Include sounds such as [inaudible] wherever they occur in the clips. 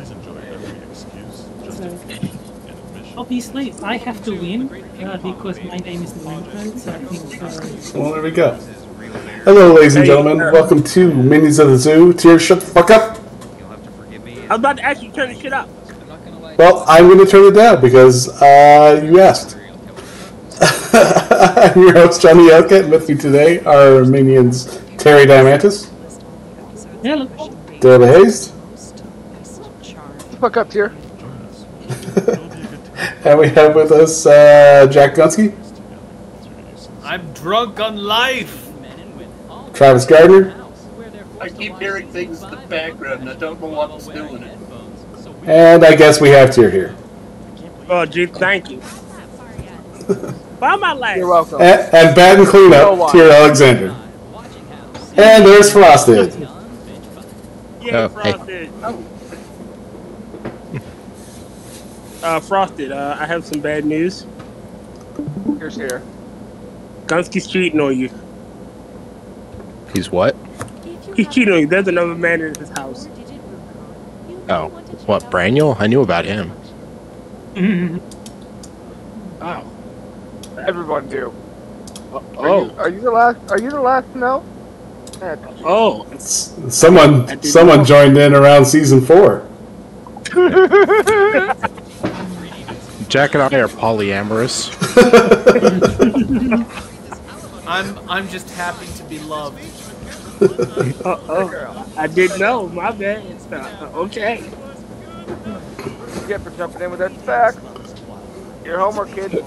Please enjoy every excuse justification and admission. Obviously, I have to win uh, because my name is Manfred, so I think. Uh, Well, there we go. Hello, ladies and gentlemen. Welcome to Minions of the Zoo. Tear, shut the fuck up. I was about to ask you to turn the shit up. Well, I'm going to turn it down because uh, you asked. [laughs] I'm your host, Johnny Hellcat, and with me today are minions Terry Diamantis, yeah, look. Delahazed, Fuck up, tier. [laughs] and we have with us uh, Jack Gunsky, I'm drunk on life. Tragic Gardner, I keep hearing things in the background and I don't know what's doing it. and I guess we have Tier here. Oh, gee, thank you. Why am I last? You're welcome. And, and bad and know cleanup, why. Tier Alexander. And there's Frosted. Yeah, Oh, hey. Frosted. Uh, Frosted, uh, I have some bad news. Here's here. Gunsky's cheating on you. He's what? He's cheating on you. There's another man in his house. Oh, what? Braniel? I knew about him. [laughs] Oh. Everyone do. Are, Oh. you, are you the last? Are you the last to know? Oh. Someone, someone joined in around season four. [laughs] Jack and I are polyamorous. [laughs] I'm I'm just happy to be loved. Uh, oh. I didn't know. My bad. Uh, okay. you get for jumping in with that fact. Your homework, kid.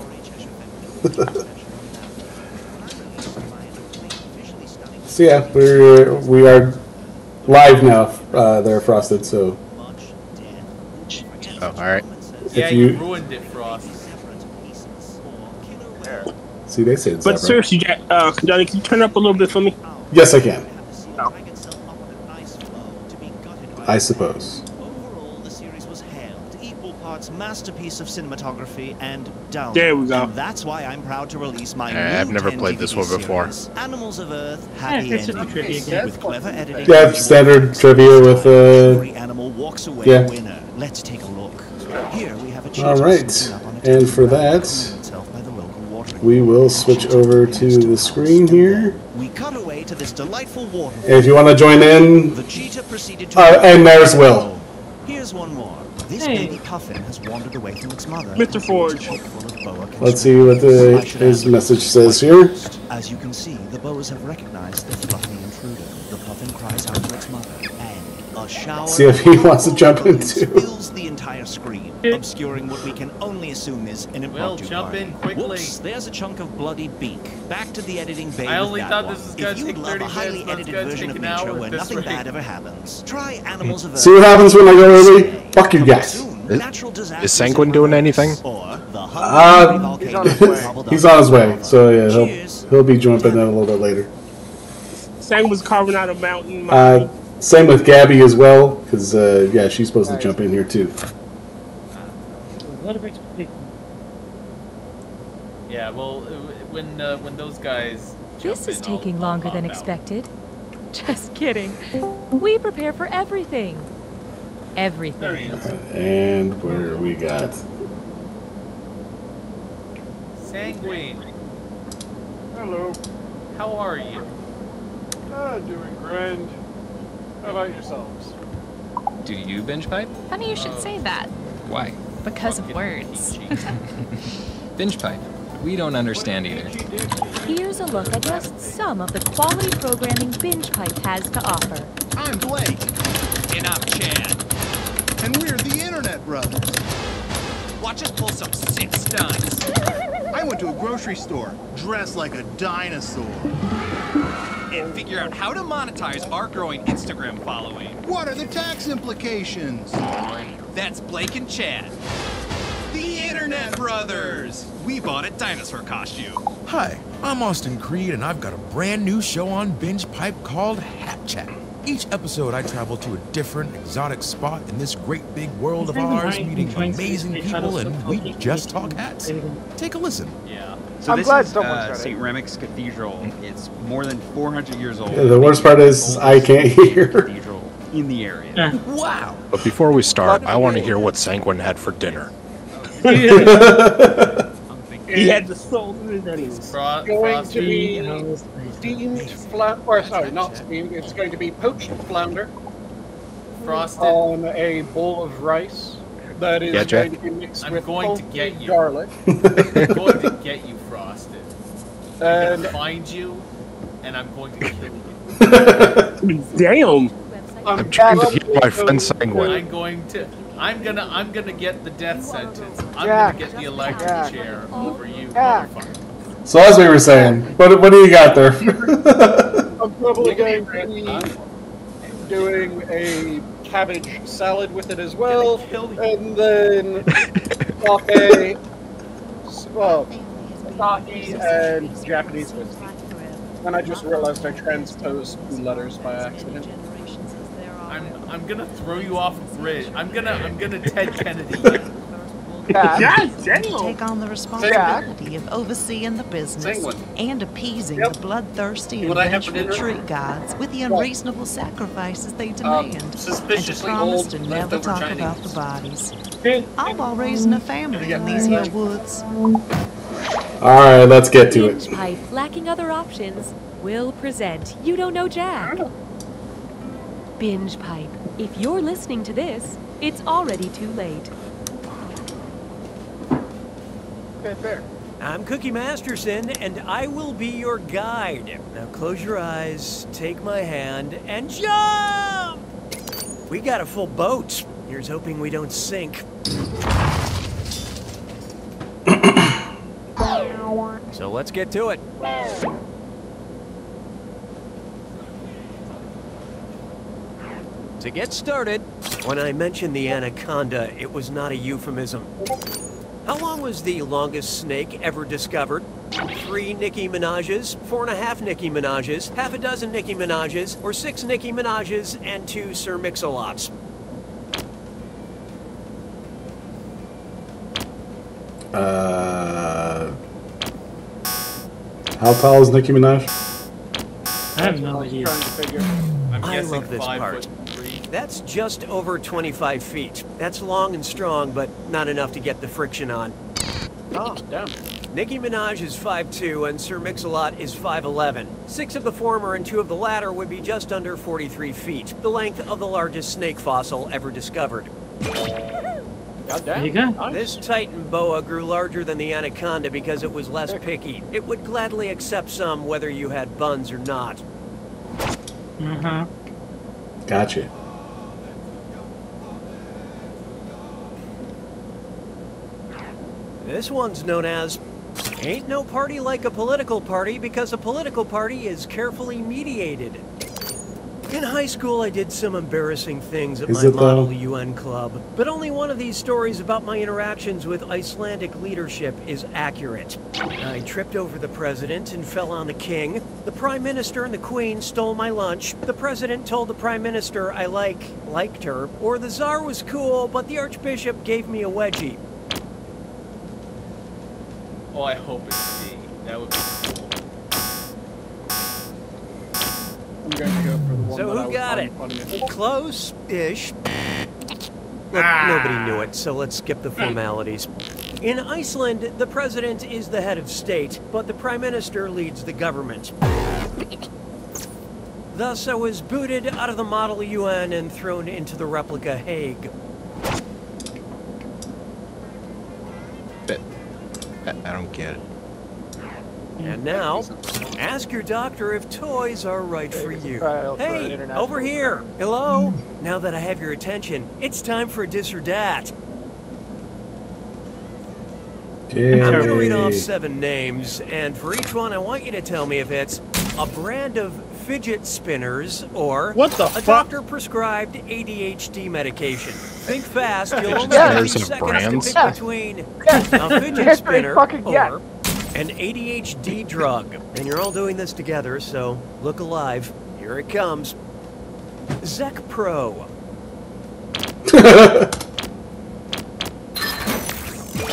So yeah, we're we are live now. Uh, there, Frosted. So Oh, all right. Yeah, you- you ruined it, Frost. see, they say it's But separate. seriously, Jack, uh, Johnny, can you turn up a little bit for me? Yes, I can. I suppose. Overall, the series was hailed equal parts masterpiece of cinematography and down. There we go. And that's why I'm proud to release my new I've never 10 played this one before. series, Animals of Earth, Yeah, Happy it's a Ending. trivia game. With clever editing. Yeah, standard trivia with uh. Every animal walks away yeah. a winner. Let's take a look. Here we have a All cheetah right, swooping up on a and for that, cooling itself by the local watering We will switch over to the screen here. We cut away to this delightful water. If you want to join in, The cheetah proceeded to. uh, and there's Will. Here's one more. This Hey. baby puffin has wandered away from its mother. Mr. Forge. Full of boa Let's see what the, his message says here. As you can see, the boas have recognized the fluffy intruder. The puffin cries out to its mother, and a shower See if he wants to jump in bullets too. fills the entire screen, obscuring what we can only assume is an impromptu jump party. in quickly. Whoops, there's a chunk of bloody beak. Back to the editing bay I only thought one. this was gonna if you take 30 a highly minutes, edited version of an nature where nothing rate. bad ever happens, try Animals of Earth. See what happens when I go early? Fuck you guys. Soon, natural disasters Is Sanguine doing anything? Or Uh, [laughs] He's on his way. He's on his way, so yeah, he'll he'll be jumping in a little bit later. Sang was carving out a mountain. My Uh, same with Gabby as well, because uh, yeah, she's supposed to jump in here too. A lot of expectation. Yeah, well, uh, when uh, when those guys. jump This is in, I'll- taking I'll longer than out. expected. [laughs] Just kidding. We prepare for everything. Everything. And where we got Sanguine, Hello. how are you? Ah, doing grand. How about yourselves? Do you binge pipe? Funny you should say that, Why? Because of words. [laughs] Binge pipe. We don't understand either. Here's a look at just some of the quality programming Binge Pipe has to offer. I'm Blake, And I'm Chad. and we're the Internet Brothers. Watch us pull some sick stunts. I went to a grocery store dressed like a dinosaur. And figure out how to monetize our growing Instagram following. What are the tax implications? That's Blake and Chad. The Internet Brothers! We bought a dinosaur costume. Hi, I'm Austin Creed, and I've got a brand new show on Binge Pipe called Hat Chat. Each episode, I travel to a different, exotic spot in this great big world of ours, meeting amazing people, and we just talk hats. Take a listen. Yeah. So I'm this glad is someone uh. St. Remic's Cathedral. It's more than 400 years old. Yeah, the worst part is I can't hear. Cathedral in the area. Wow. But before we start, I want to hear what Sanguine had for dinner. [laughs] He had the soul in his enemies. Fro- going to be frosty, steamed flat, or sorry, not steamed. It's going to be poached flounder frosted. on a bowl of rice that is Yeah, going to be mixed I'm with going to get you. garlic. [laughs] I'm going to get you, Frosted. I'm And gonna find you, and I'm going to kill you. [laughs] Damn. I'm trying to heal my friend Sanguine. I'm going to. I'm gonna. I'm gonna get the death sentence. I'm Jack. gonna get the electric Jack. chair over you, Jack. motherfucker. So as we were saying, what what do you got there? [laughs] I'm probably going to be doing a cabbage salad with it as well, and then [laughs] sake, well, sake and Japanese whiskey. And I just realized I transposed two letters by accident. I'm. I'm gonna throw you off a bridge. I'm gonna. I'm gonna [laughs] Ted Kennedy. You. God damn. Take on the responsibility of overseeing the business and appeasing Yep. the bloodthirsty and I have for vengeful tree gods with the What? unreasonable sacrifices they Um, demand. and to promise old to never leftover talk about the bodies. I'm all raising a family in these here woods. All right, let's get to Binge it. Pipe, lacking other options, will present You Don't Know Jack. Binge Pipe. If you're listening to this, it's already too late. Okay, fair. I'm Cookie Masterson, and I will be your guide. Now close your eyes, take my hand, and jump! We got a full boat. Here's hoping we don't sink. [coughs] so let's get to it. To get started, when I mentioned the anaconda, it was not a euphemism. How long was the longest snake ever discovered? Three Nicki Minaj's, four and a half Nicki Minaj's, half a dozen Nicki Minaj's, or six Nicki Minaj's and two Sir Mix-a-Lots? Uh, how tall is Nicki Minaj? I have no idea. Trying to. I'm I guessing love this five part. foot three. That's just over 25 feet. That's long and strong, but not enough to get the friction on. Oh, damn. Nicki Minaj is 5'2 and Sir Mix-a-Lot is 5'11. Six of the former and two of the latter would be just under 43 feet, the length of the largest snake fossil ever discovered. God There you damn. go. This Titan boa grew larger than the anaconda because it was less picky. It would gladly accept some whether you had buns or not. Uh-huh. Gotcha. This one's known as Ain't No Party Like a Political Party because a political party is carefully mediated. In high school, I did some embarrassing things at Is my model UN club, but only one of these stories about my interactions with Icelandic leadership is accurate. I tripped over the president and fell on the king. The prime minister and the queen stole my lunch. The president told the prime minister I like liked her, or the czar was cool, but the archbishop gave me a wedgie. Oh, I hope it's D. That would be cool. I'm going to go for the one So that who would got it? Close-ish. Look, ah. nobody knew it, so let's skip the hmm. formalities. In Iceland, the president is the head of state, but the prime minister leads the government. Thus, I was booted out of the model UN and thrown into the replica Hague. But I, I don't get it. And now, ask your doctor if toys are right for you. Trial for an Hey, over here. Hello? Now that I have your attention, it's time for this or that. I'm gonna read off seven names, and for each one, I want you to tell me if it's a brand of fidget spinners or What the a fuck? doctor-prescribed ADHD medication. Think fast. [laughs] You'll only have a few Spinners of seconds brands? to Yes. pick between Yes. a [laughs] fidget That's what I spinner fucking get. or an ADHD drug. And you're all doing this together, so look alive. Here it comes. Zec Pro. [laughs]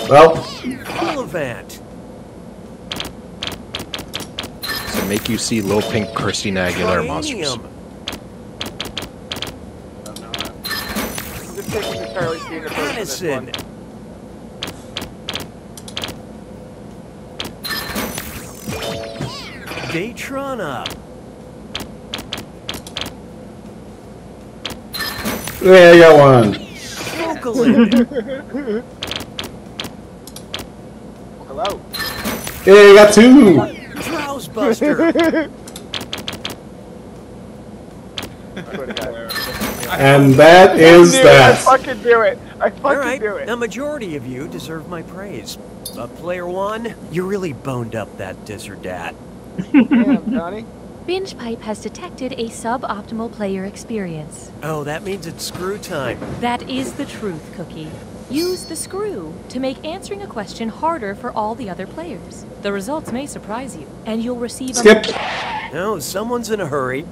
Well, Olivant. To make you see little pink Christina Aguilera monsters. Cranium. taking entirely being the person this one. Madison. Daytrana. Yeah, I got one. [laughs] Hello. Yeah, I got two. Drowsbuster. [laughs] And that is I knew it. I fucking do it. I fucking All right, do it. a majority of you deserve my praise. But player one, you really boned up that dis or dat. Damn, [laughs] Johnny. Binge Pipe has detected a suboptimal player experience. Oh, that means it's screw time. That is the truth, Cookie. Use the screw to make answering a question harder for all the other players. The results may surprise you, and you'll receive Skip. a No, someone's in a hurry.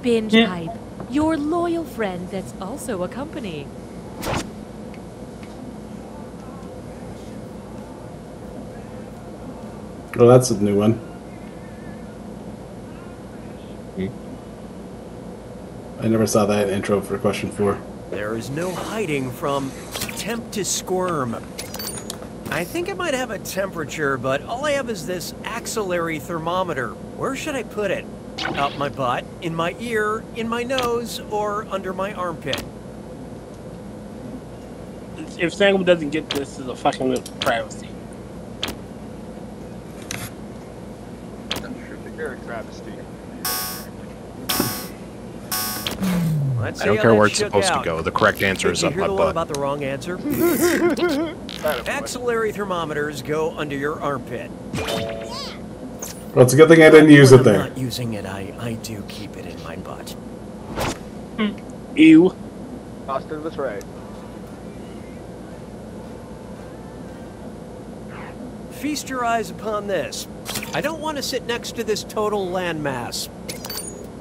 Binge Yeah. Pipe, your loyal friend that's also a company. Oh, that's a new one. I never saw that intro for question four. There is no hiding from tempt to squirm. I think I might have a temperature, but all I have is this axillary thermometer. Where should I put it? Up my butt, in my ear, in my nose, or under my armpit? If Sangam doesn't get this, this is a fucking travesty. You're a travesty. Let's I don't care where it's supposed out. to go. The correct answer Did is you up hear my the one butt. about the wrong answer? [laughs] Axillary thermometers go under your armpit. Well, it's a good thing I didn't use When it I'm there. not using it, I, I do keep it in my butt. Hmm. Ew. Austin was right. Feast your eyes upon this. I don't want to sit next to this total landmass.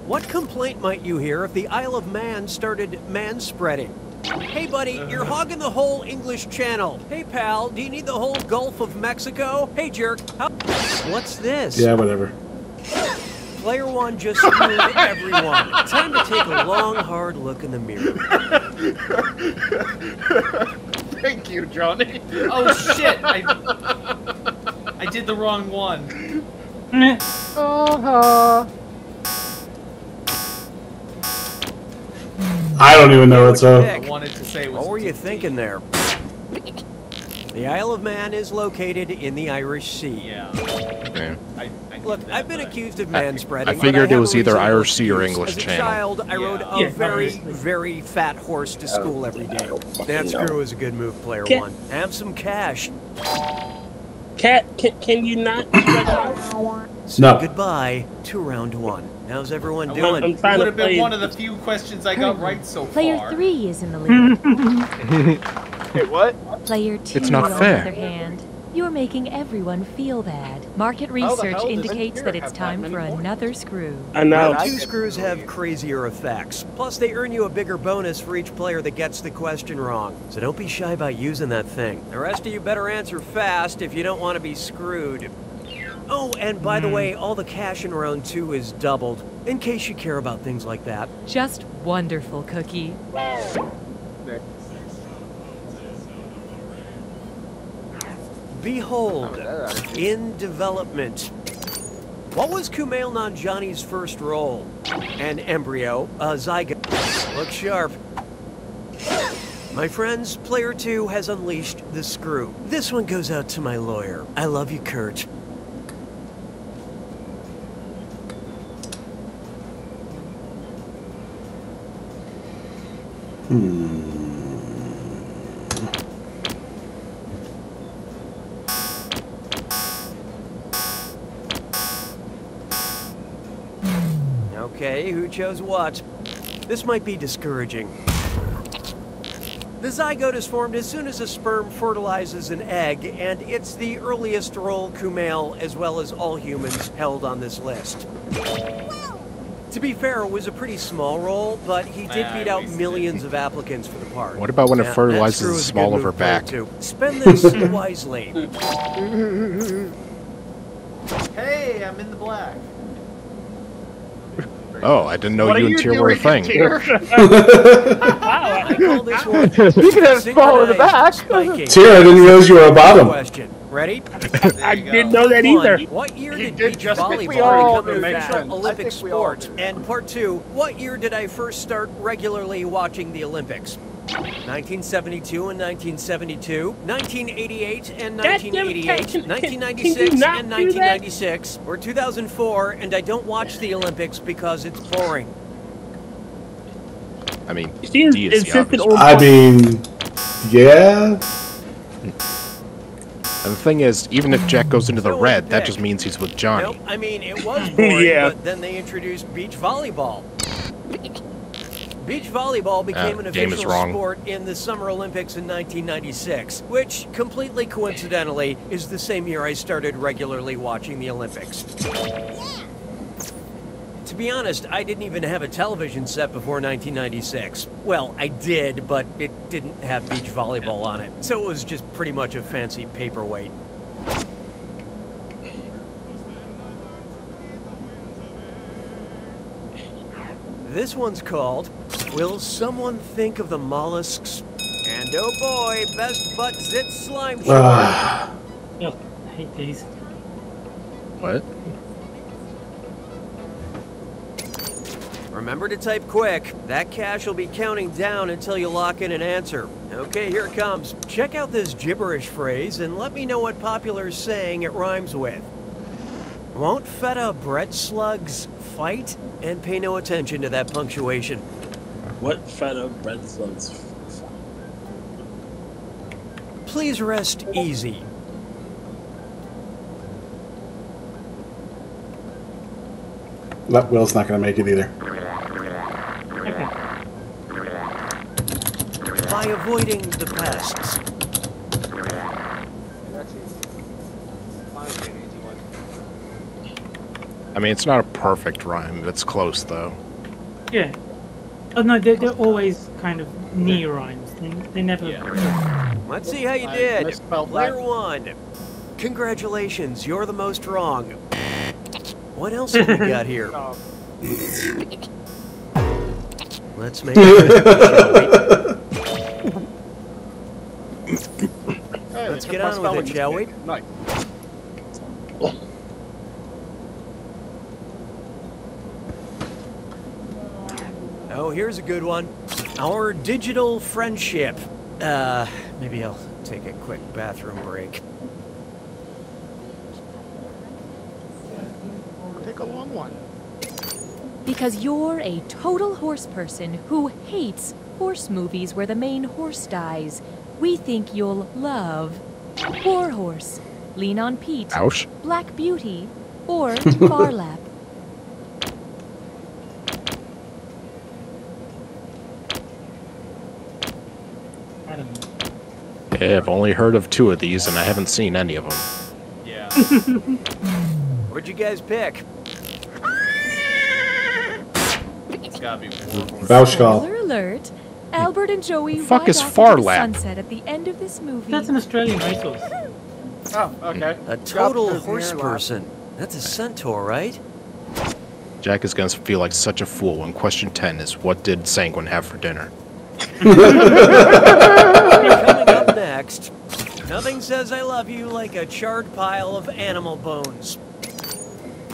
What complaint might you hear if the Isle of Man started man-spreading? Hey buddy, you're hogging the whole English channel. Hey pal, do you need the whole Gulf of Mexico? Hey jerk, how- what's this? Yeah, whatever. Player one just screwed everyone. Time to take a long, hard look in the mirror. [laughs] Thank you, Johnny. Oh shit! I I did the wrong one. [laughs] Uh-huh. I don't even know what's up. I wanted to say. What were you thinking there? The Isle of Man is located in the Irish Sea. Yeah. Yeah. I, I Look, I've been accused of man-spreading. I but figured it was either Irish Sea or excuse. English As a child, I rode a Yeah, very, very fat horse to school every day. That screw is a good move, player Can't- one. Have some cash. Cat, can, can you not? [coughs] Say No. goodbye to round one. How's everyone doing? would, I'm trying would have been one of the few questions I got right so far. Player three is in the lead. [laughs] Wait, what? Player two, It's not on fair. the other hand, you're making everyone feel bad. Market research indicates that it's have that time for points? another screw. I know. I Two get screws have crazier effects. Plus, they earn you a bigger bonus for each player that gets the question wrong. So don't be shy about using that thing. The rest of you better answer fast if you don't want to be screwed. Oh, and by the hmm. way, all the cash in round two is doubled, in case you care about things like that. Just wonderful, Cookie. Behold, in development. What was Kumail Nanjiani's first role? An embryo, a zygote. Look sharp. My friends, player two has unleashed the screw. This one goes out to my lawyer. I love you, Kurt. Hmm. Okay, who chose what? This might be discouraging. The zygote is formed as soon as a sperm fertilizes an egg, and it's the earliest role Kumail, as well as all humans, held on this list. To be fair, it was a pretty small role, but he did beat out millions of applicants for the part. What about when it Yeah, that fertilizes the small of her back? two. Spend this [laughs] wisely. Hey, I'm in the black. Oh, I didn't know What you and you Tyr were a thing. Tyr? [laughs] [laughs] I call this one You can have his ball in the back. spiking. Tyr, I didn't realize you were a bottom. Question. Ready? [laughs] I didn't know that One, either. What year He did, did beach just- volleyball we all become an knew official. I Olympic think we all sport? And part two, what year did I first start regularly watching the Olympics? 1972 and 1972, 1988 and God damn it, 1988, can- can- 1996 can you not and 1996, or 2004, and I don't watch the Olympics because it's boring. I mean, She is D is the insistent obvious I mean, yeah. [laughs] And the thing is, even if Jack goes into the red, that just means he's with Johnny. Nope, I mean, it was [laughs] boring, Yeah. but then they introduced beach volleyball. Beach volleyball became Uh, an official wrong. sport in the Summer Olympics in 1996, which, completely coincidentally, is the same year I started regularly watching the Olympics. To be honest, I didn't even have a television set before 1996. Well, I did, but it didn't have beach volleyball on it, so it was just pretty much a fancy paperweight. This one's called Will Someone Think of the Mollusks? And oh boy, best butt zit slime short. Ah. Oh, I hate these. What? Remember to type quick. That cash will be counting down until you lock in an answer. Okay, here it comes. Check out this gibberish phrase and let me know what popular saying it rhymes with. Won't feta bread slugs fight? And pay no attention to that punctuation. What feta bread slugs? fight? Please rest easy. That Will's not gonna make it either. By avoiding the pests. I mean, it's not a perfect rhyme. It's close, though. Yeah. Oh no, they're, they're always kind of near rhymes. They, they never. Let's see how you did. misspelled Player that. one. Congratulations, you're the most wrong. What else have we [laughs] got here? Let's make [laughs] it. Hey, Let's they get took my on with it, spelling shall we? mistake. Nice. Oh, here's a good one. Our digital friendship. Uh, maybe I'll take a quick bathroom break. Take a long one. Because you're a total horse person who hates horse movies where the main horse dies, we think you'll love War Horse, Lean on Pete, Ouch. Black Beauty, or [laughs] Phar Lap. Yeah, I've only heard of two of these, and I haven't seen any of them. Yeah. [laughs] What'd you guys pick? It's gotta be Warhorse. Vouch call. Spoiler alert. Albert and Joey fuck is off into Phar Lap? sunset at the end of this movie. That's an Australian racehorse. Oh, okay. A total horse person. That's a centaur, right? Jack is gonna feel like such a fool when question 10 is what did Sanguine have for dinner? Coming up next, nothing says I love you like a charred pile of animal bones.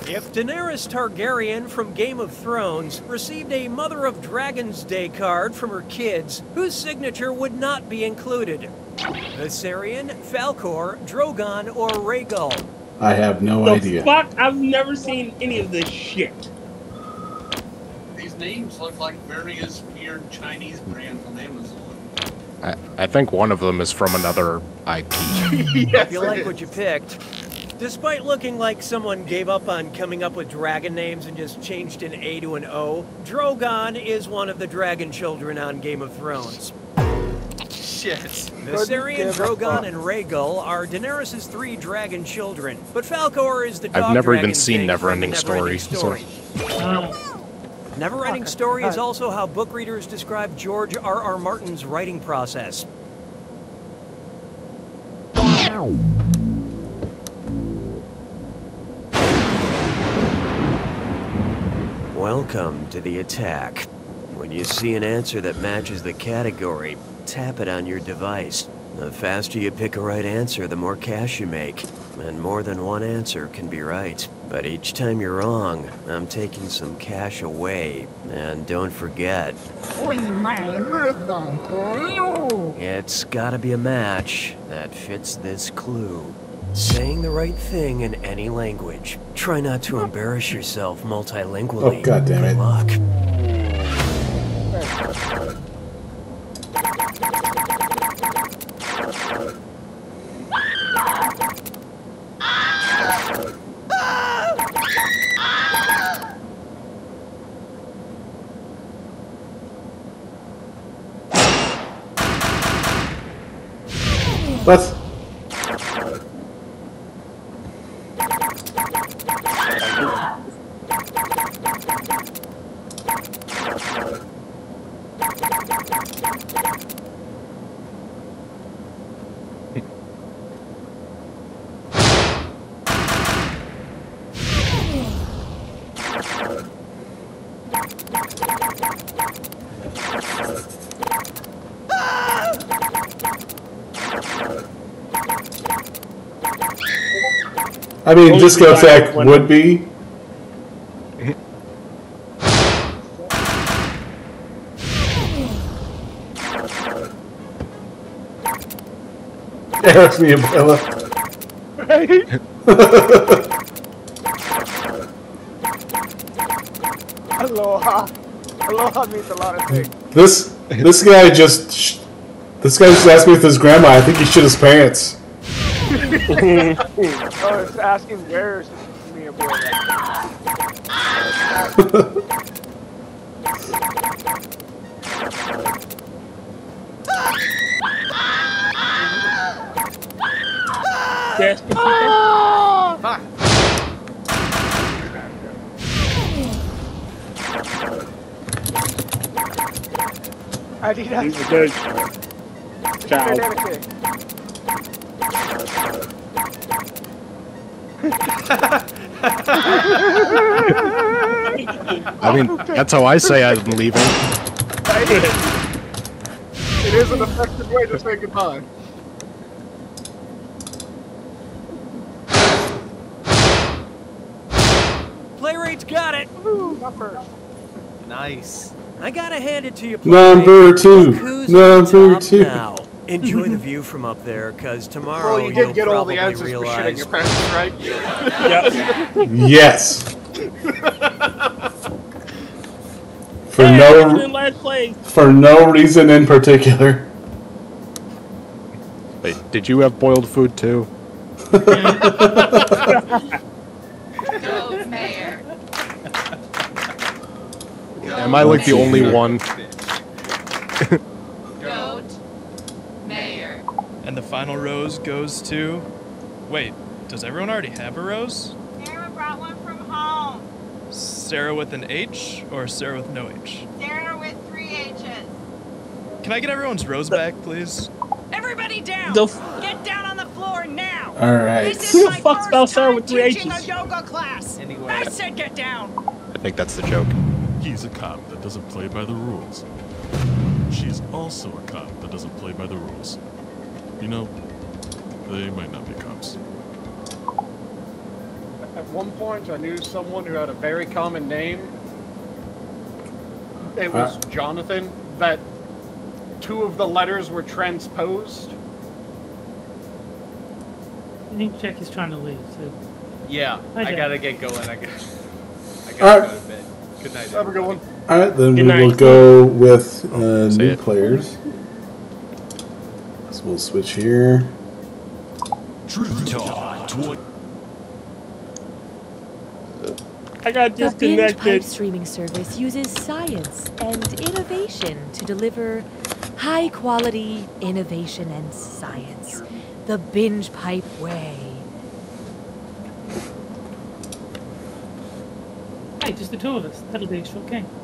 If Daenerys Targaryen from Game of Thrones received a Mother of Dragons Day card from her kids, whose signature would not be included? Viserion, Falkor, Drogon, or Rhaegal? I have no The idea. fuck? I've never seen any of this shit. These names look like various weird Chinese brands on Amazon. I, I think one of them is from another IP. [laughs] If you like what you picked. Despite looking like someone gave up on coming up with dragon names and just changed an A to an O, Drogon is one of the dragon children on Game of Thrones. Shit. Viserion, give Drogon, and Rhaegal are Daenerys' three dragon children, but Falkor is the I've never even seen thing from Neverending Neverending Story, Story. Neverending Story is also how book readers describe George R. R. Martin's writing process. Welcome to the attack. When you see an answer that matches the category, tap it on your device. The faster you pick a right answer, the more cash you make. And more than one answer can be right. But each time you're wrong, I'm taking some cash away. And don't forget, it's gotta be a match that fits this clue. Saying the right thing in any language. Try not to embarrass yourself multilingually. Oh, God damn it. Good luck. What? I mean, disco tech would be. [laughs] Eric me and Bella. [laughs] Aloha. Aloha means a lot of things. This this guy just this guy just asked me if his grandma. I think he shit his pants. [laughs] oh, it's asking where's me and boy. Yes. Fuck. Adidas. He's a good child. Banana kick. I mean, that's how I say I'm leaving. It is an effective way to say goodbye. Playwright's got it. Woo, not. Nice. I gotta hand it to you. Number two. Who's Number two. Now. Enjoy the [laughs] view from up there, cause tomorrow Well, you will did get all the probably answers for shitting realize your pants, right? [laughs] Yes. [laughs] For Hey, I no in last place. for no reason in particular. Wait, did you have boiled food too? Go, Mayor. Am I like the only one? Goat. Mayor. And the final rose goes to. Wait, does everyone already have a rose? Sarah brought one from home. Sarah with an H or Sarah with no H? Sarah with three H's. Can I get everyone's rose back, please? Everybody down! The Get down on the floor now! All right. Who the my fuck spells Sarah with three H's? a yoga class. Anyway. I said get down. I think that's the joke. He's a cop that doesn't play by the rules. She's also a cop that doesn't play by the rules. You know, they might not be cops. At one point, I knew someone who had a very common name. It was Jonathan. That two of the letters were transposed. I think Jack is trying to leave. So Yeah, Hi, I gotta get going. I gotta, I gotta Alright. go to bed. Good night. Have a good one. All right, then Good we will go with uh, new it. players. So we'll switch here. Truth Talk. I got The Binge Pipe streaming service uses science and innovation to deliver high quality innovation and science. The Binge Pipe Way. hey, just the two of us. That'll be a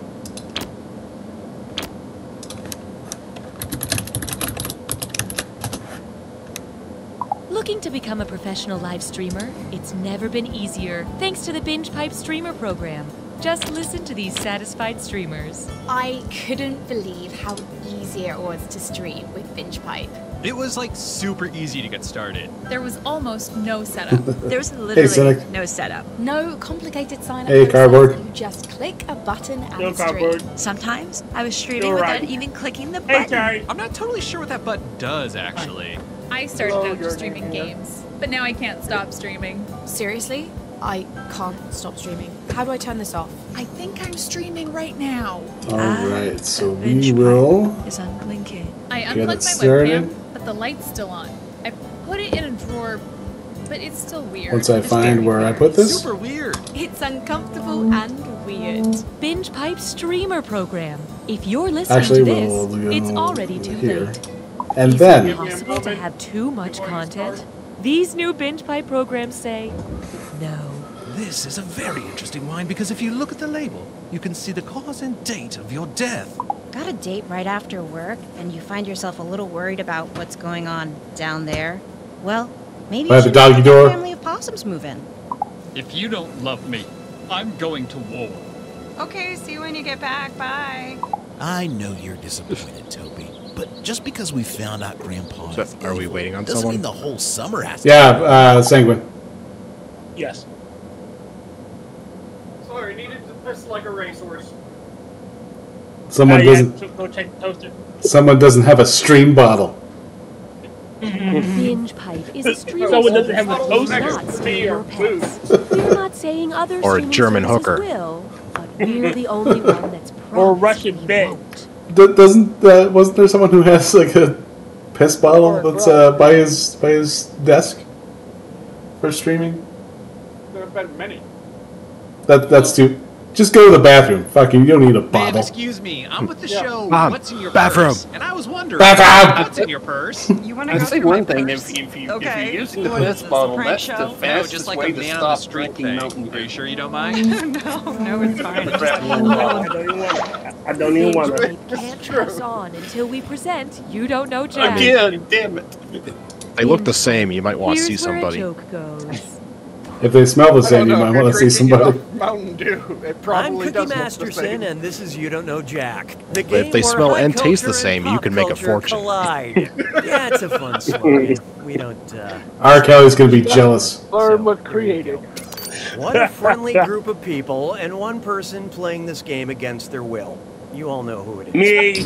Looking to become a professional live streamer? It's never been easier thanks to the Binge Pipe Streamer program. Just listen to these satisfied streamers. I couldn't believe how easy it was to stream with Binge Pipe. It was like super easy to get started. There was almost no setup. [laughs] There was literally Cynic. no setup. No complicated sign up. Hey, Cardboard. You just click a button and Yo, stream. Cardboard. Sometimes I was streaming You're without right. even clicking the Hey, button. Terry. I'm not totally sure what that button does actually. I started Hello, out just streaming here. games, but now I can't stop streaming. Seriously? I can't stop streaming. How do I turn this off? I think I'm streaming right now. All ah, right, so we will. Is unblinking. I unplugged my started. webcam, but the light's still on. I put it in a drawer, but it's still weird. Once I It's find very where I put this. Super weird. It's uncomfortable and weird. Binge Pipe streamer program. If you're listening Actually, to this, we'll go it's already too here. late. And Is it then possible to have too much content? These new Binge Pipe programs say no. This is a very interesting wine because if you look at the label, you can see the cause and date of your death. Got a date right after work, and you find yourself a little worried about what's going on down there? Well, maybe By you the should doggy have door. a family of possums move in. If you don't love me, I'm going to war. Okay, see you when you get back. Bye. I know you're disappointed, Toby, but just because we found out Grandpa So, are we waiting on doesn't someone? mean the whole summer has to. yeah, uh, Sanguine. Yes. Sorry, needed to piss like a racehorse. Someone Uh, yeah, doesn't. so go take the toaster. Someone doesn't have a stream bottle. [laughs] Binge Pipe is a streaming Someone doesn't have a that will toaster. not It's steal me your or pets. We're not saying other Or a German hooker. will, but we're the only one that's Or a promised Russian we bed. Won't. D- doesn't uh, wasn't there someone who has like a piss bottle that's uh, by his by his desk for streaming? There have been many. That that's too. Just go to the bathroom. Fucking, you don't need a Man, bottle. excuse me. I'm with the Yeah. show. Mom, What's in your bathroom. purse? And I was wondering Bathroom. what's in your purse. [laughs] You want to I go say through one thing, purse? if, if, you, okay. if you're using the piss this, bottle, prank that's show? the No, fastest just like way a to man stop drinking thing. Mountain Are you Dew. sure you don't mind? [laughs] no, no, it's [laughs] fine. Just Crap. a little I don't even want. I don't even want to. can't pass on until we present You Don't Know Jack. Again, damn it. They look the same. You might want to Here's see where a somebody. joke goes. If they smell the same, you might want to see somebody. Mountain Dew. It I'm Cookie does look the Masterson, and this is You Don't Know Jack. The If game they where smell and taste the same, you can make a fortune. Collide. yeah, it's a fun [laughs] story. We don't. Uh, R. Kelly's gonna be jealous. Learn what created. what a friendly [laughs] group of people, and one person playing this game against their will. You all know who it is. Me.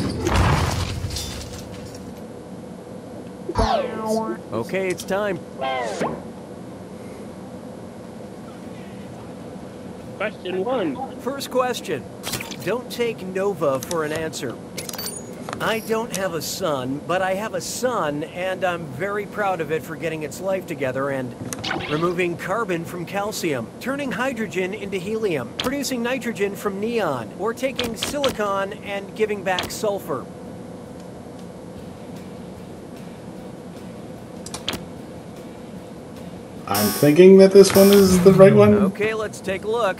Okay, it's time. Question one. First question. Don't take Nova for an answer. I don't have a son, but I have a son, and I'm very proud of it for getting its life together and removing carbon from calcium, turning hydrogen into helium, producing nitrogen from neon, or taking silicon and giving back sulfur. I'm thinking that this one is the right one. Okay, let's take a look.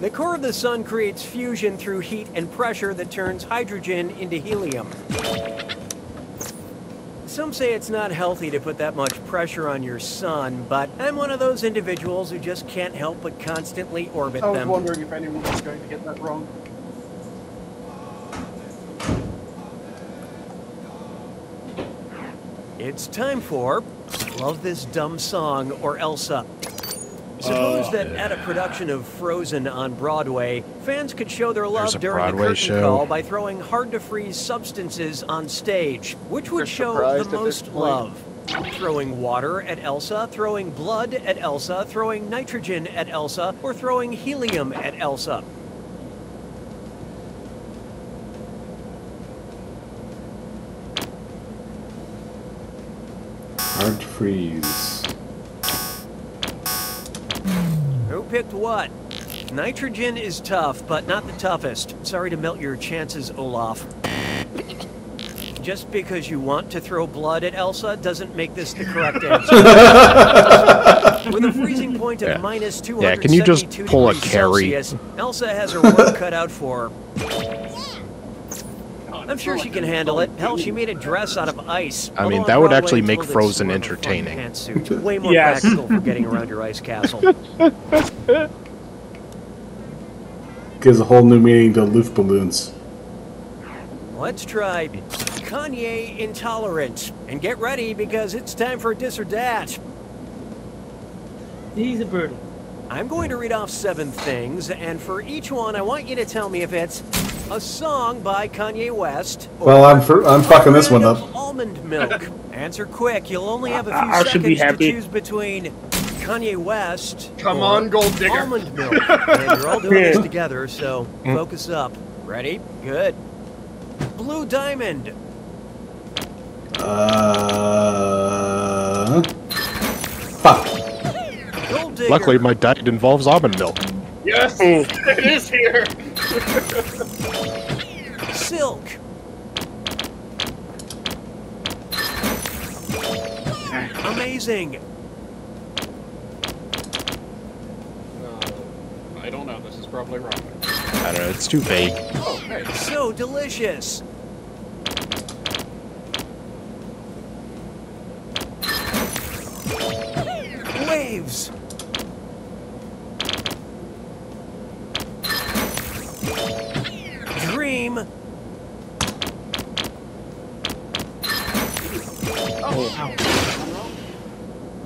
The core of the sun creates fusion through heat and pressure that turns hydrogen into helium. Some say it's not healthy to put that much pressure on your sun, but I'm one of those individuals who just can't help but constantly orbit them. I was them. wondering if anyone was going to get that wrong. It's time for Love This Dumb Song or Elsa. Suppose oh, that at a production of Frozen on Broadway, fans could show their love a during a curtain show. call by throwing hard-to-freeze substances on stage. Which would You're show the most love? Throwing water at Elsa, throwing blood at Elsa, throwing nitrogen at Elsa, or throwing helium at Elsa? Freeze. Who picked what? Nitrogen is tough, but not the toughest. Sorry to melt your chances, Olaf. Just because you want to throw blood at Elsa doesn't make this the correct answer. [laughs] With a freezing point of Yeah. minus Yeah, can you just pull a carry? Celsius, Elsa has her work cut out for her. I'm sure she can handle it. Hell, she made a dress out of ice. I mean, that would actually make a little bit Frozen more of a fun entertaining. pantsuit. [laughs] Way more Yes. practical for getting around your ice castle. [laughs] gives a whole new meaning to loof balloons. Let's try Kanye intolerant. And get ready because it's time for this or that. These are brutal. I'm going to read off seven things, and for each one, I want you to tell me if it's a song by Kanye West. Well, I'm for, I'm fucking this one up. Almond milk. [laughs] Answer quick. You'll only have a few I should be seconds to happy. choose between Kanye West. Come or on, gold digger. Almond milk. and you're all doing this [laughs] together, so focus up. Ready? Good. Blue diamond. Uh, fuck. Gold digger. Luckily, my diet involves almond milk. Yes, it is here. [laughs] Silk. Amazing. Uh, I don't know. This is probably wrong. I don't know. It's too vague. Oh, hey. So delicious. Waves.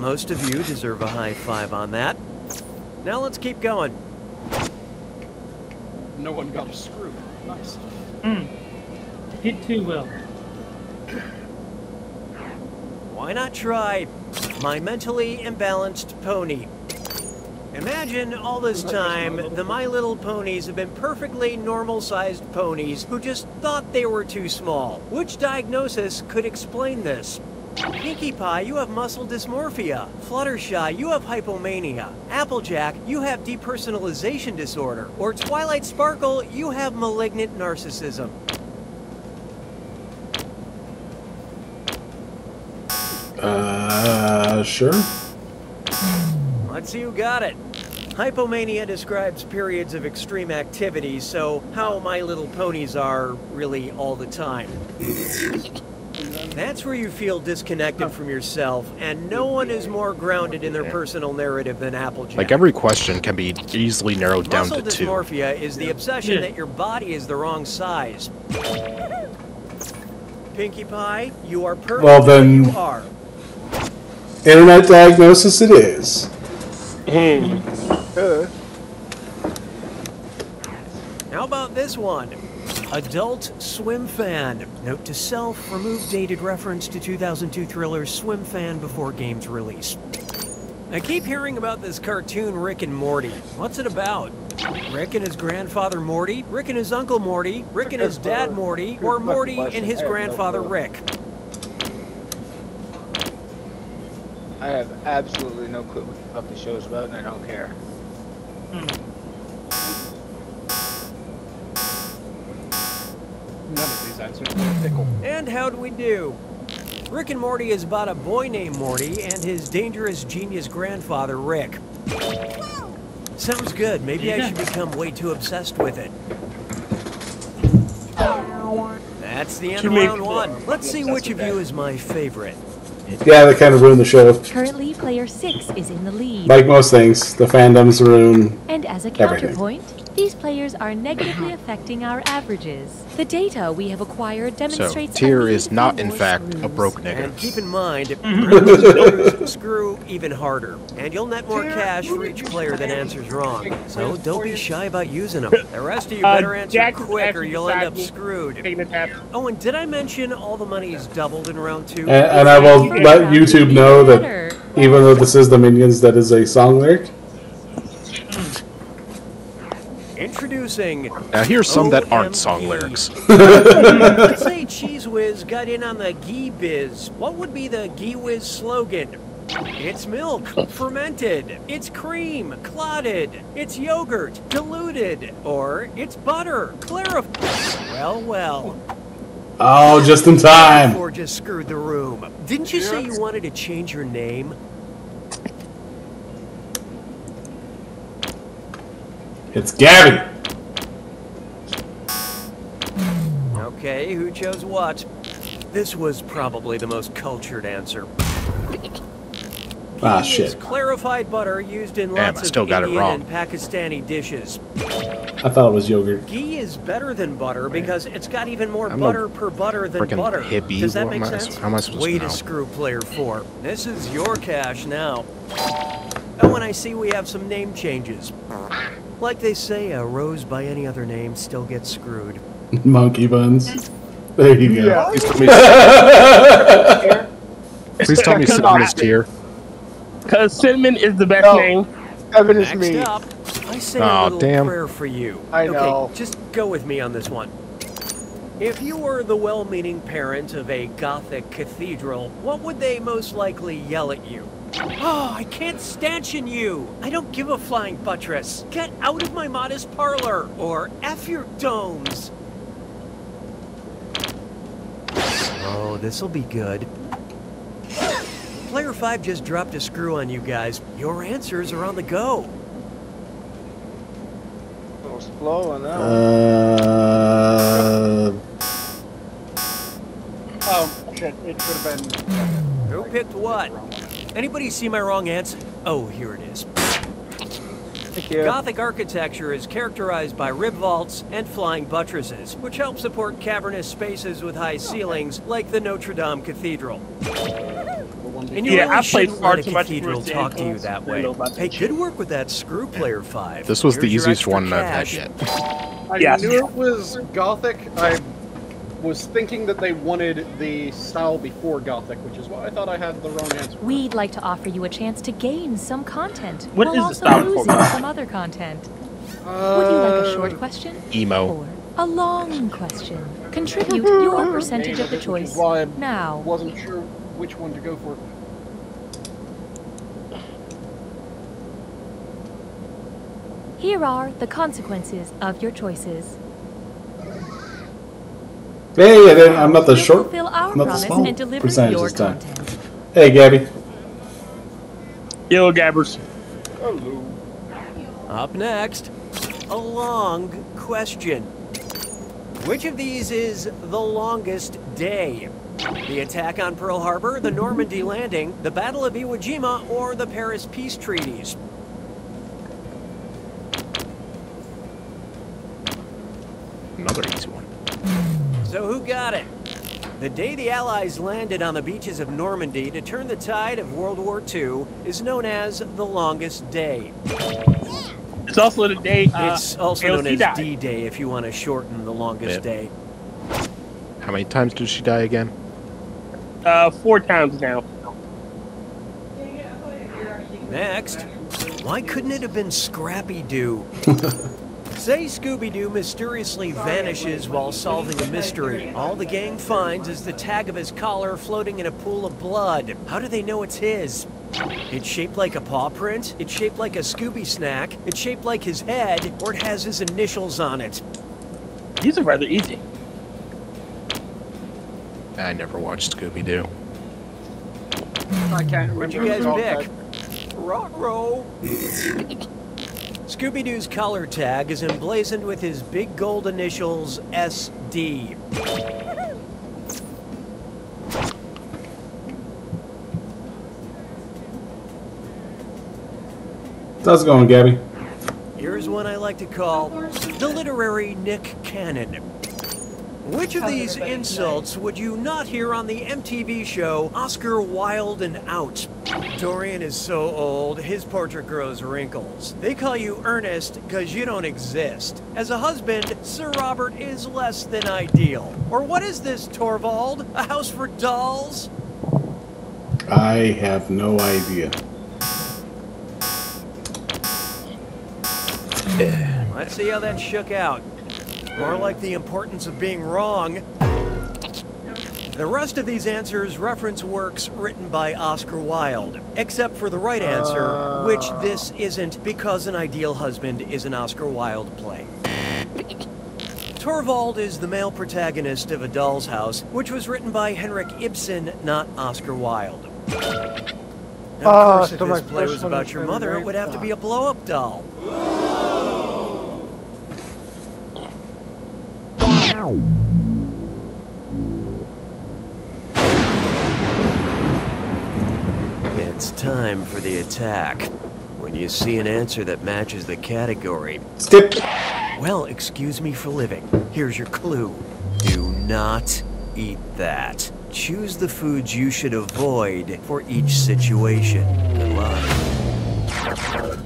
Most of you deserve a high five on that. Now let's keep going. No one got a screw. Nice. Hmm. Did too well. Why not try My Mentally Imbalanced Pony? Imagine all this time the My Little Ponies have been perfectly normal sized ponies who just thought they were too small. Which diagnosis could explain this? Pinkie Pie, you have muscle dysmorphia. Fluttershy, you have hypomania. Applejack, you have depersonalization disorder. Or Twilight Sparkle, you have malignant narcissism. Uh, sure. Let's see who got it. Hypomania describes periods of extreme activity, so how My Little Ponies are really all the time. That's where you feel disconnected from yourself, and no one is more grounded in their personal narrative than Applejack. Like every question can be easily narrowed down Muscle to two. Muscle dysmorphia is the obsession Yeah. that your body is the wrong size. Pinkie Pie, you are perfect Well, then- you are. Internet diagnosis it is. Uh, How about this one? Adult Swim Fan. Note to self, remove dated reference to 2002 thriller Swim Fan before game's release. I keep hearing about this cartoon Rick and Morty. What's it about? Rick and his grandfather Morty? Rick and his uncle Morty? Rick and his dad Morty? Or Morty and his grandfather Rick? I have absolutely no clue what the fuck the show's about, and I don't care. Hmm. None of these answers are pickle. And how'd we do? Rick and Morty is about a boy named Morty and his dangerous genius grandfather, Rick. Sounds good. Maybe I should become way too obsessed with it. That's the end of many round one. Let's see which of you is my favorite. Yeah, they kind of ruined the show. Currently, player six is in the lead. Like most things, the fandoms ruin. And as a Everything. Counterpoint, these players are negatively [coughs] affecting our averages. The data we have acquired So, demonstrates Tyr a need is not, in more fact, a broke nigger. And keep in mind, [laughs] screws screw even harder. And you'll net more cash for each player that answers wrong. So don't be shy about using them. The rest of you Uh, better answer Jack quick or you'll end up screwed. Taking. Oh, and did I mention all the money is doubled in round two? And, and I will let YouTube know that even though this is the Minions, that is a song lyric. Introducing. Now here's some that aren't song lyrics. [laughs] Let's say Cheez Whiz got in on the Ghee Biz. What would be the Ghee Whiz slogan? It's milk, fermented. It's cream, clotted. It's yogurt, diluted. Or it's butter, clarified. Well, well. Oh, just in time. Or just screwed the room. Didn't you say you wanted to change your name? It's Gabby. Okay, who chose what? This was probably the most cultured answer. Ah, Ghee is shit. clarified butter used in Damn, lots I still of got it Indian wrong. and Pakistani dishes. I thought it was yogurt. Ghee is better than butter because it's got even more I'm butter per butter than frickin' butter. hippie. Does that What make am I- sense? how am I supposed to Way know? screw player four. This is your cash now. And when I see we have some name changes. Like they say, a rose by any other name still gets screwed. Monkey buns. There you go. Yeah. Please tell me, [laughs] please tell me Cinnamon is tier. Because cinnamon is the best No. name. Evan is Next me. up, I say Aw, a little damn. prayer for you. I know. Okay, just go with me on this one. If you were the well-meaning parent of a Gothic cathedral, what would they most likely yell at you? Oh, I can't stanchion you! I don't give a flying buttress! Get out of my modest parlor! Or F your domes! Oh, this'll be good. Player 5 just dropped a screw on you guys. Your answers are on the go. A little slow on Uh, Oh shit! It should have been. Who picked what? Anybody see my wrong answer? Oh, here it is. you. Gothic architecture is characterized by rib vaults and flying buttresses, which help support cavernous spaces with high ceilings, like the Notre Dame Cathedral. And you Yeah, really I played shouldn't far let a too much cathedral Bruce talk to you that way. Hey, good work with that screw player five. This was the Here's your easiest extra one I've had yet. I Yes. knew it was Gothic. I was thinking that they wanted the style before Gothic, which is why I thought I had the wrong answer. We'd like to offer you a chance to gain some content What while is the also style losing that? some other content. Would you like a uh, short question? Emo. Or a long question? Contribute [laughs] your percentage of the choice why I now. wasn't sure which one to go for. Here are the consequences of your choices. Hey, I didn't, I'm not the short. I'm not the small percentage this time. Hey, Gabby. Yo, Gabbers. Hello. Up next, a long question. Which of these is the longest day? The attack on Pearl Harbor, the Normandy landing, the Battle of Iwo Jima, or the Paris peace treaties? Another easy one. So who got it? The day the Allies landed on the beaches of Normandy to turn the tide of World War II is known as the longest day. It's also the day. Uh, it's also known as. D-Day if you want to shorten the longest Yeah. day. How many times did she die again? Uh, four times now. Next, why couldn't it have been Scrappy Doo? [laughs] Say Scooby Doo mysteriously vanishes while solving a mystery. All the gang finds is the tag of his collar floating in a pool of blood. How do they know it's his? It's shaped like a paw print, it's shaped like a Scooby snack, it's shaped like his head, or it has his initials on it. These are rather easy. I never watched Scooby Doo. I can't Where'd you guys pick? got Rock [laughs] Scooby Doo's collar tag is emblazoned with his big gold initials SD. How's it going, Gabby? Here's one I like to call the literary Nick Cannon. Which of these insults would you not hear on the MTV show Oscar Wilde and Out? Dorian is so old, his portrait grows wrinkles. They call you Ernest because you don't exist. As a husband, Sir Robert is less than ideal. Or what is this, Torvald? A house for dolls? I have no idea. Let's see how that shook out. More like the importance of being wrong. The rest of these answers reference works written by Oscar Wilde, except for the right answer, which this isn't because An Ideal Husband is an Oscar Wilde play. Torvald is the male protagonist of A Doll's House, which was written by Henrik Ibsen, not Oscar Wilde. Now, of Ah, course, if this play was about your mother, it would have to be a blow-up doll. It's time for the attack. When you see an answer that matches the category, skip. Well, excuse me for living. Here's your clue. Do not eat that. Choose the foods you should avoid for each situation. Good luck.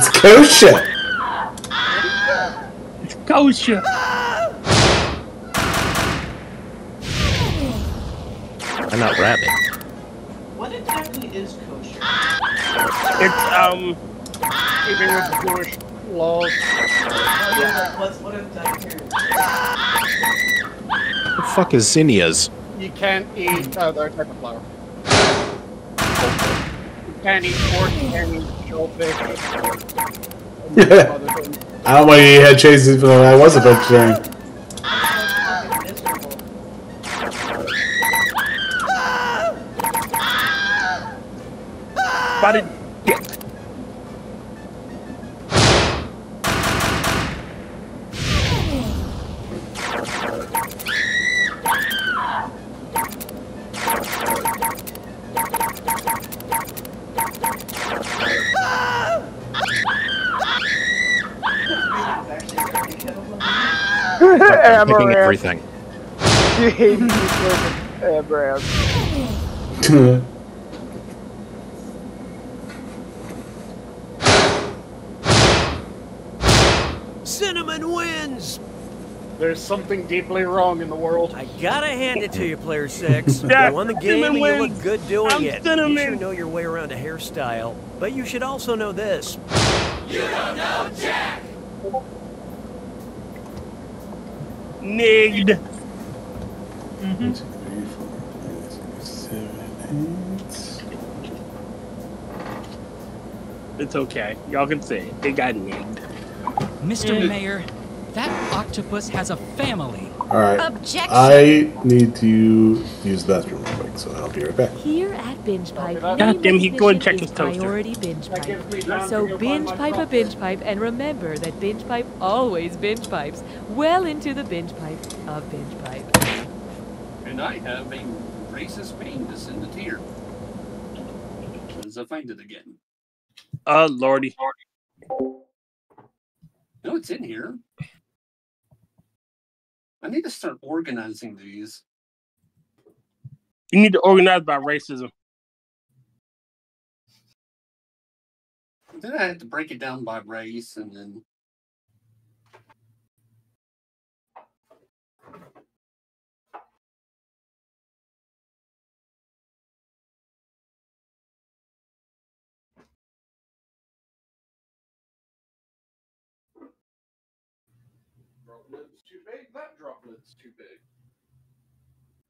It's kosher. It's kosher. I'm not rabbit. What exactly is kosher? It's um keeping with the Jewish laws. Yeah, what's what is dietary? The fuck is zinnias? You can't eat uh, their type of flour. You can't eat pork, you can't eat shellfish. Yeah. [laughs] I don't know why you had Chase even though I was a vegetarian. Something deeply wrong in the world. I gotta hand it to you, player six. [laughs] Yeah, you won the game cinnamon and you wins. look good doing I'm it. You cinnamon. should know your way around a hairstyle, but you should also know this. You don't know Jack! Nigged. Mm-hmm. It's okay. Y'all can say it. It got nigged. Mr. Yeah. Mm. Mayor, that octopus has a family. Alright. Objection. I need to use the bathroom real quick, so I'll be right back. Here at Binge Pipe, God your damn, he go and check his toaster. priority Binge That gives me Pipe. time So binge pipe a binge pipe, and remember that Binge Pipe always binge pipes well into the binge pipe of Binge Pipe. And I have a racist pain to send it here. As I find it again. Oh lordy. No, it's in here. I need to start organizing these. You need to organize by racism. Then I had to break it down by race and then. That droplet's too big.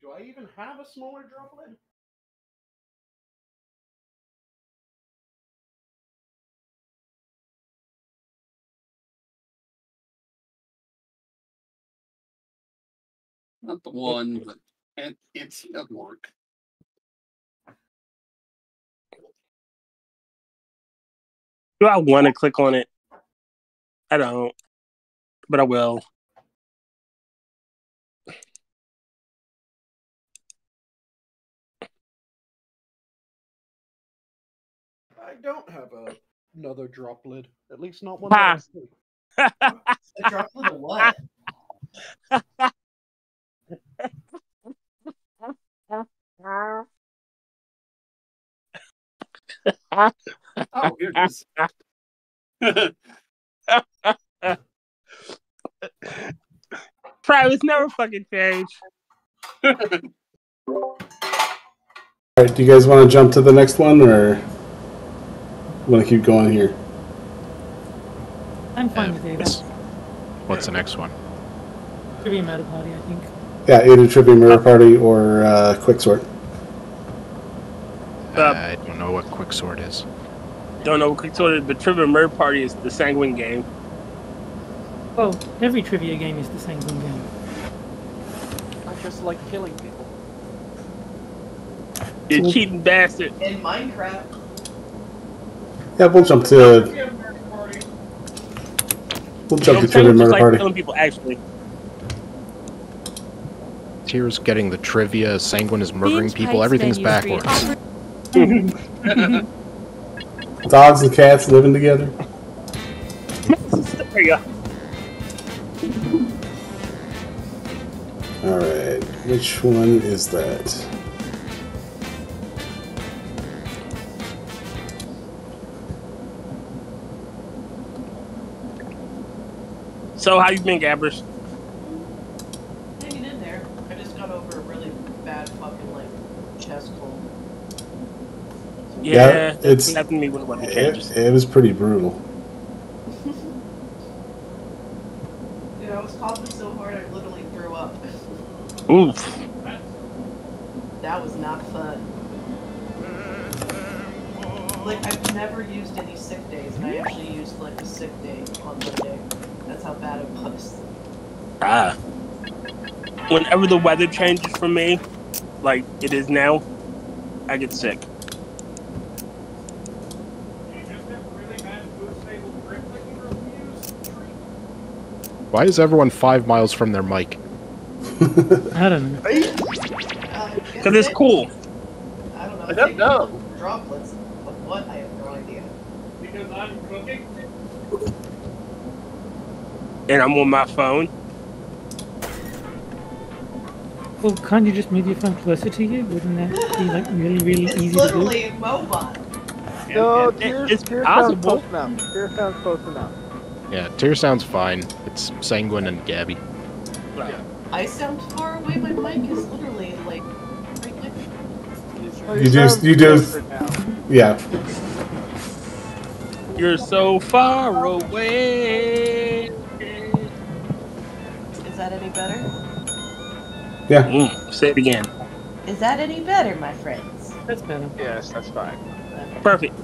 Do I even have a smaller droplet? Not the one, but it, it's at work. Do I want to click on it? I don't, but I will. Don't have a, another droplet. At least not one. Ha. that I see. A droplet of what? Oh, here it is. Privates never fucking change. [laughs] right, do you guys want to jump to the next one, or want to keep going here? I'm fine with either. What's the next one? Trivia Murder Party, I think. Yeah, either Trivia Murder Party or uh, Quixort. I don't know what Quixort is. Don't know what quick sort of the Trivia Murder Party is the Sanguine game. Well, every trivia game is the sanguine game. I just like killing people. You cheating bastard. In Minecraft. Yeah, we'll jump to we'll jump to Trivia Murder like Party. killing people actually. Tears getting the trivia, Sanguine is murdering Binge people, everything's backwards. Dogs [laughs] and cats living together. There you go. All right, which one is that? So how you been, Gabbers? Hanging in there. I just got over a really bad fucking like chest cold. Yeah, Yeah, it's- what happened to me when the weather changes. It, it was pretty brutal. [laughs] Dude, I was coughing so hard I literally threw up. Oof. That was not fun. Like I've never used any sick days, and I actually used like a sick day on Monday. That's how bad it was. Ah. Whenever the weather changes for me, like it is now, I get sick. Why is everyone five miles from their mic? I don't know. Because it's cool. I don't know. I don't know. Droplets of what? I have no idea. Because I'm cooking. And I'm on my phone. Well, can't you just move your phone closer to you? Wouldn't that be like really, really It's easy to do? literally mobile. No, It- Tears, it's Tears sounds possible. close enough. Tears sounds close enough. Yeah, Tear sounds fine. It's Sanguine and Gabby. I sound far away. My mic is literally like right next to me. You do, you do, yeah. You're so far away. Is that any better? Yeah. Mm, say it again. Is that any better, my friends? That's better. Yes, that's fine. Perfect.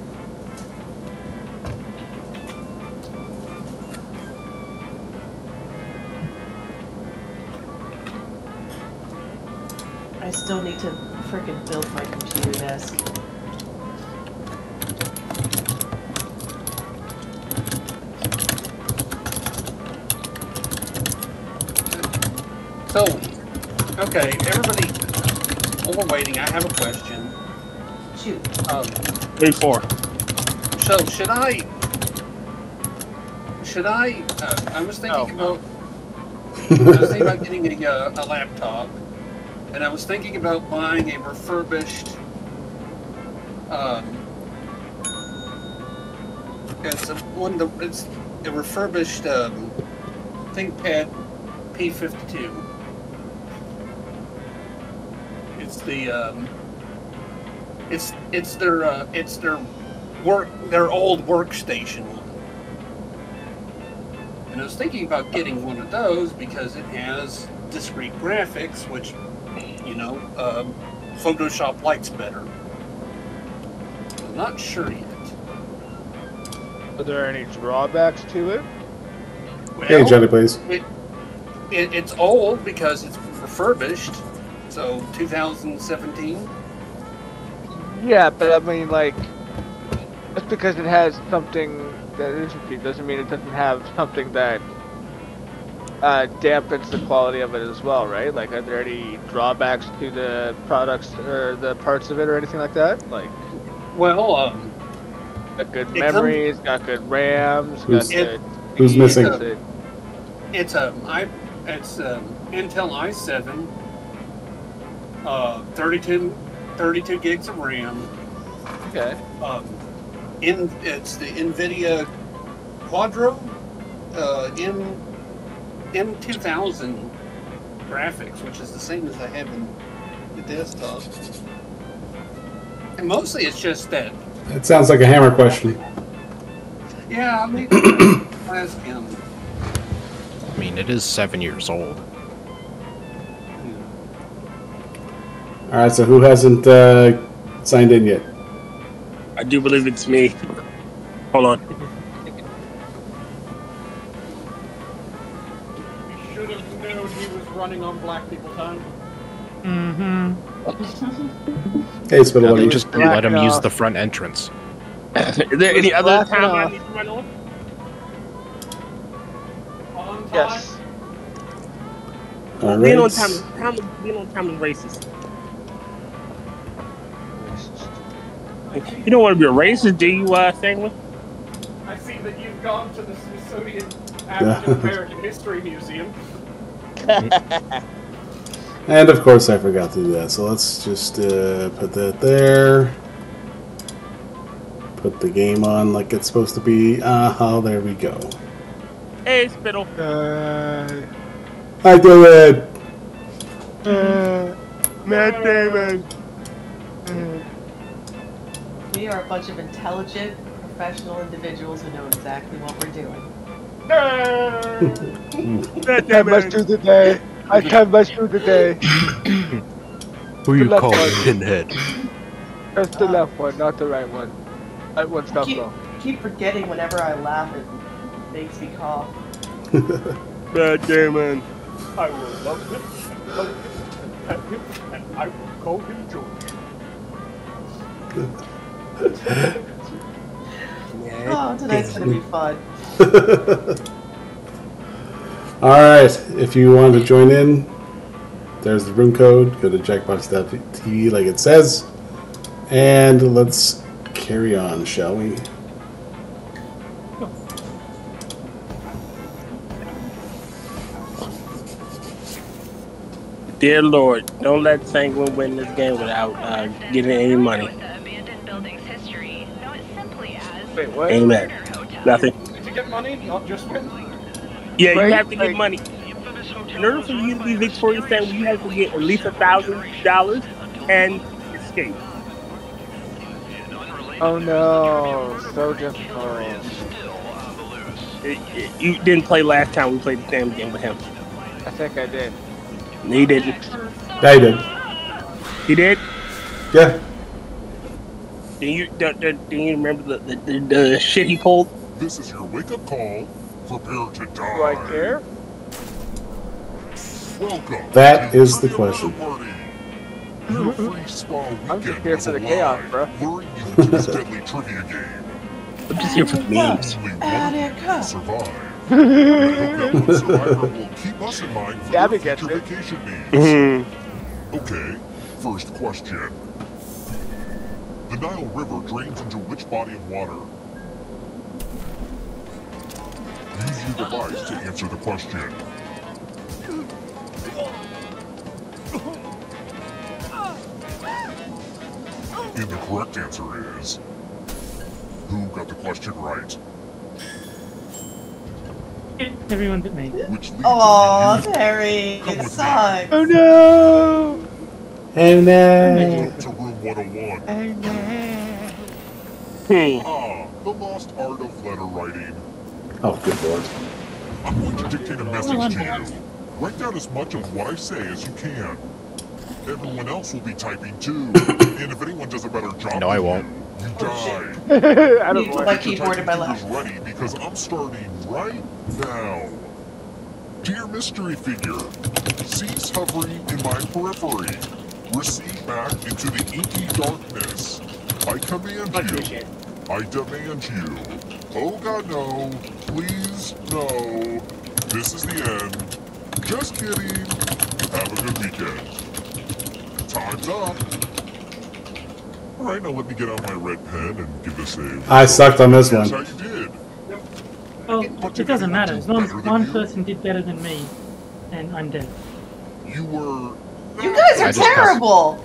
I still need to freaking build my computer desk. So, okay, everybody, while we're waiting, I have a question. Shoot. Um, Wait for. so should I? Should I? Uh, I was thinking about. I was thinking about getting a, uh, a laptop, and I was thinking about buying a refurbished. Um, it's a one. of the- It's a refurbished um, ThinkPad P52. It's the um, it's it's their uh, it's their work their old workstation one. And I was thinking about getting one of those because it has discrete graphics, which you know um, Photoshop likes better. I'm not sure yet. Are there any drawbacks to it? Hey, Well, Johnny, please. It, it, it's old because it's refurbished, so 2017. Yeah, but I mean, like, just because it has something that is repeat doesn't mean it doesn't have something that uh, dampens the quality of it as well, right? Like, are there any drawbacks to the products or the parts of it or anything like that? Like, Well, um, got good It comes- memories, got good RAMs, Who's- got good. who's missing? got good- It's a I it's um Intel i7, uh, 32, 32 gigs of RAM. Okay. Um, in it's the NVIDIA Quadro, uh, M M2000 graphics, which is the same as I have in the desktop. And mostly it's just that, It sounds like a hammer question. yeah, maybe [coughs] ask him. I mean, it is seven years old. All right, so who hasn't uh, signed in yet? I do believe it's me. Hold on. You Should have known he was running on black people time. Mm-hmm. [laughs] Hey, Spittle, Now what do they you just let him use the front entrance. [laughs] Is there any other laugh it time I off. need to run on? Yes. All being on right. time, time, being on time is racist. You don't want to be a racist, do you, uh, Sanguine? I see that you've gone to the Smithsonian [laughs] African American History Museum. [laughs] And of course, I forgot to do that. So let's just uh, put that there. Put the game on like it's supposed to be. Aha, there we go. Hey, Spittle. Uh, I do it. Matt Damon. We are a bunch of intelligent, professional individuals who know exactly what we're doing. I can't much do today. I can't much do today. Who you calling Pinhead? Press the left one, not the right one. Right one's not Keep, wrong. keep forgetting whenever I laugh, it makes me cough. [laughs] Matt Damon. I will love him, and love him, and pet him, and I will call him George. [laughs] Oh, tonight's gonna be fun. [laughs] All right, if you want to join in, there's the room code. Go to jackbox.tv like it says, and let's carry on, shall we? Dear Lord, don't let Sanguine win this game without uh, getting any money. Wait, what? Amen. Nothing. To get money, not just win. Yeah, Right, you have to get money. In order for you to be victorious, Sanguine, you have to get at least a thousand dollars and escape. Oh no, so difficult. It- it- you didn't play last time we played the same game with him. I think I did. No, you didn't. Yeah, you did. He did. Yeah. Do you do, do, do you remember the, the, the, the shit he pulled? This is your wake up call. Prepare to die. Do I care? Welcome. That is the question. [laughs] Your free spa I'm just weekend here is for the chaos, bro. luring you to this deadly game. I'm just here for the memes. Only one Attica. survive. We hope that one survivor will keep us in mind for Gabby gets future it. Mm-hmm. Okay, first question. The Nile River drains into which body of water? Use your device to answer the question. And the correct answer is... Who got the question right? Everyone but me. Which leads Oh, to you Terry, it sucks. Oh no! And to room 101. Hmm. Ah, the lost art of letter writing. oh, good lord. I'm going to dictate a message to you. Write down as much of what I say as you can. Everyone else will be typing too. [coughs] and if anyone does a better job, No, I won't. You, you die. [laughs] I don't Need to know. my Get your keyboard in my typing lap. ready because I'm starting right now. Dear mystery figure, cease hovering in my periphery. Recede back into the inky darkness. I command Fuck you. this. I demand you. Oh god, no. Please, no. This is the end. Just kidding. Have a good weekend. Time's up. Alright, now let me get out my red pen and give this a... I sucked on this Here's one. how you did. Well, it doesn't matter. As long as one person did better than me, and I'm dead. You were... You guys are just passed- terrible.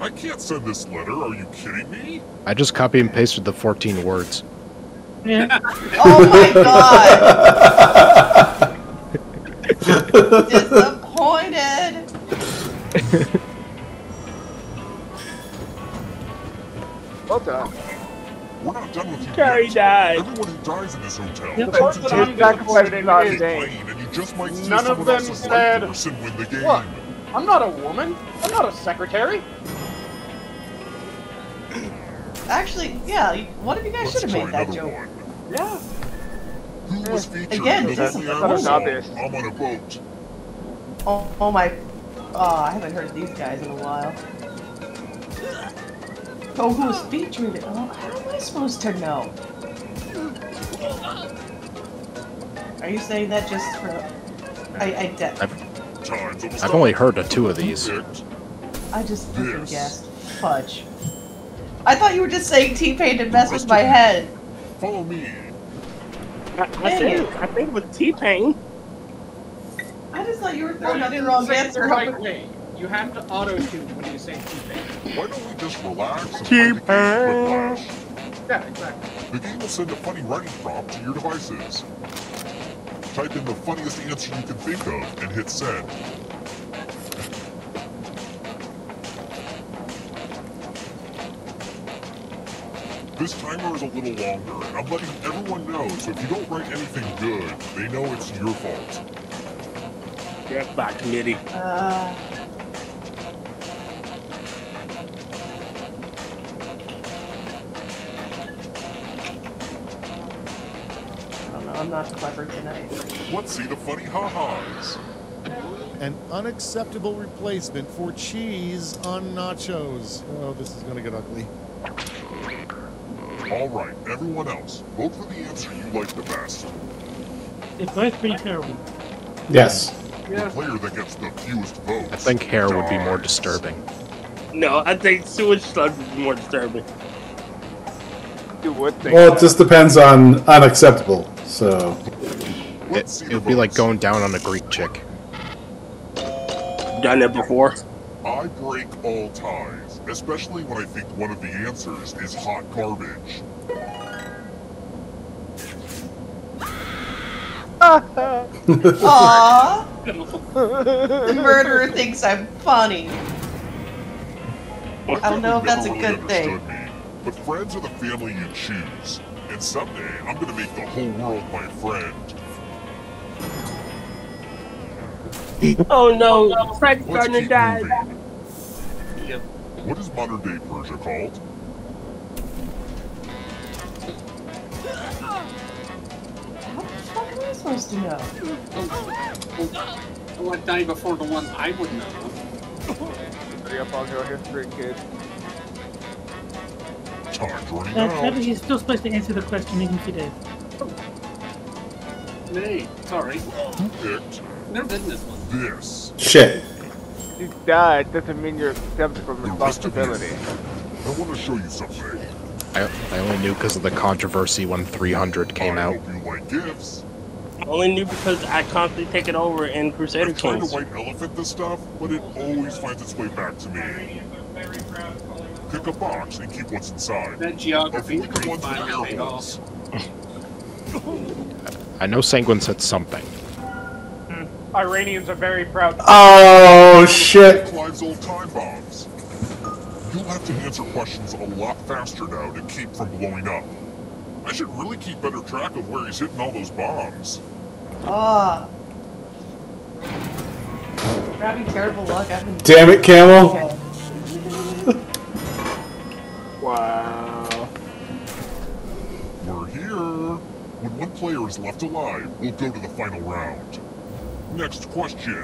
I can't send this letter. Are you kidding me? I just copy and pasted the 14 words. Yeah. [laughs] Oh my god. Disappointed. Well done. We're not done with you Carrie yet. died. Everyone who dies in this hotel The turns part into that I'm Back disappointed on in day. plane, and you just might see None of them said- life force and win the game. What? I'm not a woman. I'm not a secretary. Actually, yeah. you- One of you guys should have made that joke. Yeah. Who was featured Again, in the this is Lonely a Island song, obvious. I'm on a boat. Oh, oh my. Oh, I haven't heard these guys in a while. Oh, who was featured? it? Oh, how am I supposed to know? Are you saying that just for? I I, de- Time's almost I've only heard of two of these. I just fucking This. guessed. Fudge. I thought you were just saying T-Pain to mess with my head. Follow me. I, I think I think it was T Pain. I just thought you were throwing you out the didn't wrong answer. the right way. You have to auto-tune when you say T-Pain. Why don't we just relax and play the game Quiplash? Yeah, exactly. The game will send a funny writing prompt to your devices. Type in the funniest answer you can think of and hit send. This timer is a little longer, and I'm letting everyone know, so if you don't write anything good, they know it's your fault. Jackpot committee. Uh, I'm not clever tonight. Let's see the funny ha-has. An unacceptable replacement for cheese on nachos. Oh, this is gonna get ugly. All right, everyone else, vote for the answer you like the best. They're both pretty terrible. Yes. The player that gets the fewest votes. I think hair would be more disturbing. No, I think sewage sludge would be more disturbing. You would think. Well, it just depends on unacceptable. So It, it would be like going down on a Greek chick. Done it before. I break all ties, especially when I think one of the answers is hot garbage. [laughs] Aww. the murderer thinks I'm funny. I don't know if that's a good thing. Me, but friends are the family you choose, and someday I'm gonna make the whole world my friend. [laughs] Oh no, Fred's Let's gonna die. moving. What is modern day Persia called? How the fuck am I supposed to know? I would die before the one I would know. Hurry up, I'll go history, kid. Time's running Uh, out. Trevor, you're still supposed to answer the question even if you did. Nay, sorry. Picked Never been this one. this. shit. You died doesn't mean you're exempt from The rest of you. responsibility. I want to show you something. I, I only knew because of the controversy when 300 came I out. hope like gifts. I only knew because I constantly take it over in Crusader Kings. I try to white elephant this stuff, but it always finds its way back to me. Pick a box and keep what's inside. That geography Avoid the degree ones with finally air paid off. holes. I know Sanguine said something. Iranians are very proud. Oh shit. Clive's old time bombs. You'll have to answer questions a lot faster now to keep from blowing up. I should really keep better track of where he's hitting all those bombs. Ah. We're having terrible luck. I've been. Damn it, Camel. Okay. Wow. We're here. When one player is left alive, we'll go to the final round. Next question.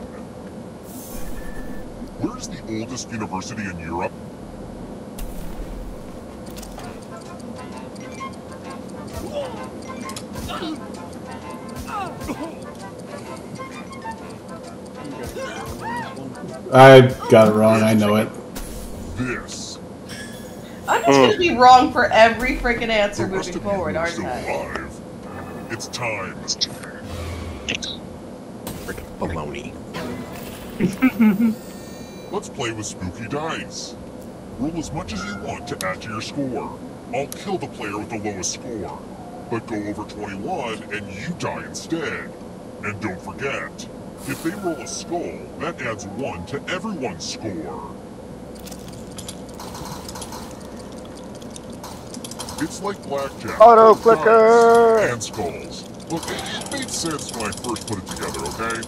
Where's the oldest university in Europe? I got it wrong. I know it. This. I'm gonna mm. be wrong for every freaking answer The moving forward, are aren't still I? alive. It's time. Freaking baloney. [laughs] Let's play with spooky dice. Roll as much as you want to add to your score. I'll kill the player with the lowest score. But go over 21 and you die instead. And don't forget, if they roll a skull, that adds one to everyone's score. It's like blackjack. Auto with clicker! dice And skulls. Look, it, it made sense when I first put it together, okay?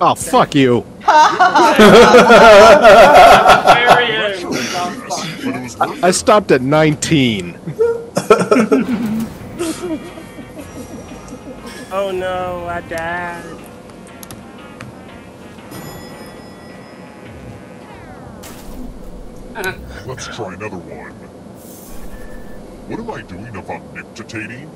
Oh, fuck you. [laughs] [laughs] I, I stopped at 19. [laughs] Oh no, I died. Let's try another one. What am I doing if I'm nictitating?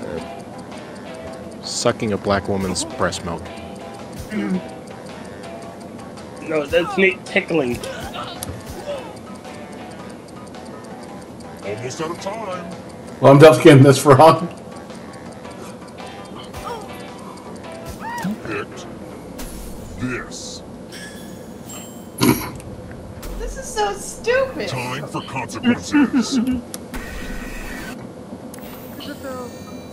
Uh, sucking a black woman's breast milk. No, that's me tickling. Almost out of time. Well, I'm definitely getting this wrong. Who picked this? This is so stupid. Time for consequences.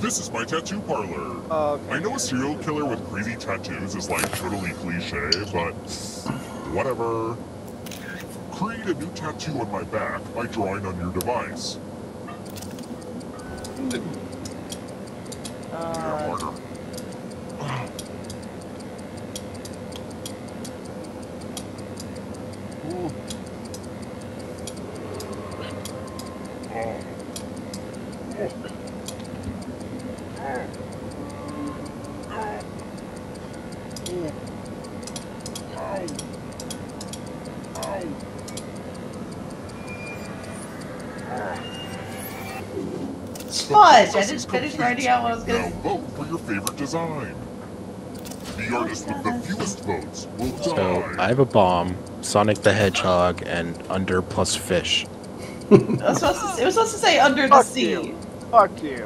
This is my tattoo parlor. Oh, I know a serial killer with crazy tattoos is like totally cliche, but whatever. Create a new tattoo on my back by drawing on your device. Uh, Harder. [sighs] Fudge! I didn't finish writing out what I was gonna vote for your favorite design. The artist with the fewest votes will So. I have a bomb, Sonic the Hedgehog, and under plus fish. I was supposed to say, it was supposed to say under the sea. Fuck you.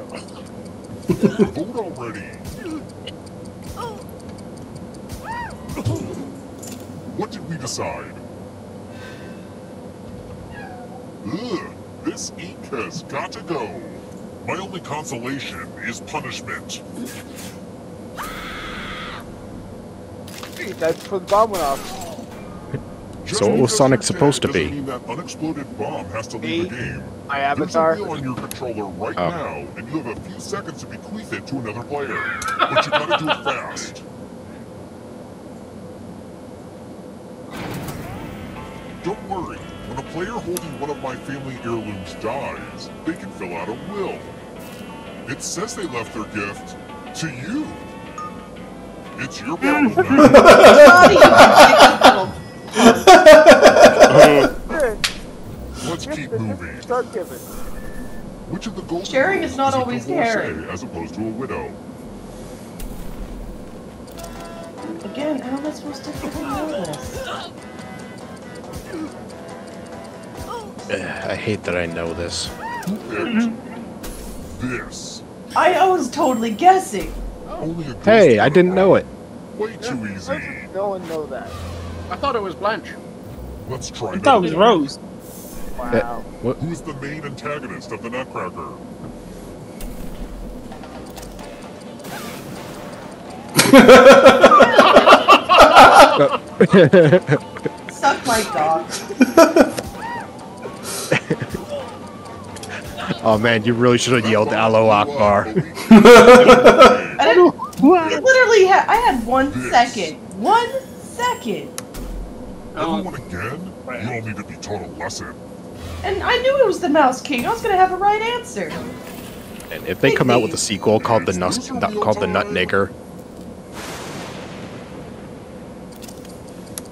Vote already. What did we decide? Ugh, this ink has got to go. My only consolation is punishment. That's for the bomb went off. Just So what was Sonic supposed to be? mean that unexploded bomb has to leave the game. My There's a avatar. wheel on your controller right Oh. now, and you have a few seconds to bequeath it to another player. But you gotta do it fast. Don't worry, when a player holding one of my family heirlooms dies, they can fill out a will. It says they left their gift to you. It's your problem [laughs] now. Let's keep moving. Start giving. Which of the golden Sharing rules is not a always divorcee caring. as opposed to a widow? Again, how am I supposed to freaking know this? Ugh, I hate that I know this. This. I was totally guessing. Only Hey, I didn't know it. Way too easy. No one know that. I thought it was Blanche. Let's try I thought it was. Rose. Wow. Eh, what? Who's the main antagonist of the Nutcracker? [laughs] Suck my dog. [laughs] oh man, you really should have yelled Allahu Akbar. [laughs] I didn't, I literally had, I had one second. One second. Everyone uh, again? You all need to be taught a lesson. And I knew it was the Mouse King. I was gonna have a right answer. And if they come out with a sequel called the Nut, called the Nut Nigger,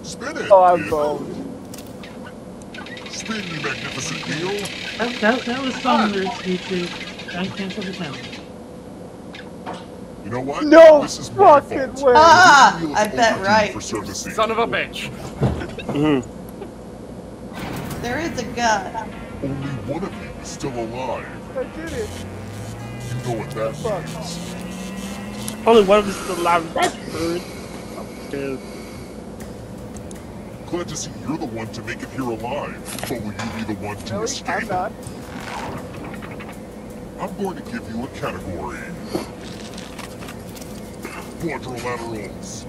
Spin it. Oh, I'm kid. Boned. Spin, you magnificent wheel. That, that, that was fun, YouTube. Don't cancel the channel. You know what? No this is my fucking fault. way. Ah, I bet right. For. Son of a bitch. There is a God. Only one of you is still alive. I did it. You know what that Fuck. means. Only one of us is alive. That's good. Glad to see you're the one to make it here alive. But will you be the one to Really? escape? I'm not. I'm going to give you a category. Quadrilaterals.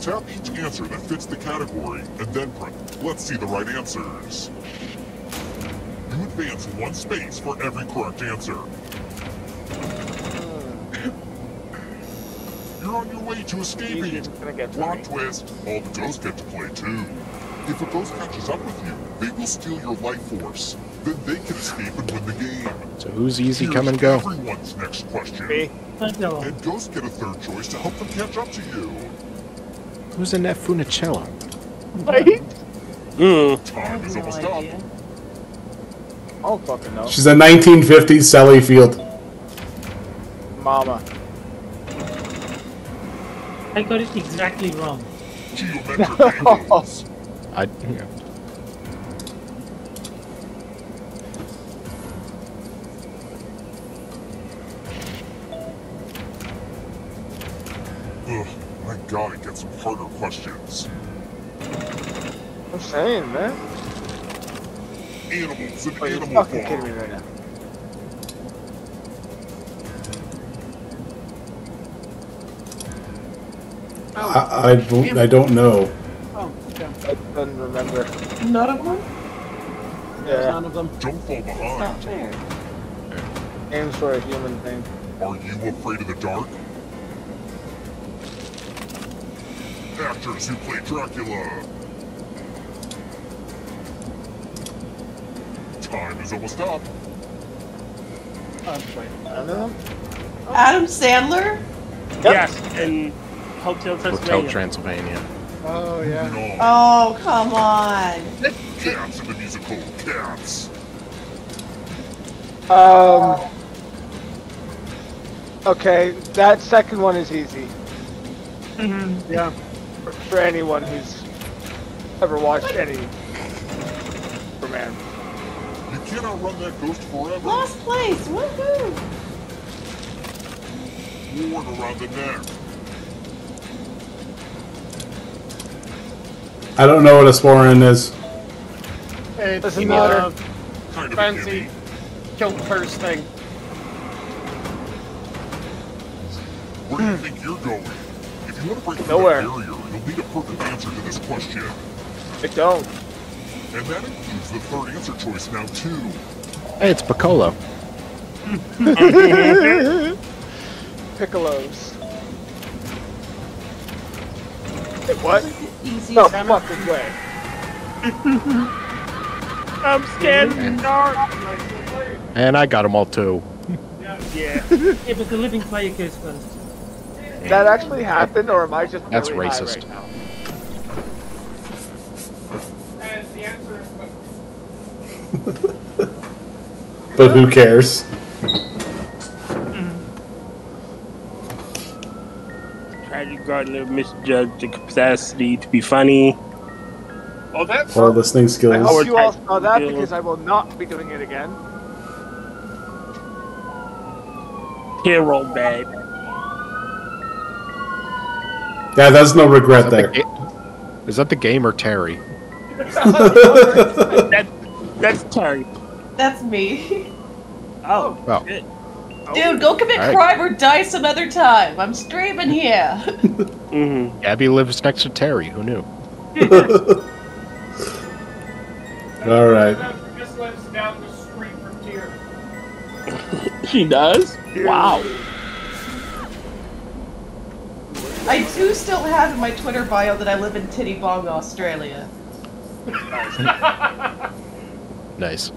Tap each answer that fits the category, and then press. Let's see the right answers. You advance one space for every correct answer. You're on your way to escaping. Plot twist. All the ghosts get to play too. If a ghost catches up with you, they will steal your life force. Then they can escape and win the game. So who's easy Here's come and go? Everyone's next question. Me. And ghosts get a third choice to help them catch up to you. Who's Annette Funicello? Right? Mm. Time is almost up. I don't fucking know. She's a 1950s Sally Field. Mama. I got it exactly wrong. Geometric angles. [laughs] I. yeah. Ugh, I gotta get some harder questions. I'm saying, man. Animals in Oh, you're animal fucking kidding me right now. I, I, don't- I don't know. Oh, yeah. I don't remember. None of them? Yeah. None of them. Don't fall Not behind. fair. Names for a human thing. Are you afraid of the dark? Actors who play Dracula. Time is almost up. Oh, wait. None of them? Adam Sandler? Yes, in Hotel Hotel Transylvania. Transylvania. Oh, yeah. No. Oh, come on. Cats in the musical Cats. Um. Okay, that second one is easy Yeah. for, for anyone who's ever watched any Superman. You can't outrun that ghost forever. Lost place. Woohoo. Ward around the neck. I don't know what a sporran is. It Doesn't doesn't matter. matter. Kind of a Fancy gimme. kilt purse thing. Where do you think you're going? If you want to break through Nowhere. that barrier, you'll need a perfect answer to this question. I don't. And that includes the third answer choice now, too. Hey, it's Piccolo. [laughs] Piccolos. Wait, what? Easy. No fucking way. [laughs] I'm scared in the dark. And I got them all too. Yeah. Yeah, but the living player goes first. That actually happened, or am I just That's really high racist. right now? And the answer But [laughs] who cares? Gardner misjudged the capacity to be funny. Oh, that's Or listening I skills. hope you all saw that skill. because I will not be doing it again. Here, Hero bad. Yeah, that's no regret Is that, there. the ga- is that the game or Terry? [laughs] That, that's Terry. That's me. Oh, Well. shit. Dude, go commit Alright. crime or die some other time. I'm streaming here. [laughs] Mm-hmm. Abby lives next to Terry. Who knew? [laughs] All right. Just lives down the street from here. [laughs] She does? Wow. I do still have in my Twitter bio that I live in Tittybong, Australia. Nice.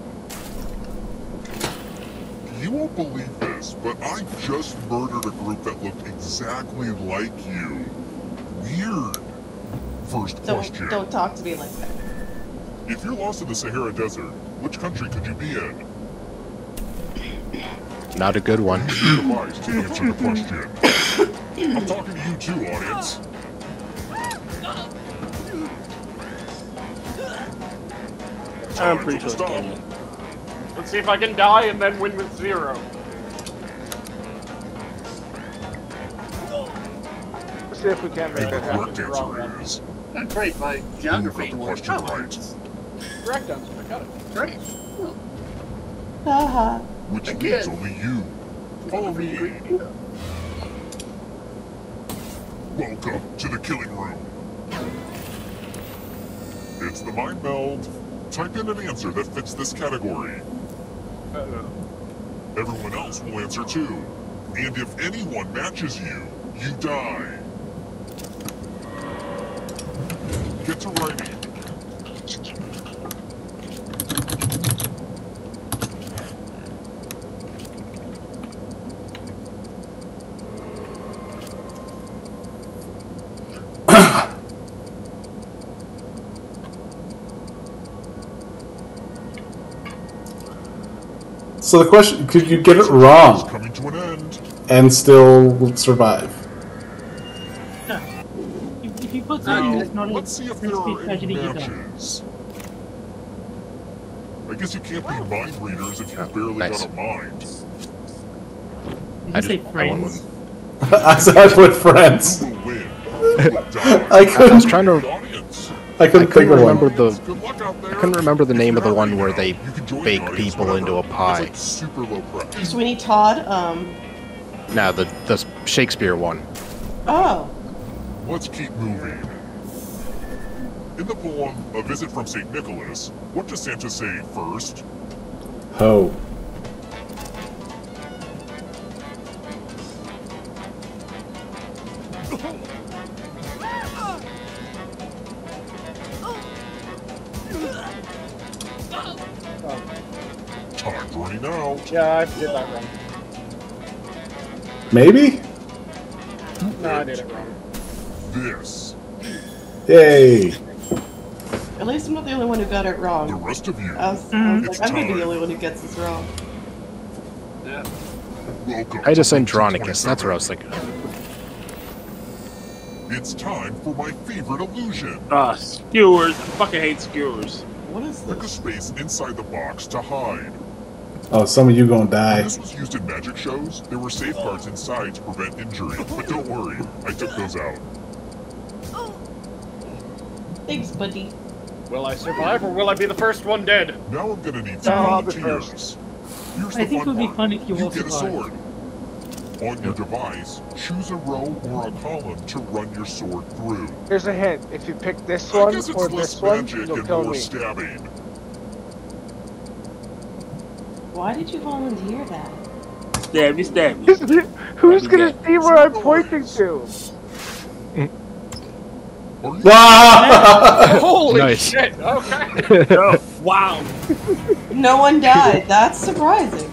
You won't believe this, but I just murdered a group that looked exactly like you. Weird. First Don't question. don't talk to me like that. If you're lost in the Sahara Desert, which country could you be in? Not a good one. Device to answer the question. I'm talking to you too, audience. I'm pretty sure it's Kenny. Let's see if I can die and then win with zero. Let's see if we can make And the that happen. correct answer is Great, my geography the was question right. Correct answer. I got it. Great. Uh-huh. Which Again. means only you. Only you. Welcome to the killing room. It's the mind meld. Type in an answer that fits this category. Uh, everyone else will answer too. And if anyone matches you, you die. Get to writing. So the question: Could you get it wrong Coming to an end. and still survive? No. If, if you put something that's not Let's see if there are any tragedy, matches. I guess you can't be mind readers if you've barely nice. got a mind. Did I you say just- I friends? [laughs] I said with friends. Who will win? Who will [laughs] die? I I was trying to. Audience. I I couldn't think couldn't of one. remember the. Good luck out there. I couldn't remember the name of the one where they you can join the bake people into a It's pie. like super low price. Sweeney Todd, um, No, the the Shakespeare one. oh. Let's keep moving. In the poem A Visit from St. Nicholas, what does Santa say first? Ho. Time's Yeah, I did that wrong. Maybe. No, I did it wrong. This. Yay. At least I'm not the only one who got it wrong. The wrong. rest of you, I was, I was like, I'm gonna be the only one who gets this wrong. Yeah. welcome. I just to Andronicus. That's what I was thinking. It's time for my favorite illusion. Ah, skewers. I fucking hate skewers. What is Pick a this? space inside the box to hide. Oh, some of you gonna When die. this was used in magic shows, there were safeguards inside to prevent injury. But don't worry, I took those out. Thanks, buddy. Will I survive or will I be the first one dead? Now I'm gonna need No, some I'll volunteers. Here's I the think it fun would be part. fun if you You all get a sword. On your device, choose a row or a column to run your sword through. Here's a hint. If you pick this one or less this one, you'll and kill more me. stabbing. Why did you volunteer that? Stab me, stab me. [laughs] Who's gonna good. see where I'm pointing to? Wow! you! [laughs] Holy Nice. shit! Okay. [laughs] Oh, wow. No one died. That's surprising.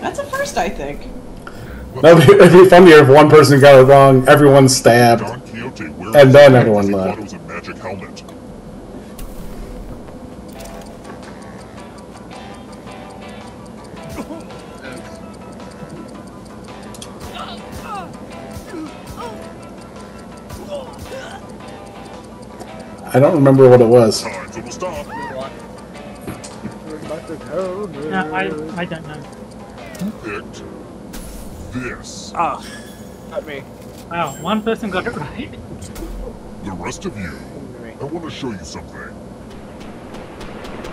That's a first, I think. That'd be, it'd be funnier if one person got it wrong, everyone stabbed. Don Quixote wears And then it everyone because he left. I don't remember what it was. Time's. No, I, I don't know. Who picked this? Ah, Not me. Wow, one person got it right. The rest of you, I want to show you something.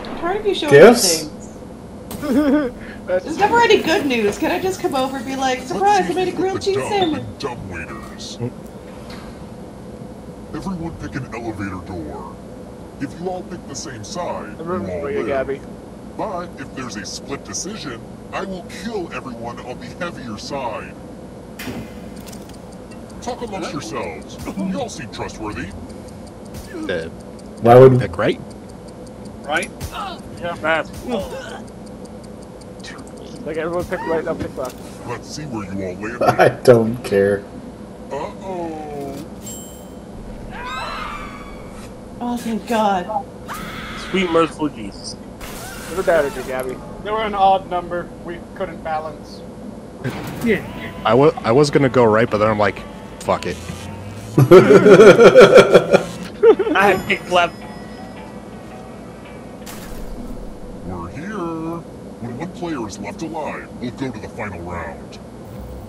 I'm tired of you showing Gifts? me things. There's never any good news. Can I just come over and be like, surprise, I made a grilled cheese sandwich? Dumb waiters. Everyone pick an elevator door. If you all pick the same side, The you room's all for you, live. Gabby. But if there's a split decision, I will kill everyone on the heavier side. Talk amongst yourselves. You all seem trustworthy. The Why would pick right? Right? that's Like everyone pick right, I'll pick left. Let's see where you all [laughs] landed. I don't care. Uh-oh. Oh, Oh, thank God. sweet merciful Jesus. What's the matter, with you, Gabby? They were an odd number. We couldn't balance. Yeah. [laughs] I was I was gonna go right, but then I'm like, fuck it. [laughs] I had picked left. We're here. When one player is left alive, we'll go to the final round.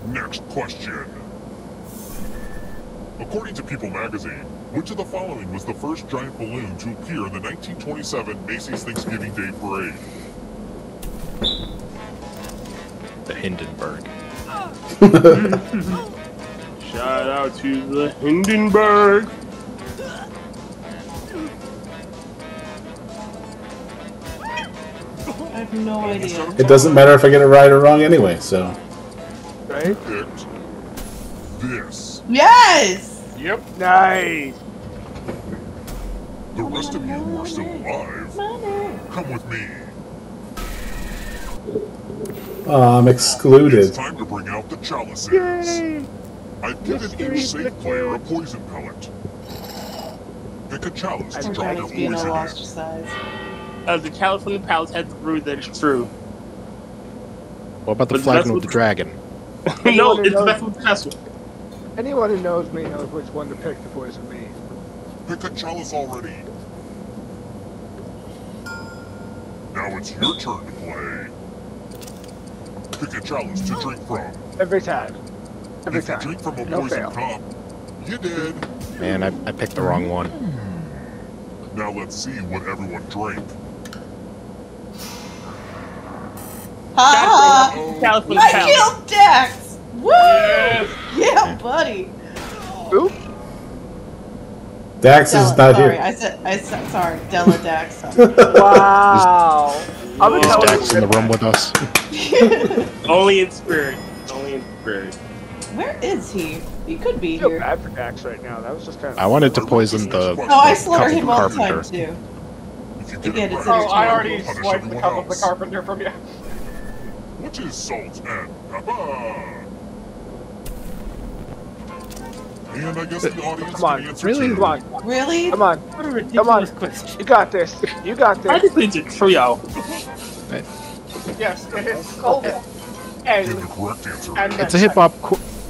Next question. According to People magazine, which of the following was the first giant balloon to appear in the 1927 Macy's Thanksgiving Day Parade? The Hindenburg. [laughs] Shout out to the Hindenburg. I have no idea. It doesn't matter if I get it right or wrong anyway, so. Right? Picked this. Yes! Yep. Nice. The rest of you who are still alive, come with me. Oh, I'm excluded. It's time to bring out the chalices. I've given each safe player a poison pellet. Pick a chalice to drop your Everybody's being poison all in. ostracized. Uh, the chalice from the palace has the brew that is true. What about the But flagon with what- the dragon? [laughs] no, it's the knows- best with the castle. Anyone who knows me knows which one to pick to poison me. Pick a chalice already. Now it's your turn to play. Pick a chalice to drink from. Every time. Every if you time. drink from a No poison fail. cup, you did. Man, I, I picked the wrong one. Now let's see what everyone drank. Ha Chalice from the I killed Dex! Woo! Yeah, buddy. Oop. Dax Della, is not sorry, here. I said, I said, sorry, Della Dax. [laughs] Wow. I'm Is Dax in the room with us? [laughs] Only in spirit. Only in spirit. Where is he? He could be I feel here. bad for Dax right now. That was just kind of. I wanted to poison the Oh, I slaughter him all the time too. You Again, it's Oh, I already Punish swiped the everyone cup of the carpenter from you. Which is salt and pepper. And I guess the audience Come on. Really? too. Come on. Really? Come on. What a Come on. question. You got this. You got I this. just need a trio. Yes, it is salt Give and the correct answer. and It's a hip hop.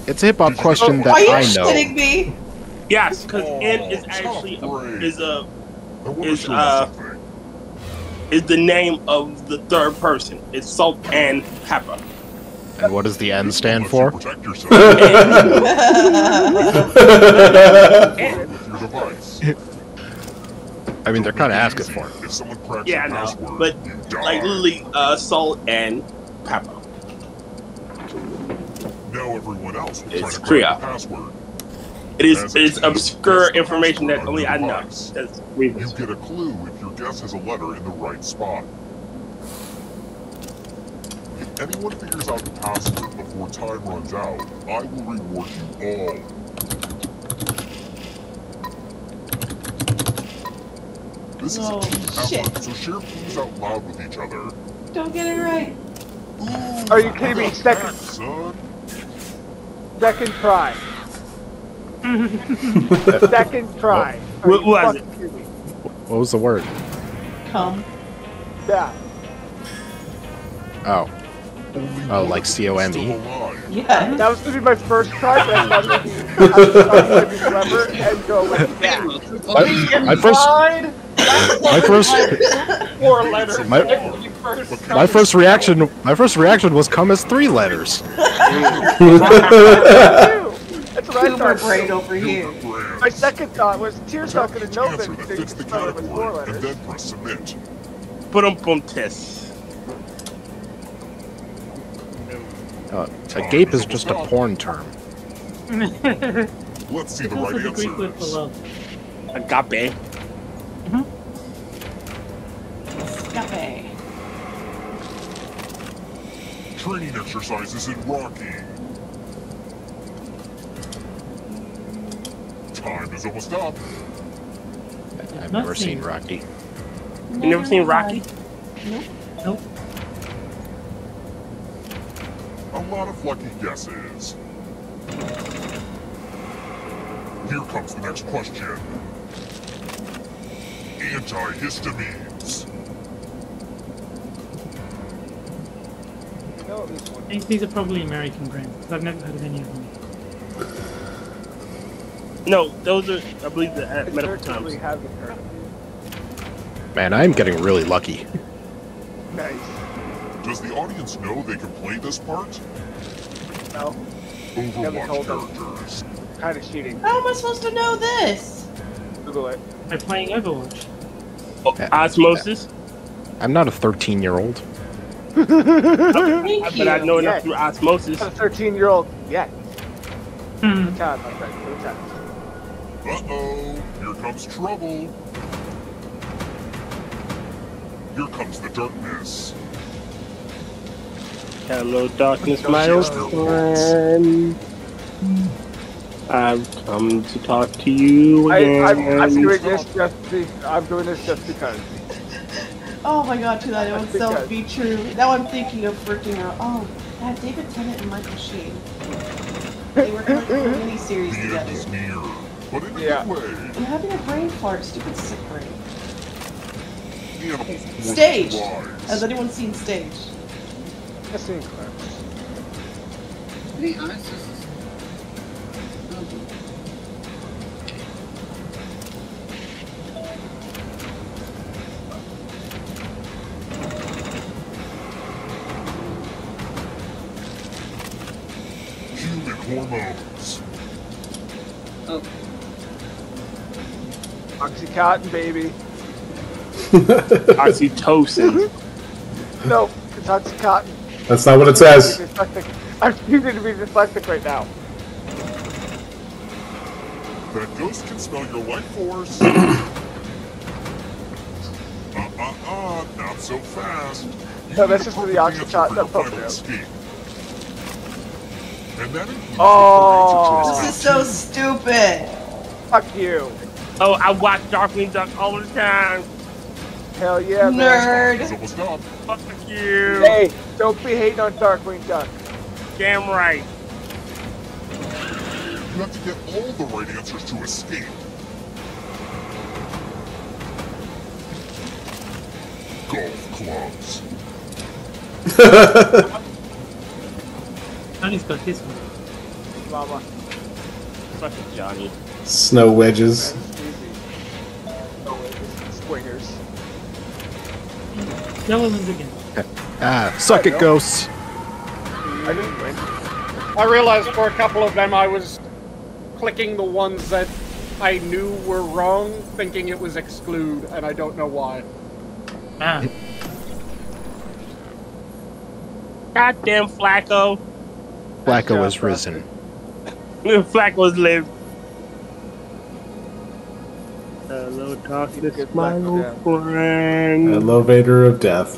It's a hip hop question that I know. Are you I know. shitting me? Yes, because Oh, N is actually a, is a I wanna is, show uh, is the name of the third person. It's salt and pepper. And what does the N stand for? Protect yourself with your device. I mean, they're kind of asking for it. If someone cracks Yeah, I your know, password, but like literally uh, salt and pepper. Now everyone else will try It's to crack trio. the password. It is it is obscure information that only I know. device. That's You get a clue if your guess has a letter in the right spot. If anyone figures out the password before time runs out, I will reward you all. This is Oh, a team shit. effort, so share clues out loud with each other. Don't get it right. Are you kidding me? Second, Son, second try. [laughs] second try. Are What you was fucking kidding? What was the word? Come. Yeah. Oh. Only Oh, one like of you is still C-O-M-E? Yeah. That was gonna be my first try, but I thought maybe I was gonna be clever and go with that. My, my first, my first, Four letters. My- first. my first reaction, my first reaction was come as three letters. That's what I thought. brain over here. My second thought was Tier's not gonna know answer that that they fits the spell it with four letters. then press submit. Put them boom test. Uh, a gape is just a porn term. Let's see the right the Greek word for love. Agape. Cafe. Training exercises in Rocky. Time is almost up. I've never seen seen Rocky. You never seen Rocky? Nope. A lot of lucky guesses. Here comes the next question. Antihistamines. No. I think these are probably American brands because I've never heard of any of them. No, those are I believe the uh, medical terms. haven't Man, I'm getting really lucky. Nice. Does the audience know they can play this part? No. Never told them. Kind of cheating. How am I supposed to know this? Google it. By playing Overwatch. Osmosis. I'm not a 13 year old. Thank [laughs] but I know enough through osmosis. I'm A 13 year old. Yeah. Hmm. Good time, my friend. Good time. Uh-oh, here comes trouble. Here comes the darkness. Hello, darkness, my old friend. I've come to talk to you I, again. I'm, I'm doing this just be, I'm doing this just because. [laughs] Oh my god, to that it would Because- self be true. Now I'm thinking of freaking out. Oh, God, David Tennant and Michael Sheen. They were like a [laughs] mini series The end is together. near, but in a Yeah. good way. I'm having a brain fart. Stupid sick brain. The Stage. Has anyone seen Stage? I've seen clips. Hey, honest, this is- Human hormones. Oh, Oxycontin, baby. [laughs] Oxytocin. [laughs] No, it's Oxycontin. That's not what it says. [laughs] I'm dyslexic. Choosing to be dyslexic right now. That ghost can smell your life force. Uh-uh-uh, [coughs] not so fast. No, that's just for the Answer Oxycontin. for your That's final okay. escape. And that Oh. This is so stupid. Fuck you. Oh, I watch Darkwing Duck all the time. Hell yeah, man. It's almost. Fuck you. Hey, don't be hating on Darkwing Duck. Damn right. You have to get all the right answers to escape. Golf clubs. [laughs] Johnny's got this one. Mama. Fucking Johnny. Snow wedges. Wait, this is swingers. Yellow ones again. Ah, suck it, ghosts. I didn't win. I realized for a couple of them I was clicking the ones that I knew were wrong, thinking it was exclude, and I don't know why. Ah. Goddamn Flacco. Flacco has risen. [laughs] Flacco's lived. Hello, darkness, my old friend. Elevator of death.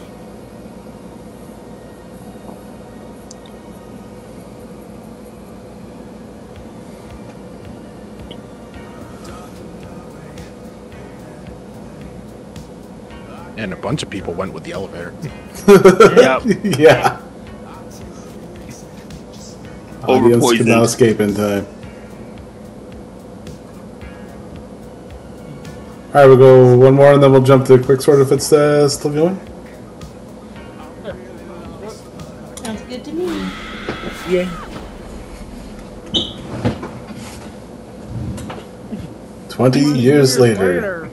And a bunch of people went with the elevator. Yep. [laughs] yeah. Audience Overpoisoned. cannot escape in time. Alright, we'll go one more and then we'll jump to Quixort if it's uh, still going. Sounds good to me. Yeah. Twenty years later.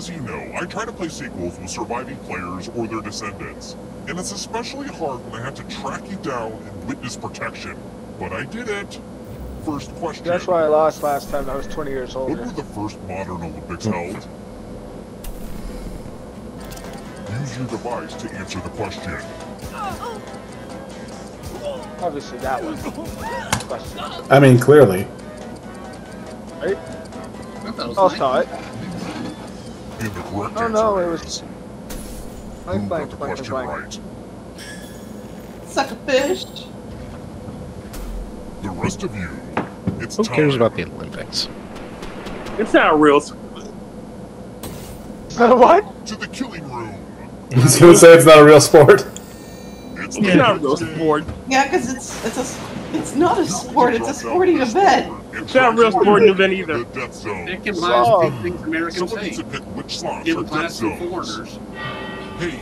As you know, I try to play sequels with surviving players or their descendants. And it's especially hard when I have to track you down in witness protection. But I did it. First question. That's why I lost last time. I was 20 years When older. were the first modern Olympics held? Use your device to answer the question. Obviously, that was the question. I mean, clearly. Right? I thought it was I'll Nike. Saw oh, it. And the correct Oh answer no, it is was. who Blank, got blank, the blank, question blank. right. Suck a fish. The rest of you, it's Who time. cares about the Olympics? It's not a real. [laughs] Uh, what? To the killing room. [laughs] I was gonna say it's not a real sport. It's It's not a real sport. Yeah, because it's it's a it's not a sport. It's a sporting event. It's not a real sporting event either. The death zone. It can So- buy things American Someone needs to pick which slots Give are death class to zones. foreigners.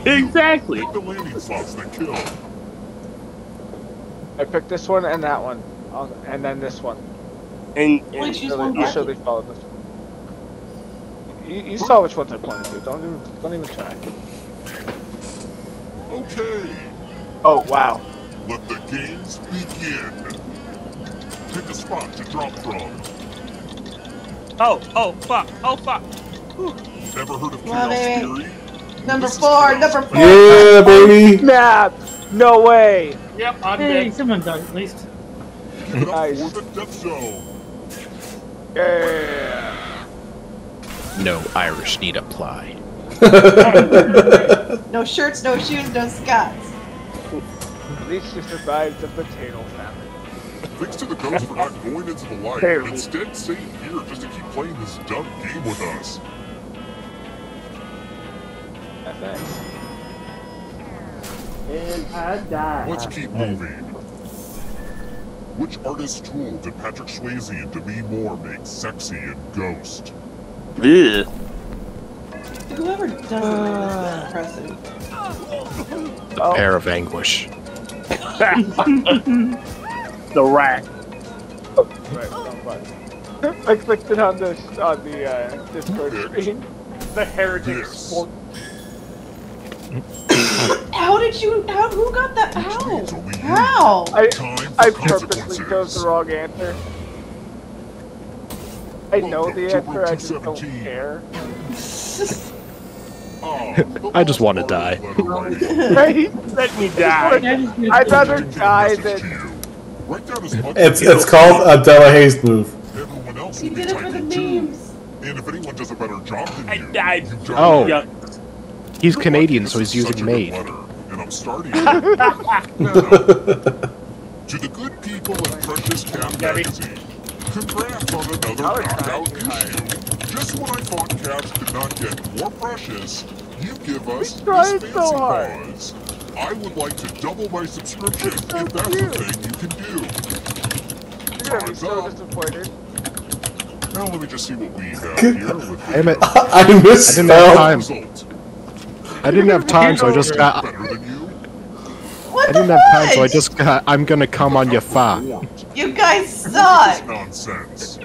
Hey, Exactly. pick the landing slots that kill. I picked this one and that one, um, and then this one. And, Only and choose So one they, you should bucket. followed this one. You, you saw which ones I pointed to. Don't even don't even try. Okay. Oh wow. Let the games begin. Pick a spot to drop from. Oh, oh, fuck, oh, fuck. Ever heard of Come on, Chaos baby. Theory? Number four, number four. Yeah, baby. Snap! No way! Yep, I'm Hey, dead. someone died at least. Give it up Nice. for the Death Zone. Yeah. No Irish need apply. [laughs] No shirts, no shoes, no Scots. At least you survived the potato famine. Thanks to the ghost for not going into the light, Hey. and instead staying here just to keep playing this dumb game with us. FX. And I died. Let's keep moving. Which artist's tool did Patrick Swayze and Demi Moore make sexy and Ghost? Ugh. Whoever does it is depressing. The pair of anguish. [laughs] the rat. Right. [laughs] I clicked it on the on the uh, Discord screen. The heretic Yes. sport. How did you? How? Who got that? How? means only you. How? I I purposely chose the wrong answer. I know the answer, I just don't care. Oh, I just wanna die. of the letter writing. Right? Let me die. I'd rather die than It's as it's called a Della Hayes move. everyone else He did it for the memes. And if anyone does a better job than I you, died. you die. Oh. Yeah. He's Canadian, so he's is using a made. letter, and I'm starting [laughs] it. now, to the good people at Precious Cat Magazine, congrats on another Our knockout issue. Just when I thought cats could not get more precious, you give us this fancy so hard. pause. I would like to double my subscription so if that's cute. the thing you can do. You're gonna be so up. disappointed. Now let me just see what we have here with Damn it. I missed [laughs] I didn't have time. I didn't have time, so I just got. I didn't have time, so I just got. I'm gonna come on your fa. You guys This suck. nonsense.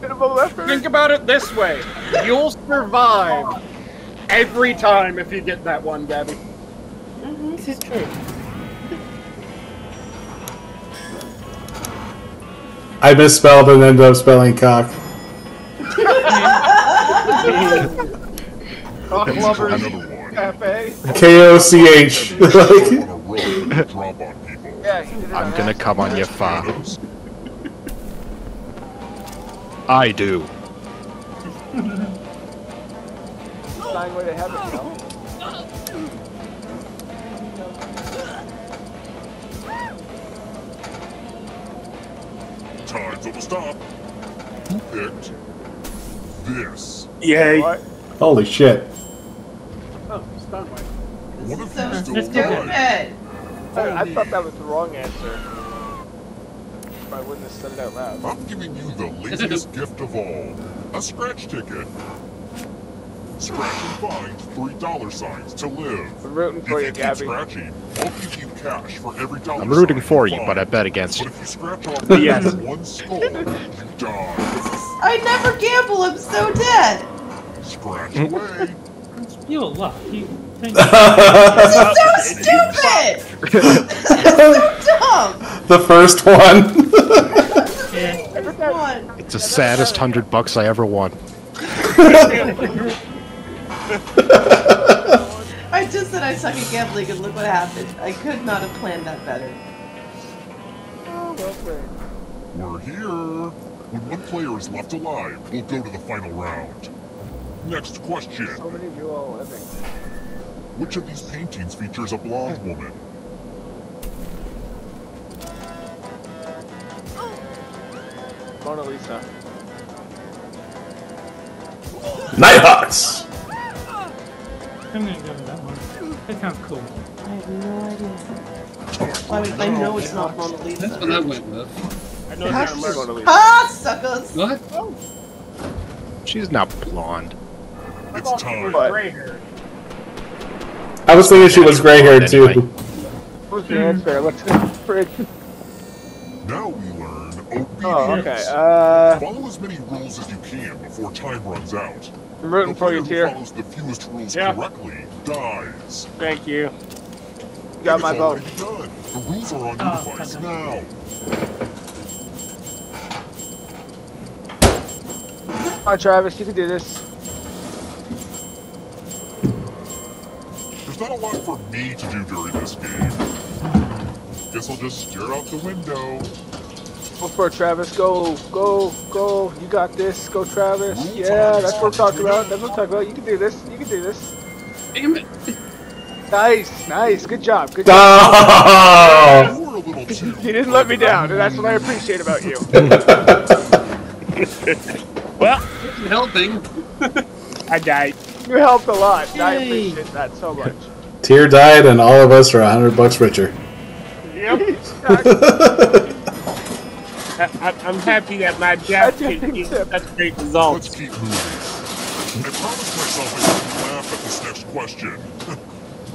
Bit of a leopard. Think about it this way: you'll survive every time if you get that one, Gabby. This is true. I misspelled and ended up spelling cock. Cock lovers Another one. cafe. K O C H. on a roll and drop on people. Yeah, he did it I'm gonna come on your fa. I do. Fine way to have it, you know? Time's almost. Who picked this? Yay. What? Holy shit. Oh, Steinway. One of So you still Let's go. alive. I, I thought that was the wrong answer. I wouldn't have said it out loud. I'm giving you the laziest gift of all. A scratch ticket. Scratch and find three dollar signs to live. I'm rooting for you you, keep Gabby. scratching, I'll give you cash for every dollar I'm rooting sign for you, find. but I bet against But you. if you scratch off [laughs] Yes. yes. one skull, you die. I never gamble. I'm so dead. Scratch hmm? away. It's pure luck. You think [laughs] This is so stupid. so dumb. The first one. yeah. One. It's the saddest hundred bucks I ever won. [laughs] I just said I suck at gambling, and look what happened. I could not have planned that better. oh, well played. We're here. When one player is left alive, we'll go to the final round. Next question. So many of you all living. Which of these paintings features a blonde woman? Mona Lisa. Nighthawks. I'm gonna go with that one. That sounds cool. I have no idea. I, mean, I know it's not Mona That's what I went with. I know Gosh. that Mona Lisa. Ah, suckers! What? She's not blonde. It's time. But- Gray hair. I was thinking she was gray haired too. Anyway. What's the answer? Let's go. Fridge. Now we learn obedience. Oh, okay. Uh, Follow as many rules as you can before time runs out. I'm The rooting for player you, who Tier. follows the fewest rules Yeah. correctly dies. Thank you. Got And my vote. done. The rules are on your Oh, device okay. now. Come on, Travis, you can do this. There's not a lot for me to do during this game. Guess I'll just stare out the window. Go for Travis. Go, go, go. You got this. Go, Travis. Yeah, that's what I'm talking about. That's what I'm talking about. You can do this. You can do this. Damn it. Nice, nice. Good job. Good job. Oh! [laughs] you didn't let me down, and that's what I appreciate about you. [laughs] well, helping. I died. You helped a lot. and I appreciate that so much. Tier died, and all of us are a hundred bucks richer. Yep. [laughs] I, I, I'm happy that my job can give such great results. Let's keep moving. I promised myself I wouldn't laugh at this next question.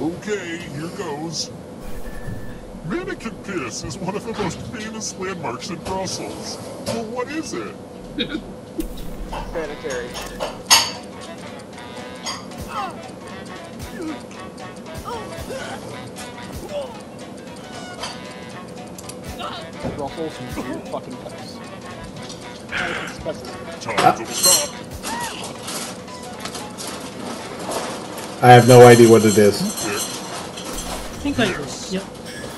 [laughs] okay, here goes. Manneken Pis is one of the most famous landmarks in Brussels. Well, what is it? Sanitary. [laughs] Ruffles and weird fucking pets. Time to stop. I have no idea what it is. I think I Yep.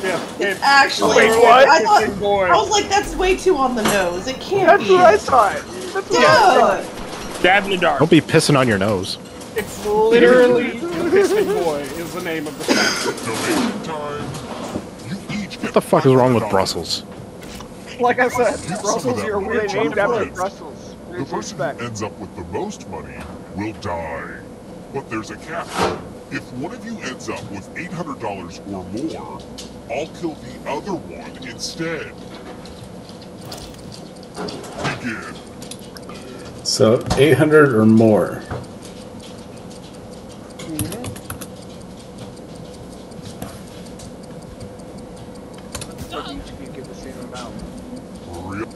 Yeah. Actually, Wait, what? I, thought, Kissing boy. I was like, that's way too on the nose. It can't That's be. what I thought. That's what I thought. Stab in the dark. Don't be pissing on your nose. It's literally the Kissing Boy is the name of the [laughs] What the fuck is wrong with Brussels? Like I said, Give some of Brussels, that you're weird to your Named after friends. Brussels. The person respect. who ends up with the most money will die. But there's a cap. If one of you ends up with $800 or more, I'll kill the other one instead. Begin. So 800 or more. But each of you get the same amount. Real.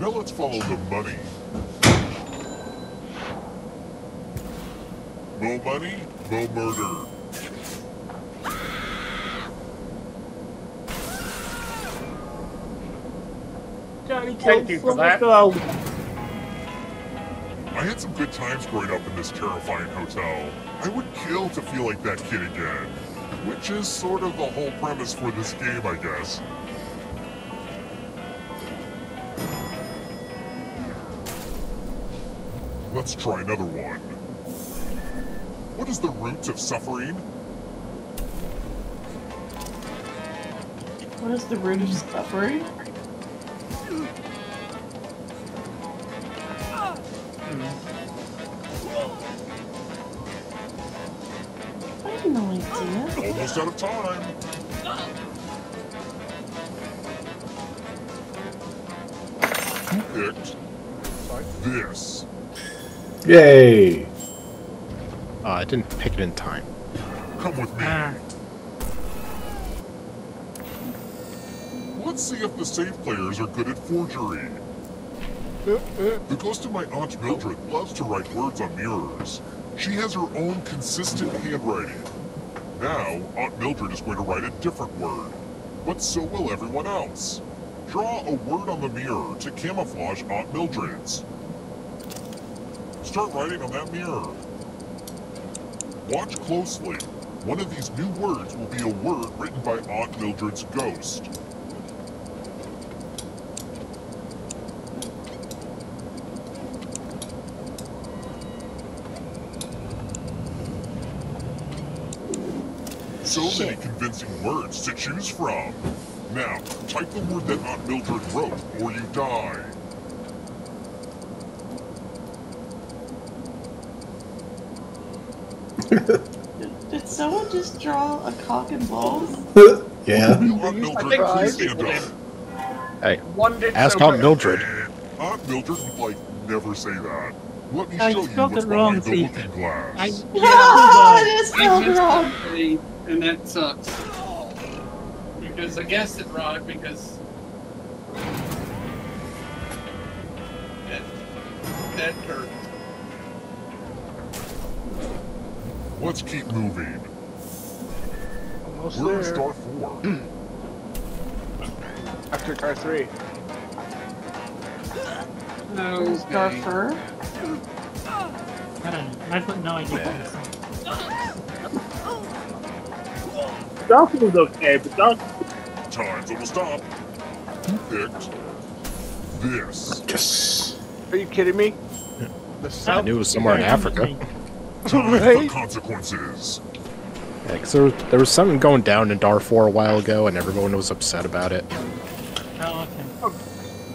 Now let's follow the money. Mo money, mo murder. Johnny Thank you for that. Go. I had some good times growing up in this terrifying hotel. I would kill to feel like that kid again. Which is sort of the whole premise for this game, I guess. Let's try another one. What is the root of suffering? What is the root of suffering? Hmm. I have no idea. Almost out of time. Who picked this? Yay! Uh, I didn't pick it in time. Come with me. Let's see if the safe players are good at forgery. The ghost of my Aunt Mildred loves to write words on mirrors. She has her own consistent handwriting. Now, Aunt Mildred is going to write a different word. But so will everyone else. Draw a word on the mirror to camouflage Aunt Mildred's. Start writing on that mirror. Watch closely. One of these new words will be a word written by Aunt Mildred's ghost. So many convincing words to choose from. Now, type the word that Aunt Mildred wrote, or you die. Did someone just draw a cock and balls? [laughs] yeah. [laughs] Aunt Mildred, please stand up. Hey, One did ask so Aunt good. Mildred. Aunt Mildred would, like, never say that. Let me I show you what's wrong, behind the Steve. looking glass. I, [laughs] Ah, it is spelled I wrong. just say, and that sucks. Because I guessed it wrong because that that hurt. Let's keep moving. Almost We're in there. Star 4. [clears throat] After car three. Is Darfur? I don't know. I've got no idea what this is. Was okay, but Johnson. Time's almost up. Who picked this? Yes. Are you kidding me? The I knew it was somewhere in Africa. Time Right? for consequences. Yeah, 'cause there, was, there was something going down in Darfur a while ago, and everyone was upset about it. Oh, okay.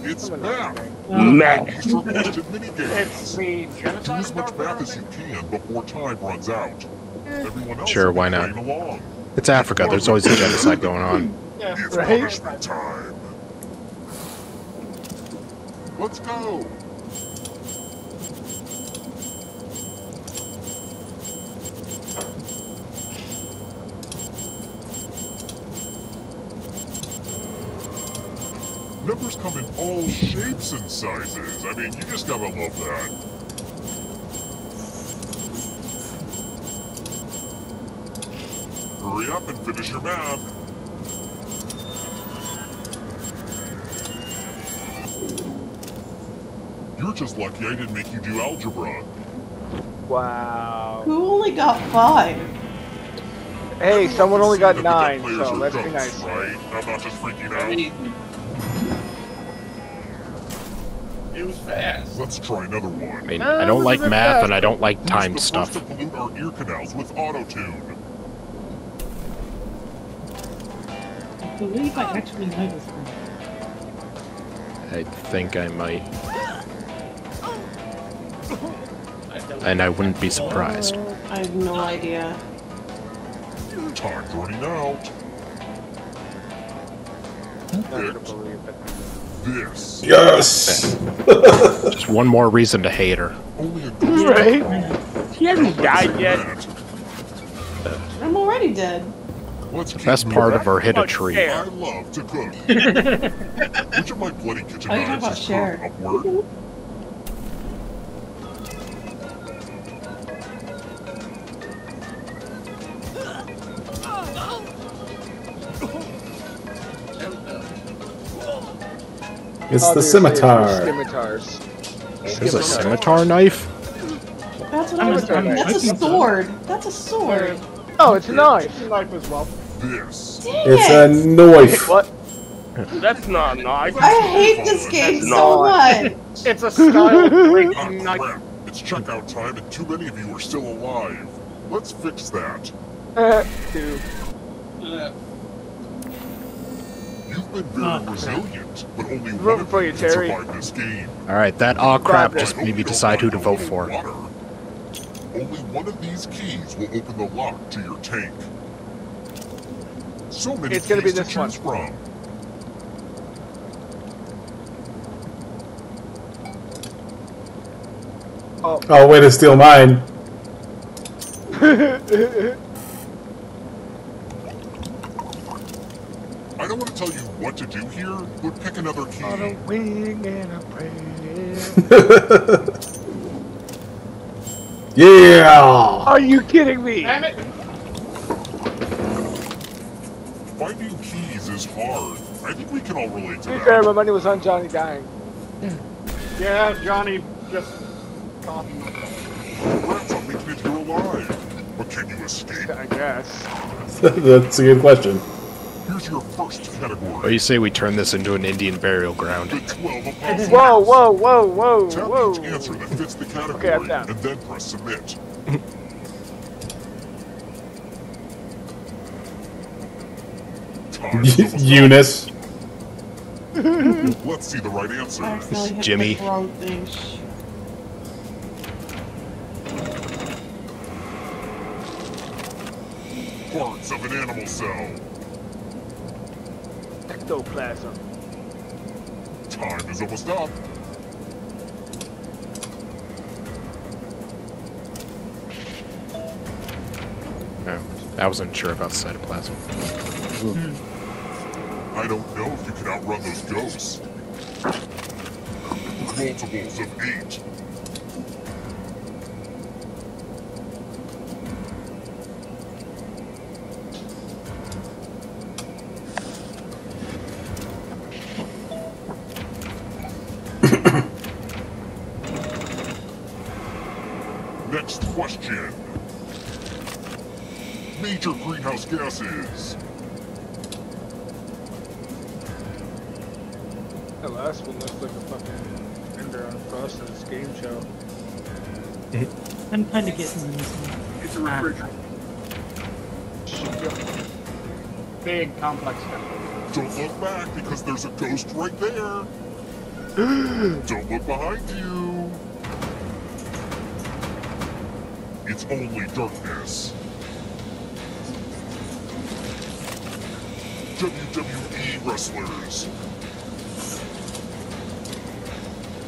It's math. Math. Short question [laughs] mini It's games. the Do as much math as you can before time runs out. Everyone else Sure, why not? along. It's Africa. There's always a genocide going on. Yeah. [laughs] It's Right? punishment time. Let's go. Numbers come in all shapes and sizes. I mean, you just gotta love that. Hurry up and finish your math. You're just lucky I didn't make you do algebra. Wow. Who only got five? Hey, someone only got nine, so let's be nice. Right? I'm not just freaking out. It was fast. Let's try another one. I mean, Uh, I don't like math bad. and I don't like Who's timed the stuff. First to pollute our ear canals with auto-tune. I believe I actually know this one. I think I might, and I wouldn't be surprised. Uh, I have no idea. Time's running out. Who Not gonna believe it. This? Yes. [laughs] Just one more reason to hate her. Only a ghost Right? He hasn't died yet. I'm already dead. Let's keep Best part of her hit a tree. fair. I love to cook. Which of my bloody kitchen Oh, you're talking knives about is upward? It's the scimitar. Scimitars. There's a scimitar knife? That's what I was Scimitar thinking. knife. That's a sword. That's a sword. Oh, it's a knife. It's a knife as well. This. Dang It's it. a knife. What? That's not a knife. I hate this game That's so not- much. It's a style [laughs] breaking knife. crap. It's checkout time and too many of you are still alive. Let's fix that. Uh, two. Uh, You've been very Oh, resilient, but only one of for you you, Terry. survive this game. Alright, that aw crap just made me decide who to vote for. Water. Only one of these keys will open the lock to your tank. So many It's gonna be keys to this one. from. Oh. Oh, way to steal mine. [laughs] I don't want to tell you what to do here, but pick another key. On a wing and a prayer. [laughs] Yeah. Are you kidding me? Damn it! Finding keys is hard. I think we can all relate To to be fair, my money was on Johnny dying. Yeah, Johnny just coffee. Congrats on making it here alive. But can you escape? I guess. [laughs] That's a good question. Here's your first What do you say we turn this into an Indian burial ground? The 12 apostles. Whoa, whoa, whoa, whoa, Tap whoa. each answer that fits the category, Okay, I'm down. and then press submit. Time's almost up. Eunice. [laughs] Let's see the right answer. accidentally hit Jimmy. the wrong thing. Sh- Parts of an animal cell. Ectoplasm. Time is almost up. No, I wasn't sure about the cytoplasm. Hmm. I don't know if you can outrun those ghosts. Multiples of eight. Greenhouse gases. The last one looks like a fucking Ender on Foster's game show. I'm kind of guessing this one. It's a refrigerator. Big complex. Don't look back because there's a ghost right there. [gasps] Don't look behind you. It's only darkness. Wrestlers.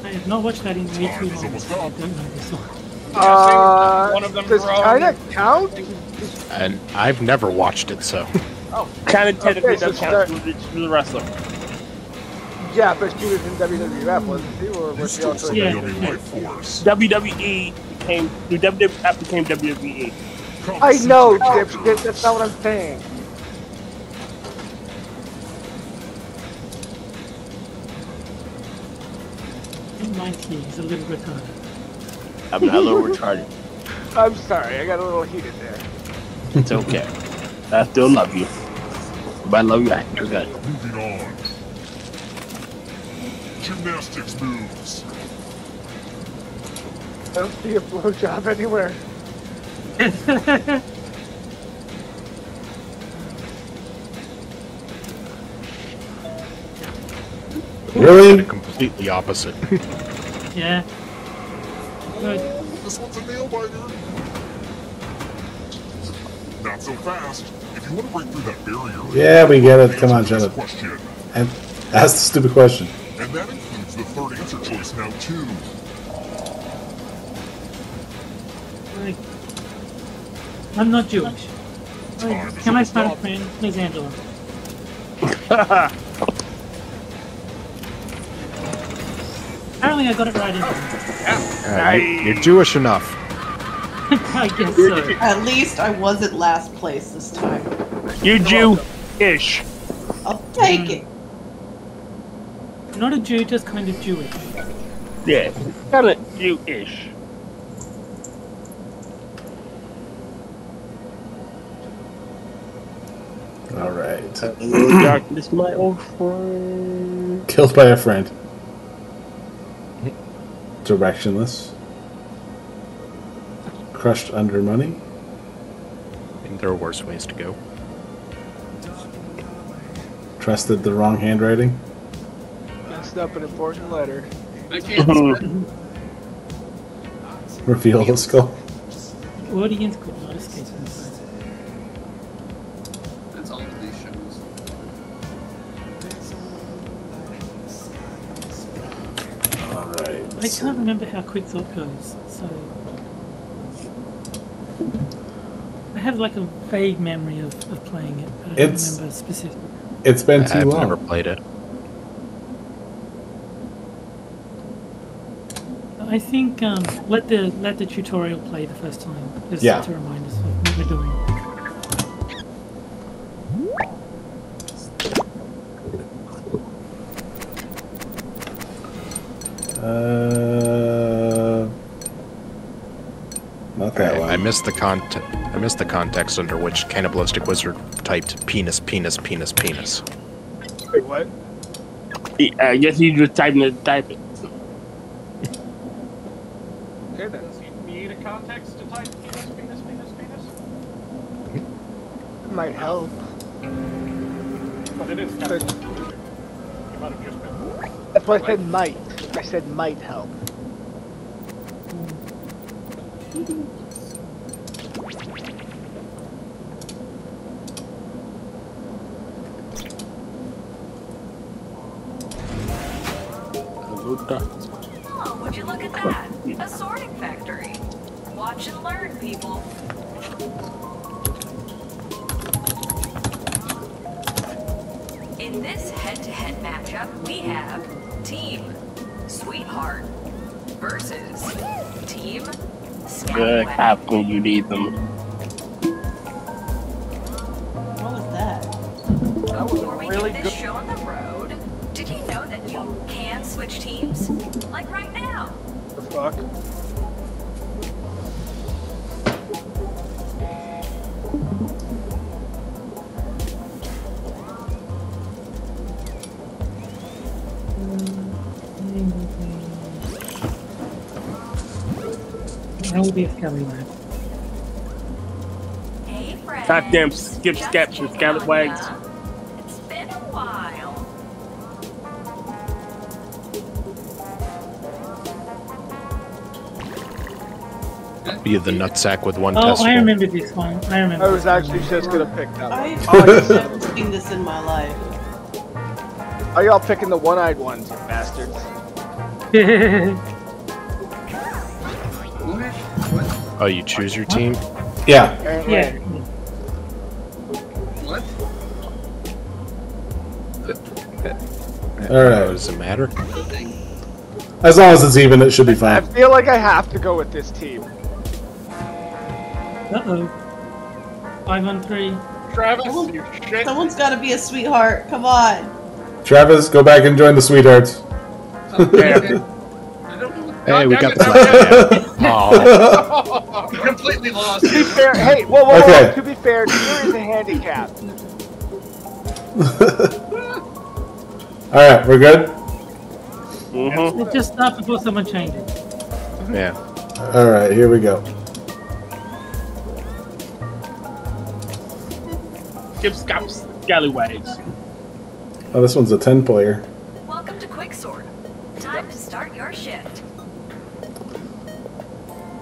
I have not watched that in way too long. so I don't know this one. Uh, one of them does. Chyna count? And I've never watched it, so. Kind of technically Okay, so does count. start- She was a- she was a wrestler. Yeah, but she was in WWF, wasn't she? Or was she also in Yeah. WWE? Life Force. WWE became the WWF became. WWE. I know, dipshit. That's not what I'm saying. In 90, he's a little retarded. I'm not a little retarded. [laughs] I'm sorry, I got a little heated there. It's okay. I still love you. But I love you. You're good. Moving on. Gymnastics moves. I don't see a blowjob anywhere. [laughs] Really? Completely opposite. [laughs] Yeah. Good. This one's a nail biter. Not so fast. If you want to break through that barrier. Yeah, we get it. Come on, answer shut up. Question. And ask the stupid question. And that includes the third answer choice now too. Like, I'm not Jewish. Like, can I start a friend? Miss Angela. [laughs] Apparently I got it right in Uh, you- you're Jewish enough. [laughs] I guess so. At least I wasn't last place this time. You Jew-ish. I'll take it. Not a Jew, just kind of Jewish. Yeah, kind of Jew-ish. All right. Darkness, my old friend. Killed by a friend. Directionless. Crushed under money. I mean, there are worse ways to go. Trusted the wrong handwriting. Messed up an important letter. I can't. [laughs] Reveal the skull. The audience could not can't remember how quick thought goes, so I have like a vague memory of, of playing it, but I don't It's- remember specifically. It's been too I've long. never played it. I think um, let the let the tutorial play the first time, just Yeah. to remind us of what we're doing. Uh, not that I, one. I missed the context. I missed the context under which cannibalistic wizard typed penis, penis, penis, penis. Wait, what? Uh, I guess he just typing it, type it. Okay then. Does he need a context to type penis, penis, penis, penis? Might help. But it is kind of confusing. It might have just been. That's why I said might. I said might help. You need them. Goddamn skip scaps and scallywags. It's been a while. Be the nutsack with one Oh, testicle. I remember this one. I remember. I was actually just gonna pick that. I've never seen this in my life. Are y'all picking the one-eyed ones, you bastards? [laughs] Oh, you choose your team? Yeah. yeah. All right. Does it matter? As long as it's even, it should be fine. I feel like I have to go with this team. Uh oh. Five on three. Travis, you shit. Someone's got to be a sweetheart. Come on. Travis, go back and join the sweethearts. [laughs] Hey, we got the Oh. [laughs] [laughs] Completely lost. To be fair, hey, whoa, whoa, Okay. whoa, to be fair, there is a handicap. All right, we're good. Mm-hmm. It just stop before someone changes. Yeah. All right, here we go. Skip scaps, scallywags. Oh, this one's a ten player. Welcome to Quixort. Time to start your shift.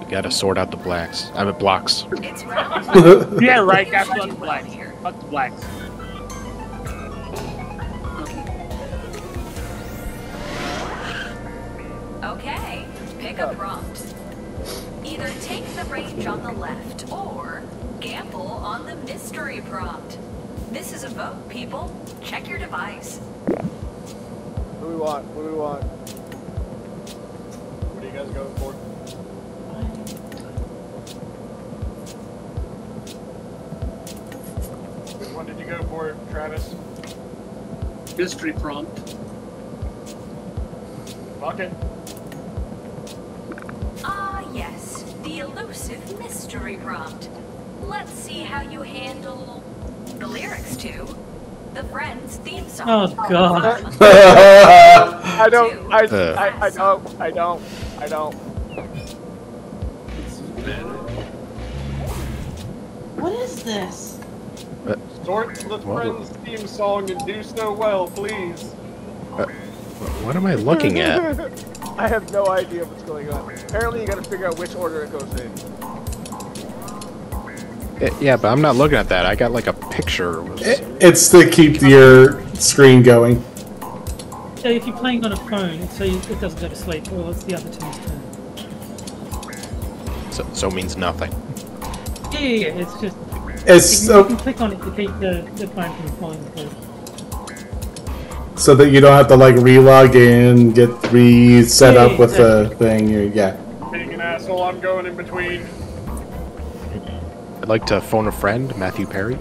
We gotta sort out the blacks. I mean, blocks. It's [laughs] yeah, right. That's what the blacks. Fuck the blacks. Okay, pick a prompt. Either take the range on the left or gamble on the mystery prompt. This is a vote, people. Check your device. What do we want? What do we want? What are you guys going for? Which one did you go for, Travis? Mystery prompt. Fuck the elusive mystery prompt. Let's see how you handle the lyrics to the Friends theme song. Oh god. [laughs] I don't. I, Uh. I, I don't. I don't. I don't. What is this? Sort the What? Friends theme song and do so well, please. Uh, what am I looking at? [laughs] I have no idea what's going on. Apparently, you gotta figure out which order it goes in. Eh, yeah, but I'm not looking at that. I got like a picture. It- It's to keep your screen going. So if you're playing on a phone, it's so you, it doesn't go to sleep, or it's the other team's turn. So, so means nothing. Yeah, yeah, yeah. It's just. It's you, so- you can click on it to keep the, the phone from falling asleep. So that you don't have to like relog in, get reset Yeah, up with the thing. You're, Yeah. Being an asshole, I'm going in between. I'd like to phone a friend, Matthew Perry.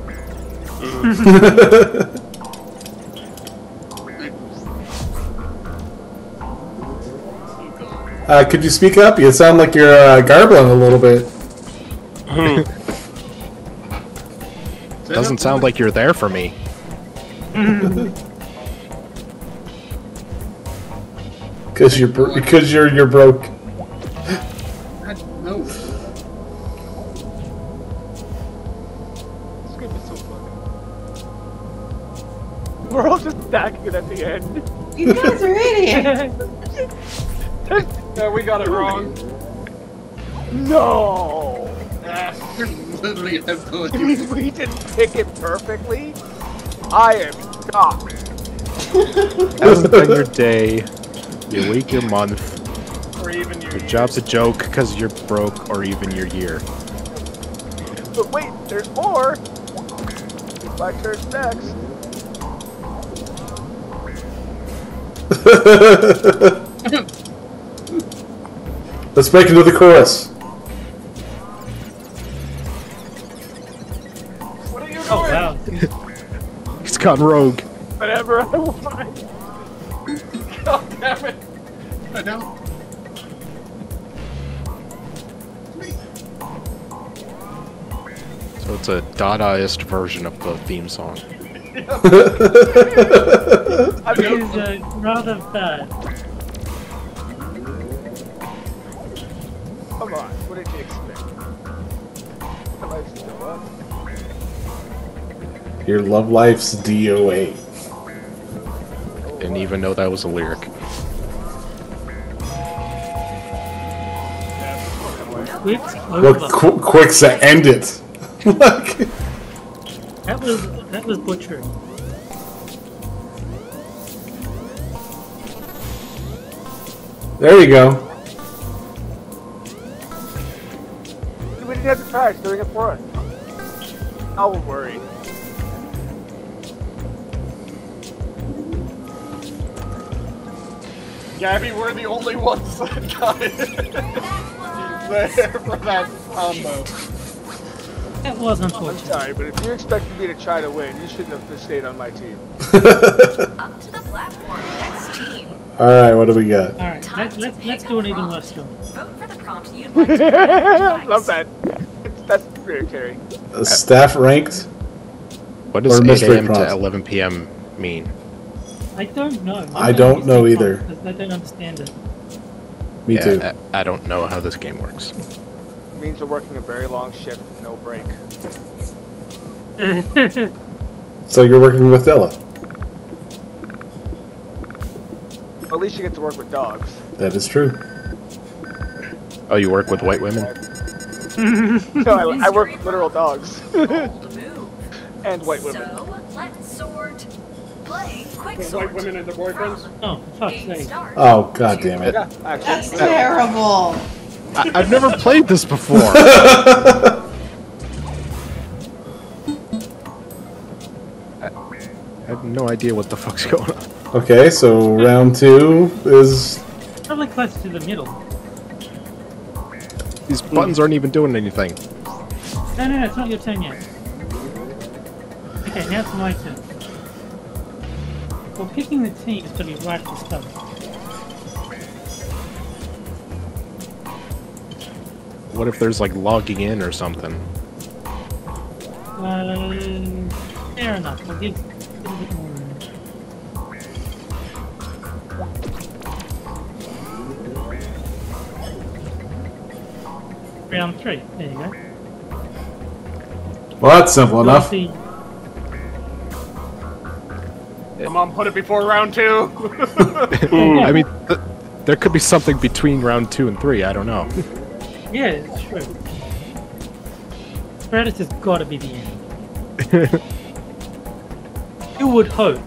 [laughs] Uh, could you speak up? You sound like you're uh, garbling a little bit. [laughs] Doesn't sound like you're there for me. [laughs] Because you're bro- because you're you're broke. I, no. This game is so fun. We're all just stacking it at the end. You guys are idiots. [laughs] Yeah, we got it wrong. No. Ah, Literally, I'm going You we didn't pick it perfectly? I am shocked. Hasn't been your day, your week, your month. or even you. Your job's a joke because you're broke, or even your year. But wait, there's more. It's my turn next. [laughs] Let's break into the chorus. What are you doing? Oh wow. [laughs] He's gone rogue. Whatever I want. God damn it. I know. So it's a Dadaist version of the theme song. I [laughs] It mean, is uh, rather bad. Come on, what did you expect? My life's still up. Your love life's DOA. Didn't even know that was a lyric. Quick, Look, over. qu- quick to end it. [laughs] Look. That was that was butchery. There you go. We didn't have to try, it's doing it for us. I was worried. Gabby, we're the only ones that got it [laughs] there [laughs] for that combo. That was I'm unfortunate. sorry, but if you expected me to try to win, you shouldn't have stayed on my team. [laughs] Up to the platform, next team. All right, what do we got? All right, let, let's let's do an even worse score. Vote for the prompt you'd like to. [laughs] Love that. That's very carry. Uh, staff ranked. What does 8 a.m. to 11 p.m. mean? I don't know. I don't know either. I don't understand it. Me Yeah, too. I, I don't know how this game works. It means we're working a very long shift, no break. [laughs] So you're working with Ella. At least you get to work with dogs. That is true. Oh, you work with white women? [laughs] no, I, I work with literal dogs. [laughs] and white women. So, let's sort. Play quick The white women and their boyfriends? Ah. Oh, fuck's sake. Oh god damn it. Yeah, actually. That's terrible. I, I've never played this before. [laughs] I, I have no idea what the fuck's going on. Okay, so round two is Probably close to the middle. These buttons aren't even doing anything. No, no, no, it's not your turn yet. Okay, now it's my turn. Well, picking the team is going to be right at the start. What if there's like logging in or something? Uh, fair enough. I'll give, give a bit more room. Round three. There you go. well that's simple enough. See, Come on, put it before round two. [laughs] Hmm. I mean, th- there could be something between round two and three. I don't know. yeah, it's true. Predator's got to be the end. [laughs] You would hope.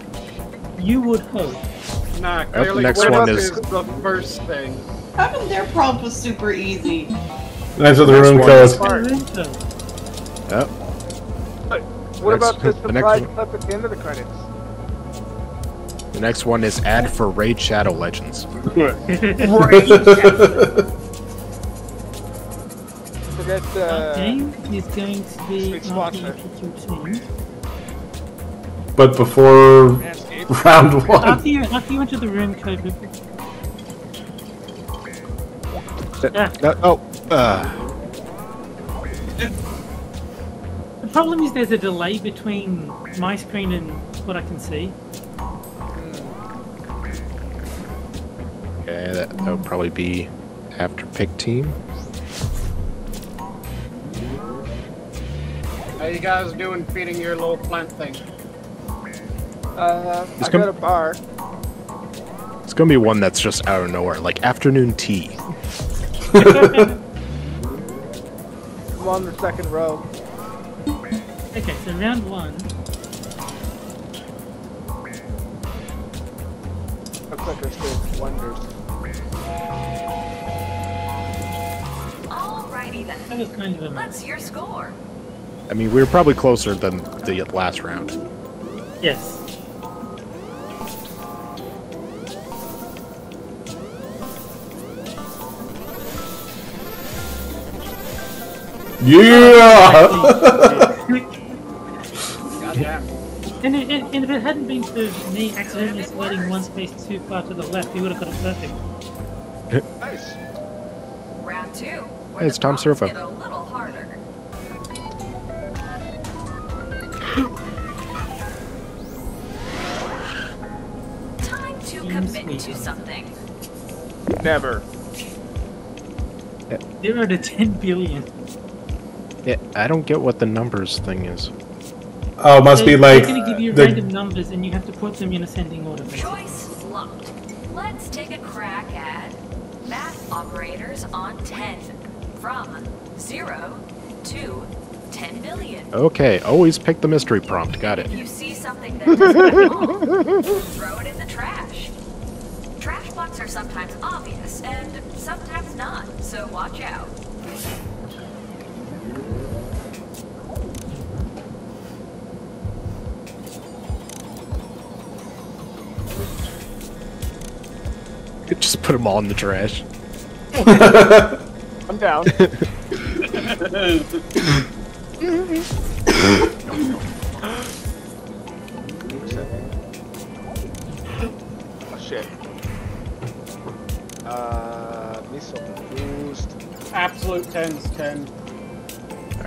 You would hope. nah, clearly next one else is- the first thing. How come their prompt was super easy? Enter the Next room one is- code. Yep. What Next- about this [laughs] the next surprise clip at the end of the credits? The next one is ad for Raid Shadow Legends. Forget Our uh, game is going to be Sweet after sponsor. you pick your team. But before Manscaped. round one. After you, after you enter the room code, we- Yeah. No- oh, uh, the problem is there's a delay between my screen and what I can see. Okay, that, that would probably be after pick team. How you guys doing feeding your little plant thing? Uh, It's I com- got a bar. It's gonna be one that's just out of nowhere, like afternoon tea. I'm on the second row. Okay, so round one. Looks like it's wonders. Alrighty then. That kind of a your score. I mean, we were probably closer than the last round. Yes. Yeah! [laughs] And, it, and, and if it hadn't been for me accidentally sliding one space too far to the left, he would have got it perfect. Nice. Round two. Hey, it's Tom Prompts Surfa. Get a little harder. Time to commit to something. Never. Zero to ten billion. Yeah, I don't get what the numbers thing is. Oh, it must be They're like going to give you the- random numbers, and you have to put them in ascending order. Choice slumped. Let's take a crack at math operators on 10. From 0 to 10 billion. Okay, always pick the mystery prompt. Got it. You see something that doesn't belong, throw it in the trash. Trash blocks are sometimes obvious and sometimes not, so watch out. [laughs] Just put them all in the trash. I'm down. oh shit. Uh, me so confused. Absolute 10's 10.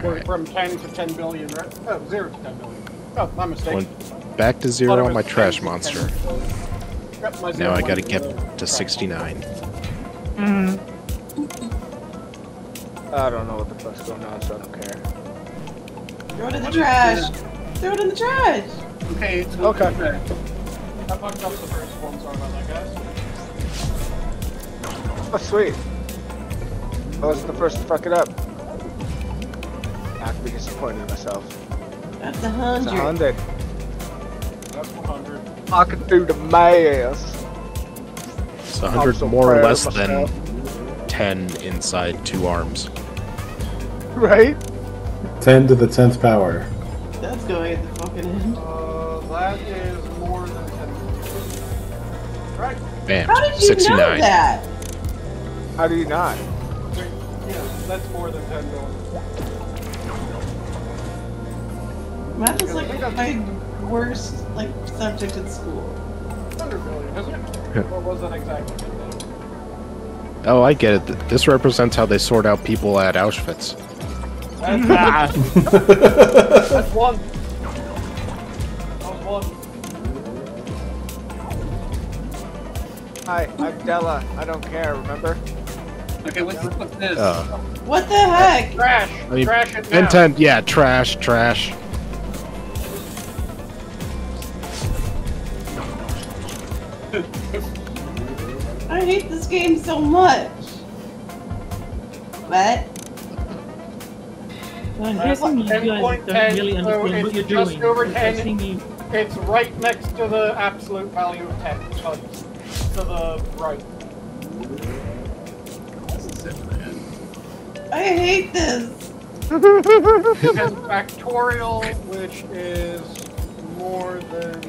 We're from 10 to 10 billion, right? Oh, 0 to 10 billion. Oh, my mistake. Went back to zero Thought it on my trash monster. Yep, my Now I gotta get to 69. Mm. I don't know what the fuck's going on, so I don't care. Throw it in the trash. Throw it in the trash. Okay, it's Okay. okay. I fucked up the first one, sorry about that, guys. Oh, sweet. I wasn't the first to fuck it up. I have to be disappointed in myself. That's a hundred. It's a hundred. hundred. That's 100. I can do the math. It's a I'm 100 so more or less than 10 inside two arms. [laughs] Right? 10 to the 10th power. That's going at the fucking end. Uh, that is more than 10 Right? Bam. How did you 69. know that? How do you not? Yeah, that's more than 10 billion. Math is like my worst like subject in school. 100 billion, isn't it? Yeah. Or was that exactly Oh, I get it. This represents how they sort out people at Auschwitz. That's, that's one. That was one. Hi, I'm Della. I don't care, remember? Okay, what's what's this? Uh, What the heck? Trash. I mean, Trash it and now. 10, yeah, trash, trash. I hate this game so much. What? I'm guessing you guys don't 10.10, really so what it's you're just doing. over 10. guessing you- It's right next to the absolute value of 10 tons. To the right. I hate this. It has factorial, which is more than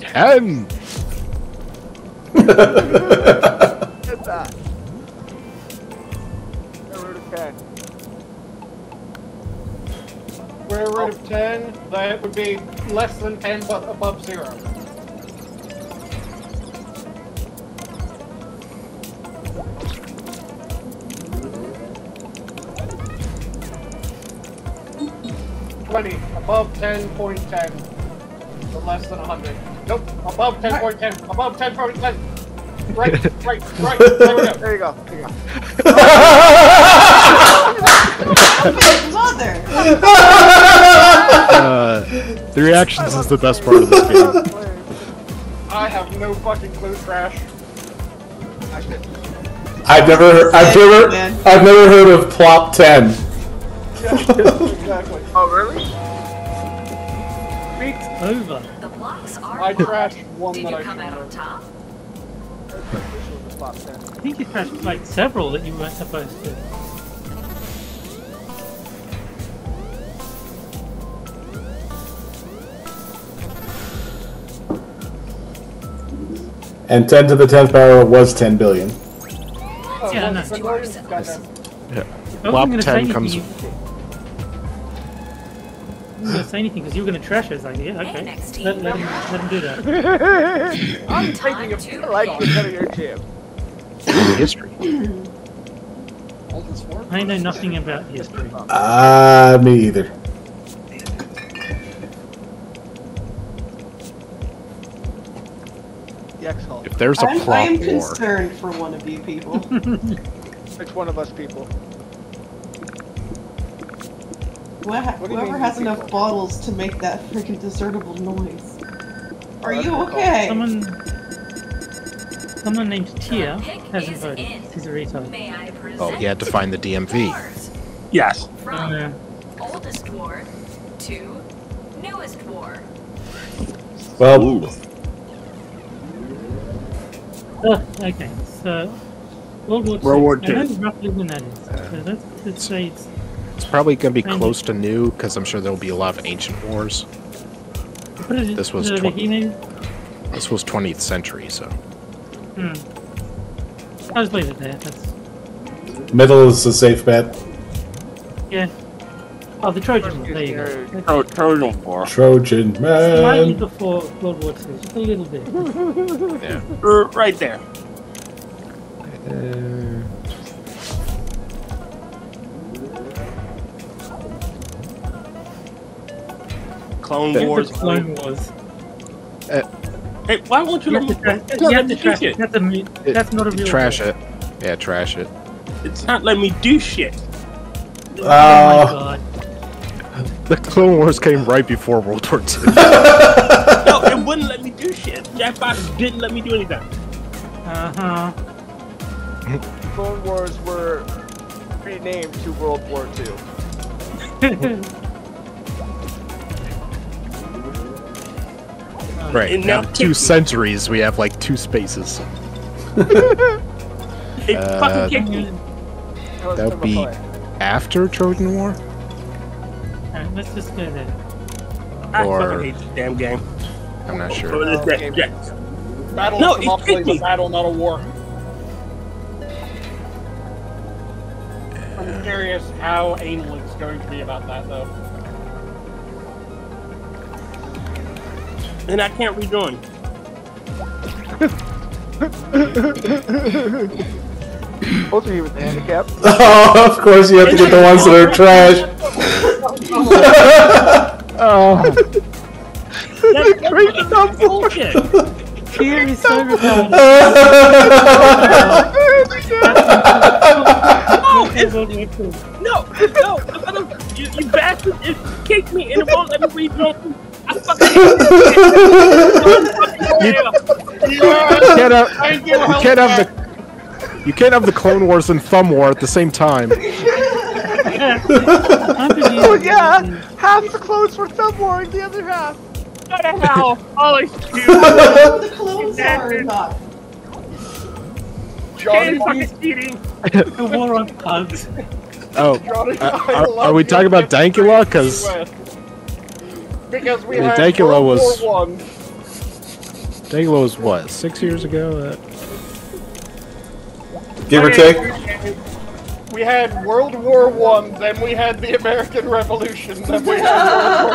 10! [laughs] Get that. Square root of 10. of 10. That would be less than 10 but above 0. Twenty above ten point ten, so less than hundred. Nope, above ten point ten, above ten point ten. Right, right, right. There we go. There you go. There you go. [laughs] Mother. Uh, the reactions is the best part of this game. I have no fucking clue, trash. I've never, I've never, I've never heard of plop 10. exactly. Oh, really? It's over. The blocks are I locked. trashed one Did that you I come out on top? I think you crashed like several that you weren't supposed to. And 10 to the 10th power was 10 billion. Oh, Yeah, well, no. it's been. Yeah. I Plop wasn't gonna 10 anything. comes. You... I'm not gonna say anything because you were gonna trash his idea. like, yeah, okay. next team. Let, let, him, let him do that. On time to I like the cut of your jib. history. [clears throat] I know nothing about history. Ah, me either. The X-Hulk. If there's a I'm, I am war, concerned for one of you people. [laughs] It's one of us people. Wha- What Whoever has you enough people? bottles to make that freaking discernible noise. Are that's you what I okay? Someone, someone named Tia hasn't voted. She's a retard. May I present oh, he had to find the DMV. Yes. from Uh, oldest war to newest war? Well, oh, okay, so World War World War II. I Two. know roughly when that is. So let's, let's say it's It's probably going to be close to new because I'm sure there'll be a lot of ancient wars. put it, This was put it 20 maybe. This was 20th century, so Hmm. I'll just leave it there. That's middle is a safe bet. yeah. Oh, the Trojan War. There you go. That's Tro- Trojan War. Trojan man. Slightly man. before World War II, just a little bit. yeah. Er, Right there. Clone That's Wars. what Clone Wars. Hey, why won't you You let have me? to trash, It's you have to me do trash shit. That's, a, me- It- that's not a real trash war. it. Yeah, trash it. It's not letting me do shit. Oh my Uh, god. The Clone Wars came right before World War II. [laughs] No, it wouldn't let me do shit. Jackbox didn't let me do anything. Uh huh. Clone Wars were renamed to World War II. [laughs] right. And Now, now two centuries, we have like two spaces. [laughs] It Uh, fucking kicked me. That was would be after Trojan War? Alright, let's just go there. I Or- fucking hate this damn game. I'm not sure. is that? game. Yeah. Battle No, of it Thermopylae kicked a battle, not a war. I'm curious how anal it's going to be about that, though. And I can't rejoin. [laughs] Both of you with the handicap. Oh, of course you have to get the ones that are trash. Oh. That's crazy dumb bullshit. Here is so retarded. No, no, no, no, no, you, you bastard! It kicked me and it won't let me rejoin. I fucking hate this. You can't have, you can't the you can't have the Clone Wars and Thumb War at the same time. [laughs] Oh yeah, half the clones were thumb warring the other half. What the hell? Holy [laughs] shit! the clones are not. Johnny, Can't fucking cheating. [laughs] The war on pugs. Oh, uh, are, are we talking about Dankula? Because because we I mean, had Dankula World was- War One. Dankula was what six years ago? Uh, Give or take. We had World War One, then we had the American Revolution, then we had World War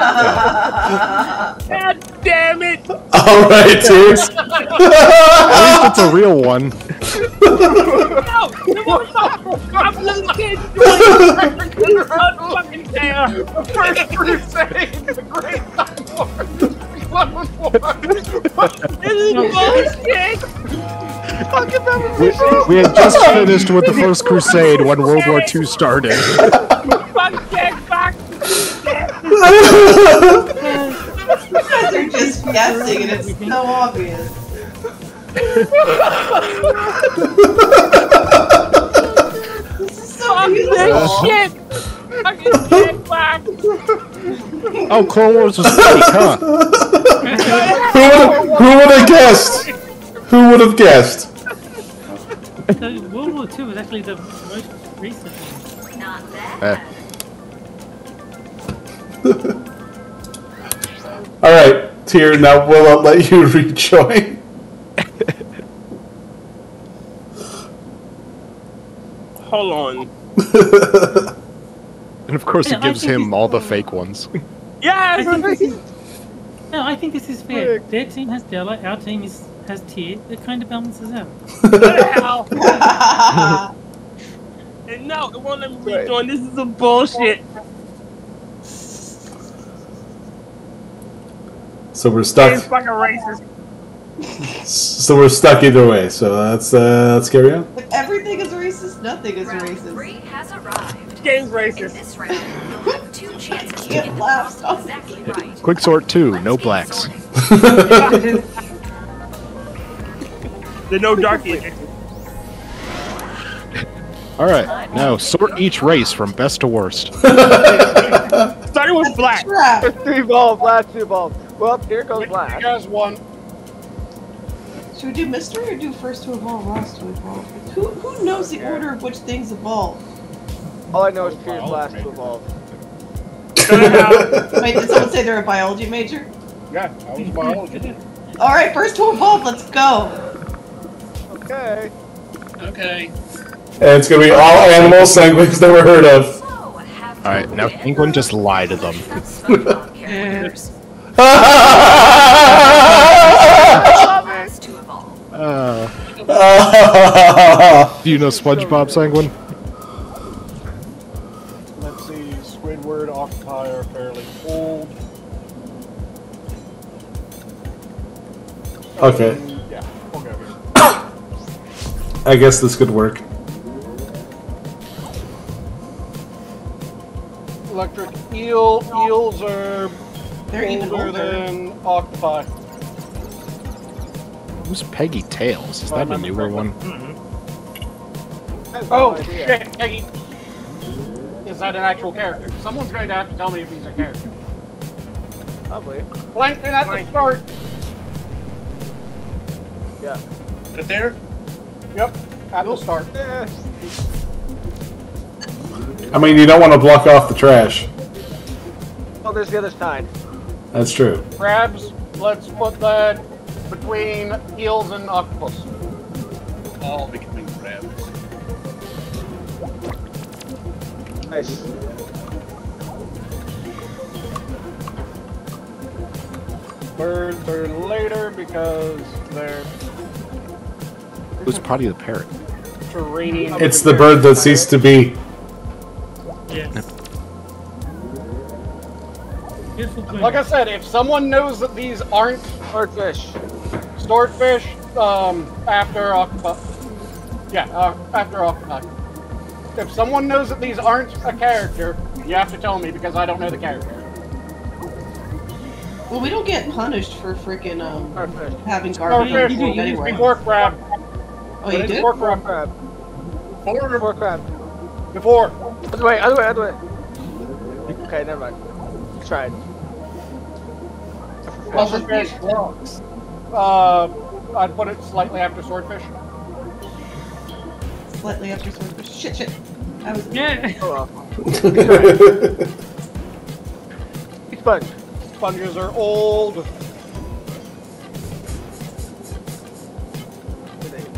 [laughs] God damn it! All right, dude. [laughs] at least it's a real one. No, no, I'm little kids doing it. Unfucking care. First Crusade, the Great Time War. This is bullshit. We, we had just finished with the First Crusade when World War II started. Fuck Jackbox. You guys are just guessing and it's so obvious. this is so Fuck beautiful. this shit. Fucking Jackbox. Oh, Clone Wars was fake, huh? Who would who would have guessed? Who would have guessed? So World War II was actually the most recent one. Not that. Eh. [laughs] All right, Tyr. Now we'll let you [laughs] rejoin. Hold on. [laughs] And of course, Yeah, it gives him all the fake ones. [laughs] I Yes. think no, I think this is fair. Their team has Della, our team is has Tier. It kind of balances out. What the hell? And [laughs] no, it won't let me rejoin. This is some bullshit. So we're stuck. It's stuck. fucking racist. So we're stuck either way. So let's uh, let's carry on. If everything is racist, nothing is racist. Three has arrived. Game's In racist. this round, you'll have two chances to get laugh. the Stop. exactly right. Quixort two, no blacks. [laughs] The no darky edition. All right, now sort each race from best to worst. [laughs] Starting with black. Trap. It's three balls, last two balls. Well, here goes You black. guys won. Should we do mystery or do first to evolve, last to evolve? Who who knows the order of which things evolve? All I know is Pierce last to evolve. Wait, did someone say they're a biology major? Yeah, I was biology. All right, first to evolve. Let's go. Okay. Okay. And it's gonna be all animals Sanguine's never heard of. All right, now Penguin just lie to them. [laughs] Characters. [laughs] [laughs] Uh, do you know SpongeBob Sanguine? Okay. Yeah, we'll go here. I guess this could work. Electric eel. Eels are They're even older older. than octopi. Who's Peggy Tails? Is that a newer one? Mm-hmm. Oh shit, Peggy. Is that an actual character? Someone's going to have to tell me if he's a character. Probably. Plankton at the start. Yeah. Right there? Yep, at the start. I mean, you don't want to block off the trash. Oh, there's the other side. That's true. Crabs, let's put that between eels and octopus. All becoming crabs. Nice. Birds are later because they're Who's Potty the Parrot? It's the bird that ceased to be. Yes. Like I said, if someone knows that these aren't Swordfish. swordfish, um, after octopi, yeah, uh, after octopi. If someone knows that these aren't a character, you have to tell me because I don't know the character. Well, we don't get punished for freaking um having garbage Starfish on the used to Oh, you did? Four crab. crab. Four. Four crab. Before. Other way, other way, other way. Okay, never mind. Tried. Pufferfish. Uh, I'd put it slightly after swordfish. Slightly after swordfish. Shit, shit. I was. Yeah. Oh well. [laughs] Sponge. Sponges are old.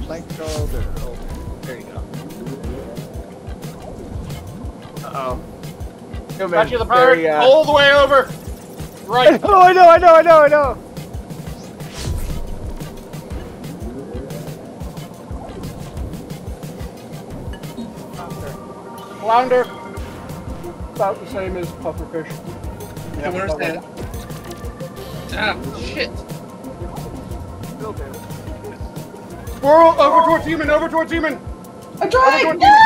Are they plankton old or old? There you go. Uh oh. Got you the pirate all the way over. Right. [laughs] oh, I know, I know, I know, I know. Flounder. About the same as pufferfish. Yeah, where's that? Ah, shit. Still do. Squirrel, over towards human, over towards human. I tried. Over towards human.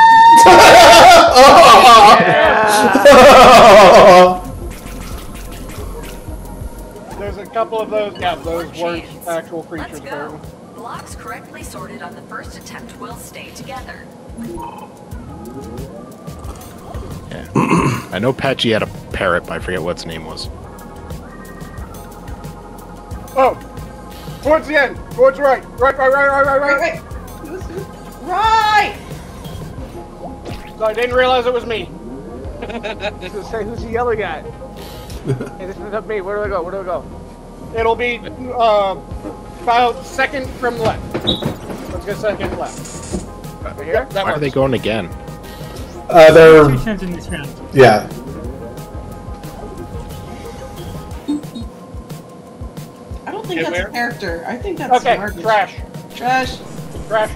There's a couple of those. Yeah, those weren't actual Let's creatures. go. apparently. Blocks correctly sorted on the first attempt will stay together. Yeah. [clears throat] I know Patchy had a parrot, but I forget what its name was. Oh, towards the end. Towards the right. Right, right, right, right, right, right. Right, right. So I didn't realize it was me. [laughs] So say who's the yellow guy? [laughs] hey, this is up me. Where do I go? Where do I go? It'll be uh, about second from left. Let's go second left. Right here? Yep, that Why are they going again? Uh, they're Three times in this round. yeah. Think Okay, that's where? a character. I think that's Okay, garbage. trash. Trash. Trash.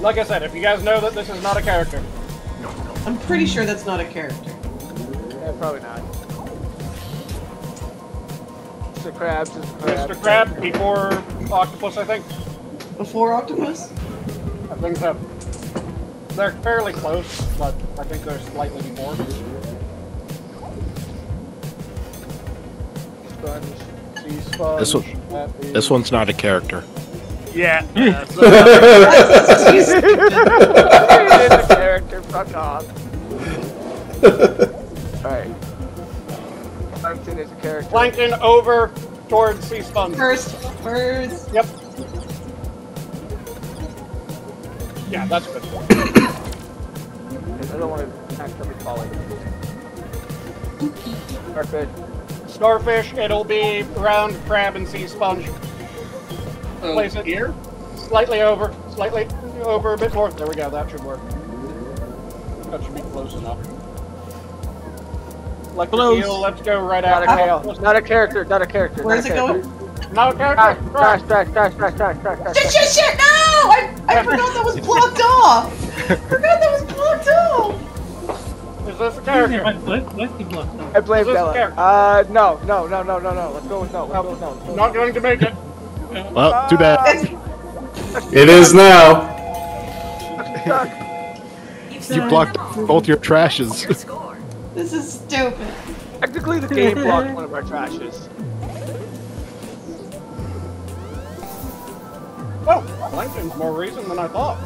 Like I said, if you guys know that this is not a character, I'm pretty sure that's not a character. Yeah, probably not. Mr. Krabs is Krabs. Mr. Crab before Octopus, I think. Before Octopus? I think so. They're fairly close, but I think they're slightly before. Sponge, sea sponge. This one, this one's not a character. Yeah. It is a character, fuck off. Alright. Plankton is a character. Plankton over towards sea sponge. First, first. Yep. Yeah, that's good. I don't want to accidentally fall in. Starfish. Starfish, it'll be round crab and sea sponge. Oh, Place it here? Slightly over, slightly over, a bit more. There we go. That should work. That should be close enough. Like Close. eel, let's go right out. of kale. Not a character. Not a character. Where's it a going? character. Not a character. Dash, dash, dash, dash, dash, dash, dash, Shit, shit, shit! No! I, I forgot that was blocked off! [laughs] forgot that was blocked off! Is this a character? right? Both, both be blocked off. I blame Is Bella. Uh, no, no, no, no, no, no. Let's go with no. Let's go with no. Let's go with Not going to make it. Well, too bad. It is now. You blocked both your trashes. [laughs] This is stupid. Technically, the game blocked one of our trashes. Oh, Plankton's more recent than I thought.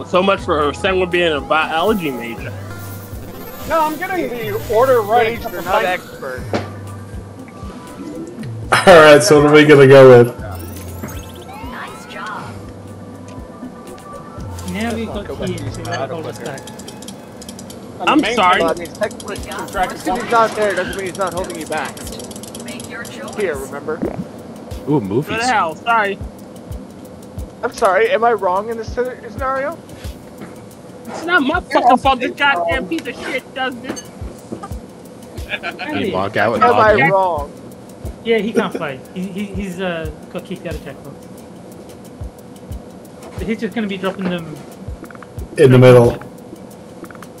Well, so much for Senwa being a biology major. No, I'm getting the order right. Major, for not Plankton. expert. [laughs] Alright, so what are we gonna go with? Nice job. Now we've got back keys to uh, to the battle hold us quicker. back. And the I'm sorry. I mean, technically, just because he's not there doesn't mean he's not holding you back. Make your choice. Here, remember? Ooh, Go movies. to hell. Sorry. I'm sorry, am I wrong in this scenario- scenario? It's not my fucking fault this goddamn piece of shit does this. [laughs] You log out and Am I in. wrong? Yeah, he can't play. He, he, he's uh, got kicked out of Jackbox. So he's just going to be dropping them. In the middle.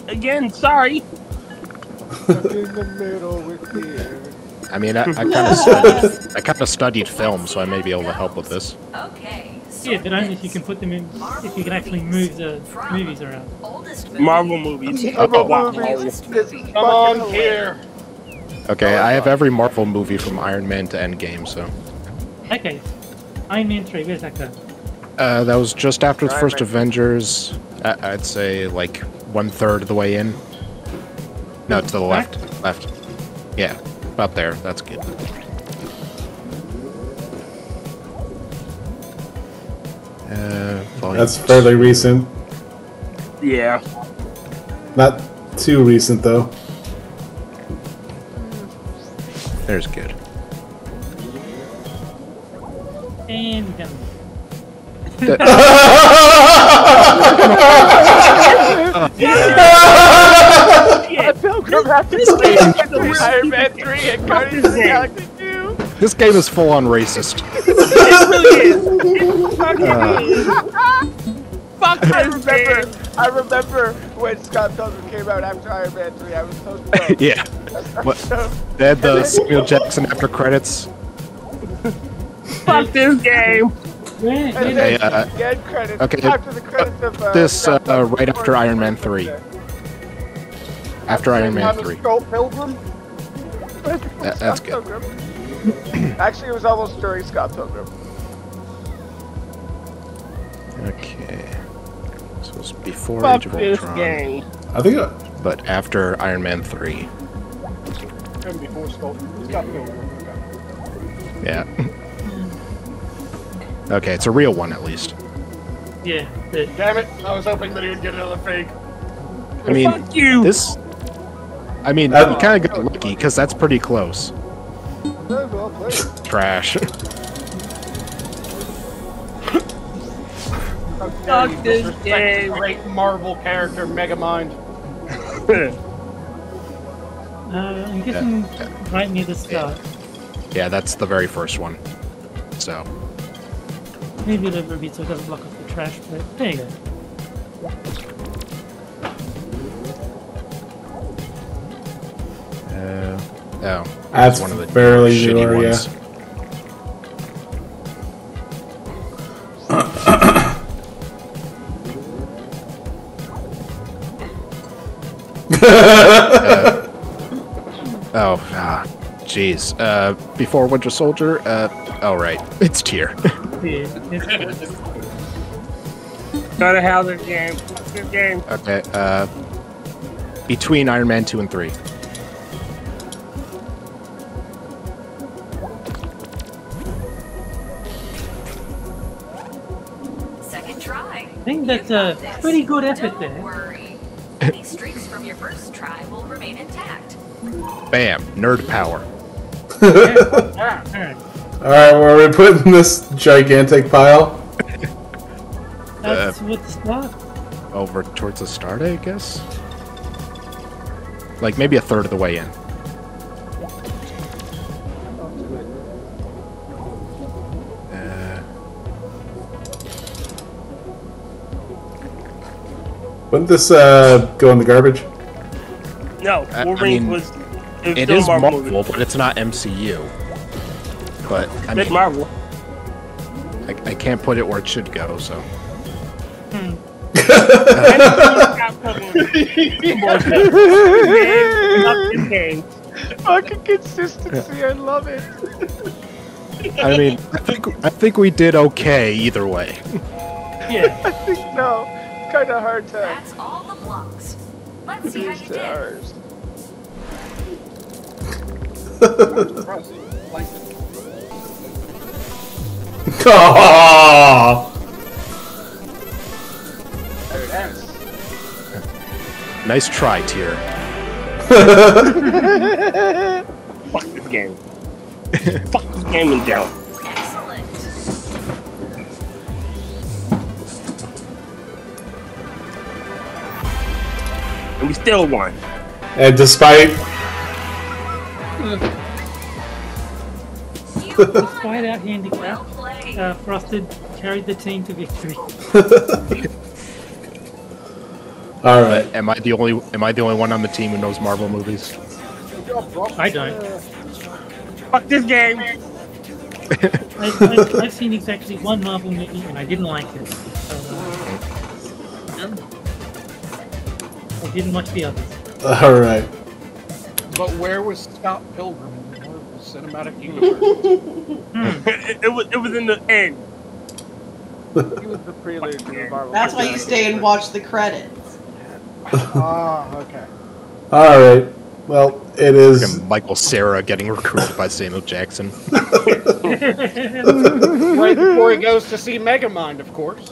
Again, sorry. in the middle with you. I mean, I, I kind of [laughs] studied, I kind of studied film, so I may be able to help with this. Okay. Yeah, but only if you can put them in. If you can actually move the movies around. Marvel movies. Marvel movies. Come on here. Okay, I have every Marvel movie from Iron Man to Endgame, so. Okay. Iron Man 3, where's that go? Uh, that was just after the first Avengers. I'd say like one third of the way in. No, to the left. Left. Yeah, about there. That's good. Uh, That's fairly recent. Yeah. Not too recent though. There's good. And done. [laughs] [laughs] I feel after Iron Man 3 and Guardians of the Galaxy 2. This game is full on racist. [laughs] It really is! Fucking release! Fuck I this remember, game. I remember when Scott Pilgrim came out after Iron Man 3. I was so stoked. [laughs] yeah. What? They had the Samuel Jackson after credits. Fuck this game. And Okay, then uh, the end credits, okay, after the credits of uh, This uh, Scott right after Iron Man 3. After Iron Man 3. Scott Pilgrim. That's good. Pilgrim. [clears throat] Actually, it was almost during Scott Pilgrim. Okay. So it's before Fuck Age of this Ultron. game. I think uh, But after Iron Man 3. And before Scott, Scott Pilgrim. Yeah. okay, it's a real one at least. Yeah. The, Damn it! I was hoping that he would get another fake. I mean, Fuck you. this. I mean, Uh, you kind of got lucky because that's pretty close. Very well played. Trash. Fuck this disrespect game. Great Marvel character Megamind. [laughs] uh, I'm guessing right near the start. yeah, that's the very first one. So, Maybe a little bit so it doesn't block off the trash, but there you go. Oh, That's one of the fairly shitty new area. ones. [laughs] Uh, oh, ah, jeez. Uh, before Winter Soldier, uh, oh right, it's tier. Yeah, it's Got game. Good game. okay, uh, between Iron Man 2 and 3. That's a pretty good effort Don't there. worry. Any streaks from your first try will remain intact. Bam, nerd power. Alright. Alright, where are we putting this gigantic pile? That's uh, what the start. Over towards the start, I guess? Like maybe a third of the way in. Wouldn't this uh, go in the garbage? No, I- I mean, was. It, it still is Marvel, Marvel, movie. but it's not MCU. But I It's mean, Marvel. I, I can't put it where it should go. So Fucking consistency, I love it. I mean, I think I think we did okay either way. Yeah. [laughs] I think no. It's kind of hard to. That's all the blocks. Let's see how you did. ours. Aww. There it. Nice try, tier. Fuck this game. Fuck this game and down. And we still won. And despite Despite our handicap, uh, Frosted carried the team to victory. [laughs] all right, Am I the only Am I the only one on the team who knows Marvel movies? I don't. Fuck this game. I've, I've, I've seen exactly one Marvel movie and I didn't like it. So, uh, I didn't watch the others. all right. But where was Scott Pilgrim in the Marvel Cinematic Universe? it, [laughs] it was. It was in the end. He was the prelude to the [laughs] Marvel. That's why you stay and watch the credits. Ah, okay. [laughs] All right. Well, it is. Fucking Michael Cera getting recruited by Samuel Jackson. right before he goes to see Megamind, of course.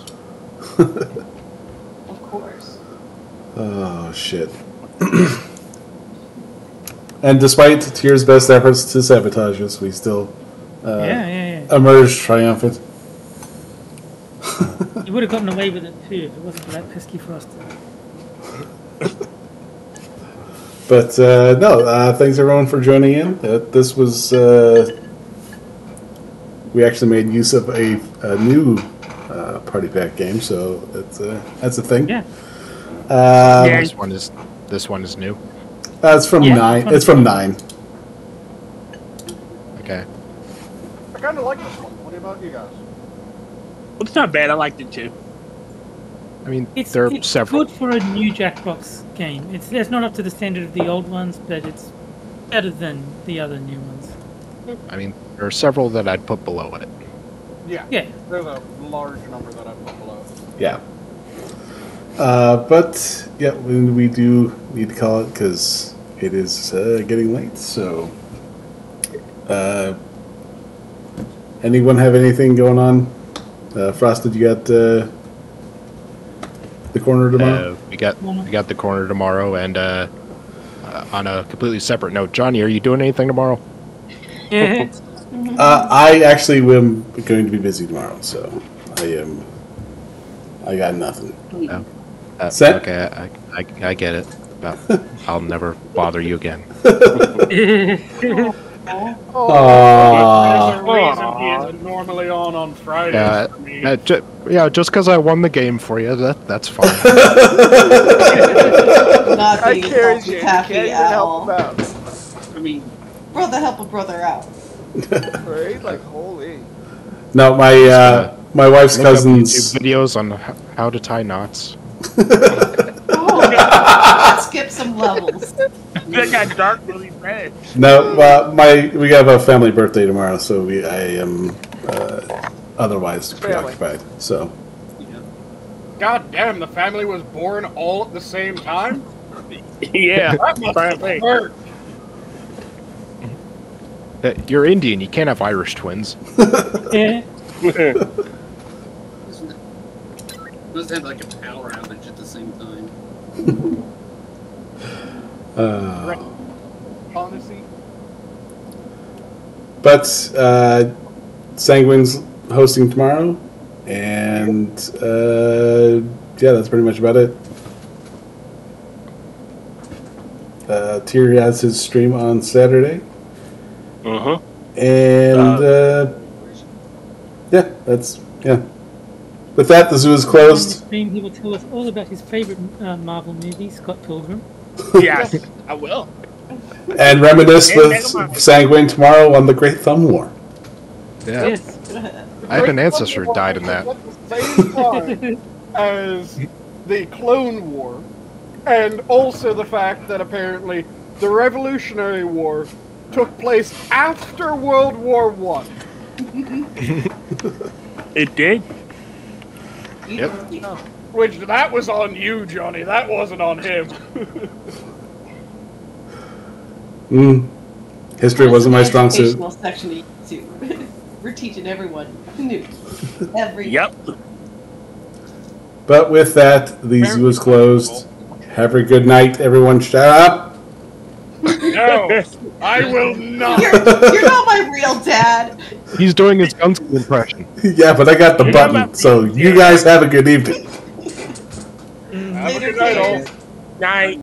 Of course. Oh shit. [clears throat] and despite Tier's best efforts to sabotage us, we still uh, Yeah, yeah, yeah. emerged triumphant. [laughs] You would have gotten away with it too if it wasn't for that pesky frost. [laughs] But uh, no, uh, thanks everyone for joining in. Uh, this was uh, we actually made use of a, a new uh, party pack game, so that's uh, that's a thing. Yeah. Um, this one is this one is new. uh, it's from Yeah, nine. It's from nine. Okay. I kind of like this one. What about you guys? Well, It's not bad. I liked it too. I mean, It's, there are it's several. good for a new Jackbox game. It's it's not up to the standard of the old ones, but it's better than the other new ones. I mean, there are several that I'd put below it. Yeah. Yeah. There's a large number that I'd put below. Yeah. Uh, but yeah, we, we do need to call it because it is uh, getting late. So, uh, anyone have anything going on? Uh, Frosted, you got uh, the corner tomorrow. Uh, we got we got the corner tomorrow, and uh, uh, on a completely separate note, Johnny, are you doing anything tomorrow? Yeah. Uh, I actually am going to be busy tomorrow, so I am. I got nothing. No. Uh, Set? Okay, I, I, I get it. But [laughs] I'll never bother you again. [laughs] Aww. There's a reason he isn't normally on on Fridays Yeah, for me. uh, ju- yeah, just because I won the game for you, that that's fine. [laughs] Not I being carried happy, you. Can't even at help all. him out. I mean, Brother help a brother out. Right? Like, holy. No, my uh, my wife's Look up cousin's YouTube videos on h- how to tie knots. Oh, [laughs] skip some levels. That got dark really fast. no, uh, my we have a family birthday tomorrow, so we I am uh, otherwise preoccupied. So God damn, the family was born all at the same time? [laughs] Yeah. That must have hurt. Uh, You're Indian. You can't have Irish twins. Yeah. [laughs] Must have like a power outage at the same time. [laughs] uh, Honestly. But uh, Sanguine's hosting tomorrow, and uh, yeah, that's pretty much about it. Uh, Tyr has his stream on Saturday, Uh huh. and uh, yeah, that's yeah. With that, the zoo is On the closed. stream, he will tell us all about his favorite uh, Marvel movie, Scott Pilgrim. Yes, I will. and reminisce Yeah, with Sanguine tomorrow on the Great Thumb War. Yeah. Yes. I have an ancestor who died in that. Same time as the Clone War, and also the fact that apparently the Revolutionary War took place after World War One. [laughs] It did. Yep. Which that was on you, Johnny. That wasn't on him. [laughs] Mm. History wasn't my strong suit. Section of [laughs] We're teaching everyone new. Every [laughs] Yep. But with that, the zoo is closed. Have a good night, everyone. Shut up. no, I will not. You're, you're not my real dad. He's doing his Gunski impression. [laughs] yeah, but I got the You're button, my- so you guys have a good evening. Have a good night, all. Night.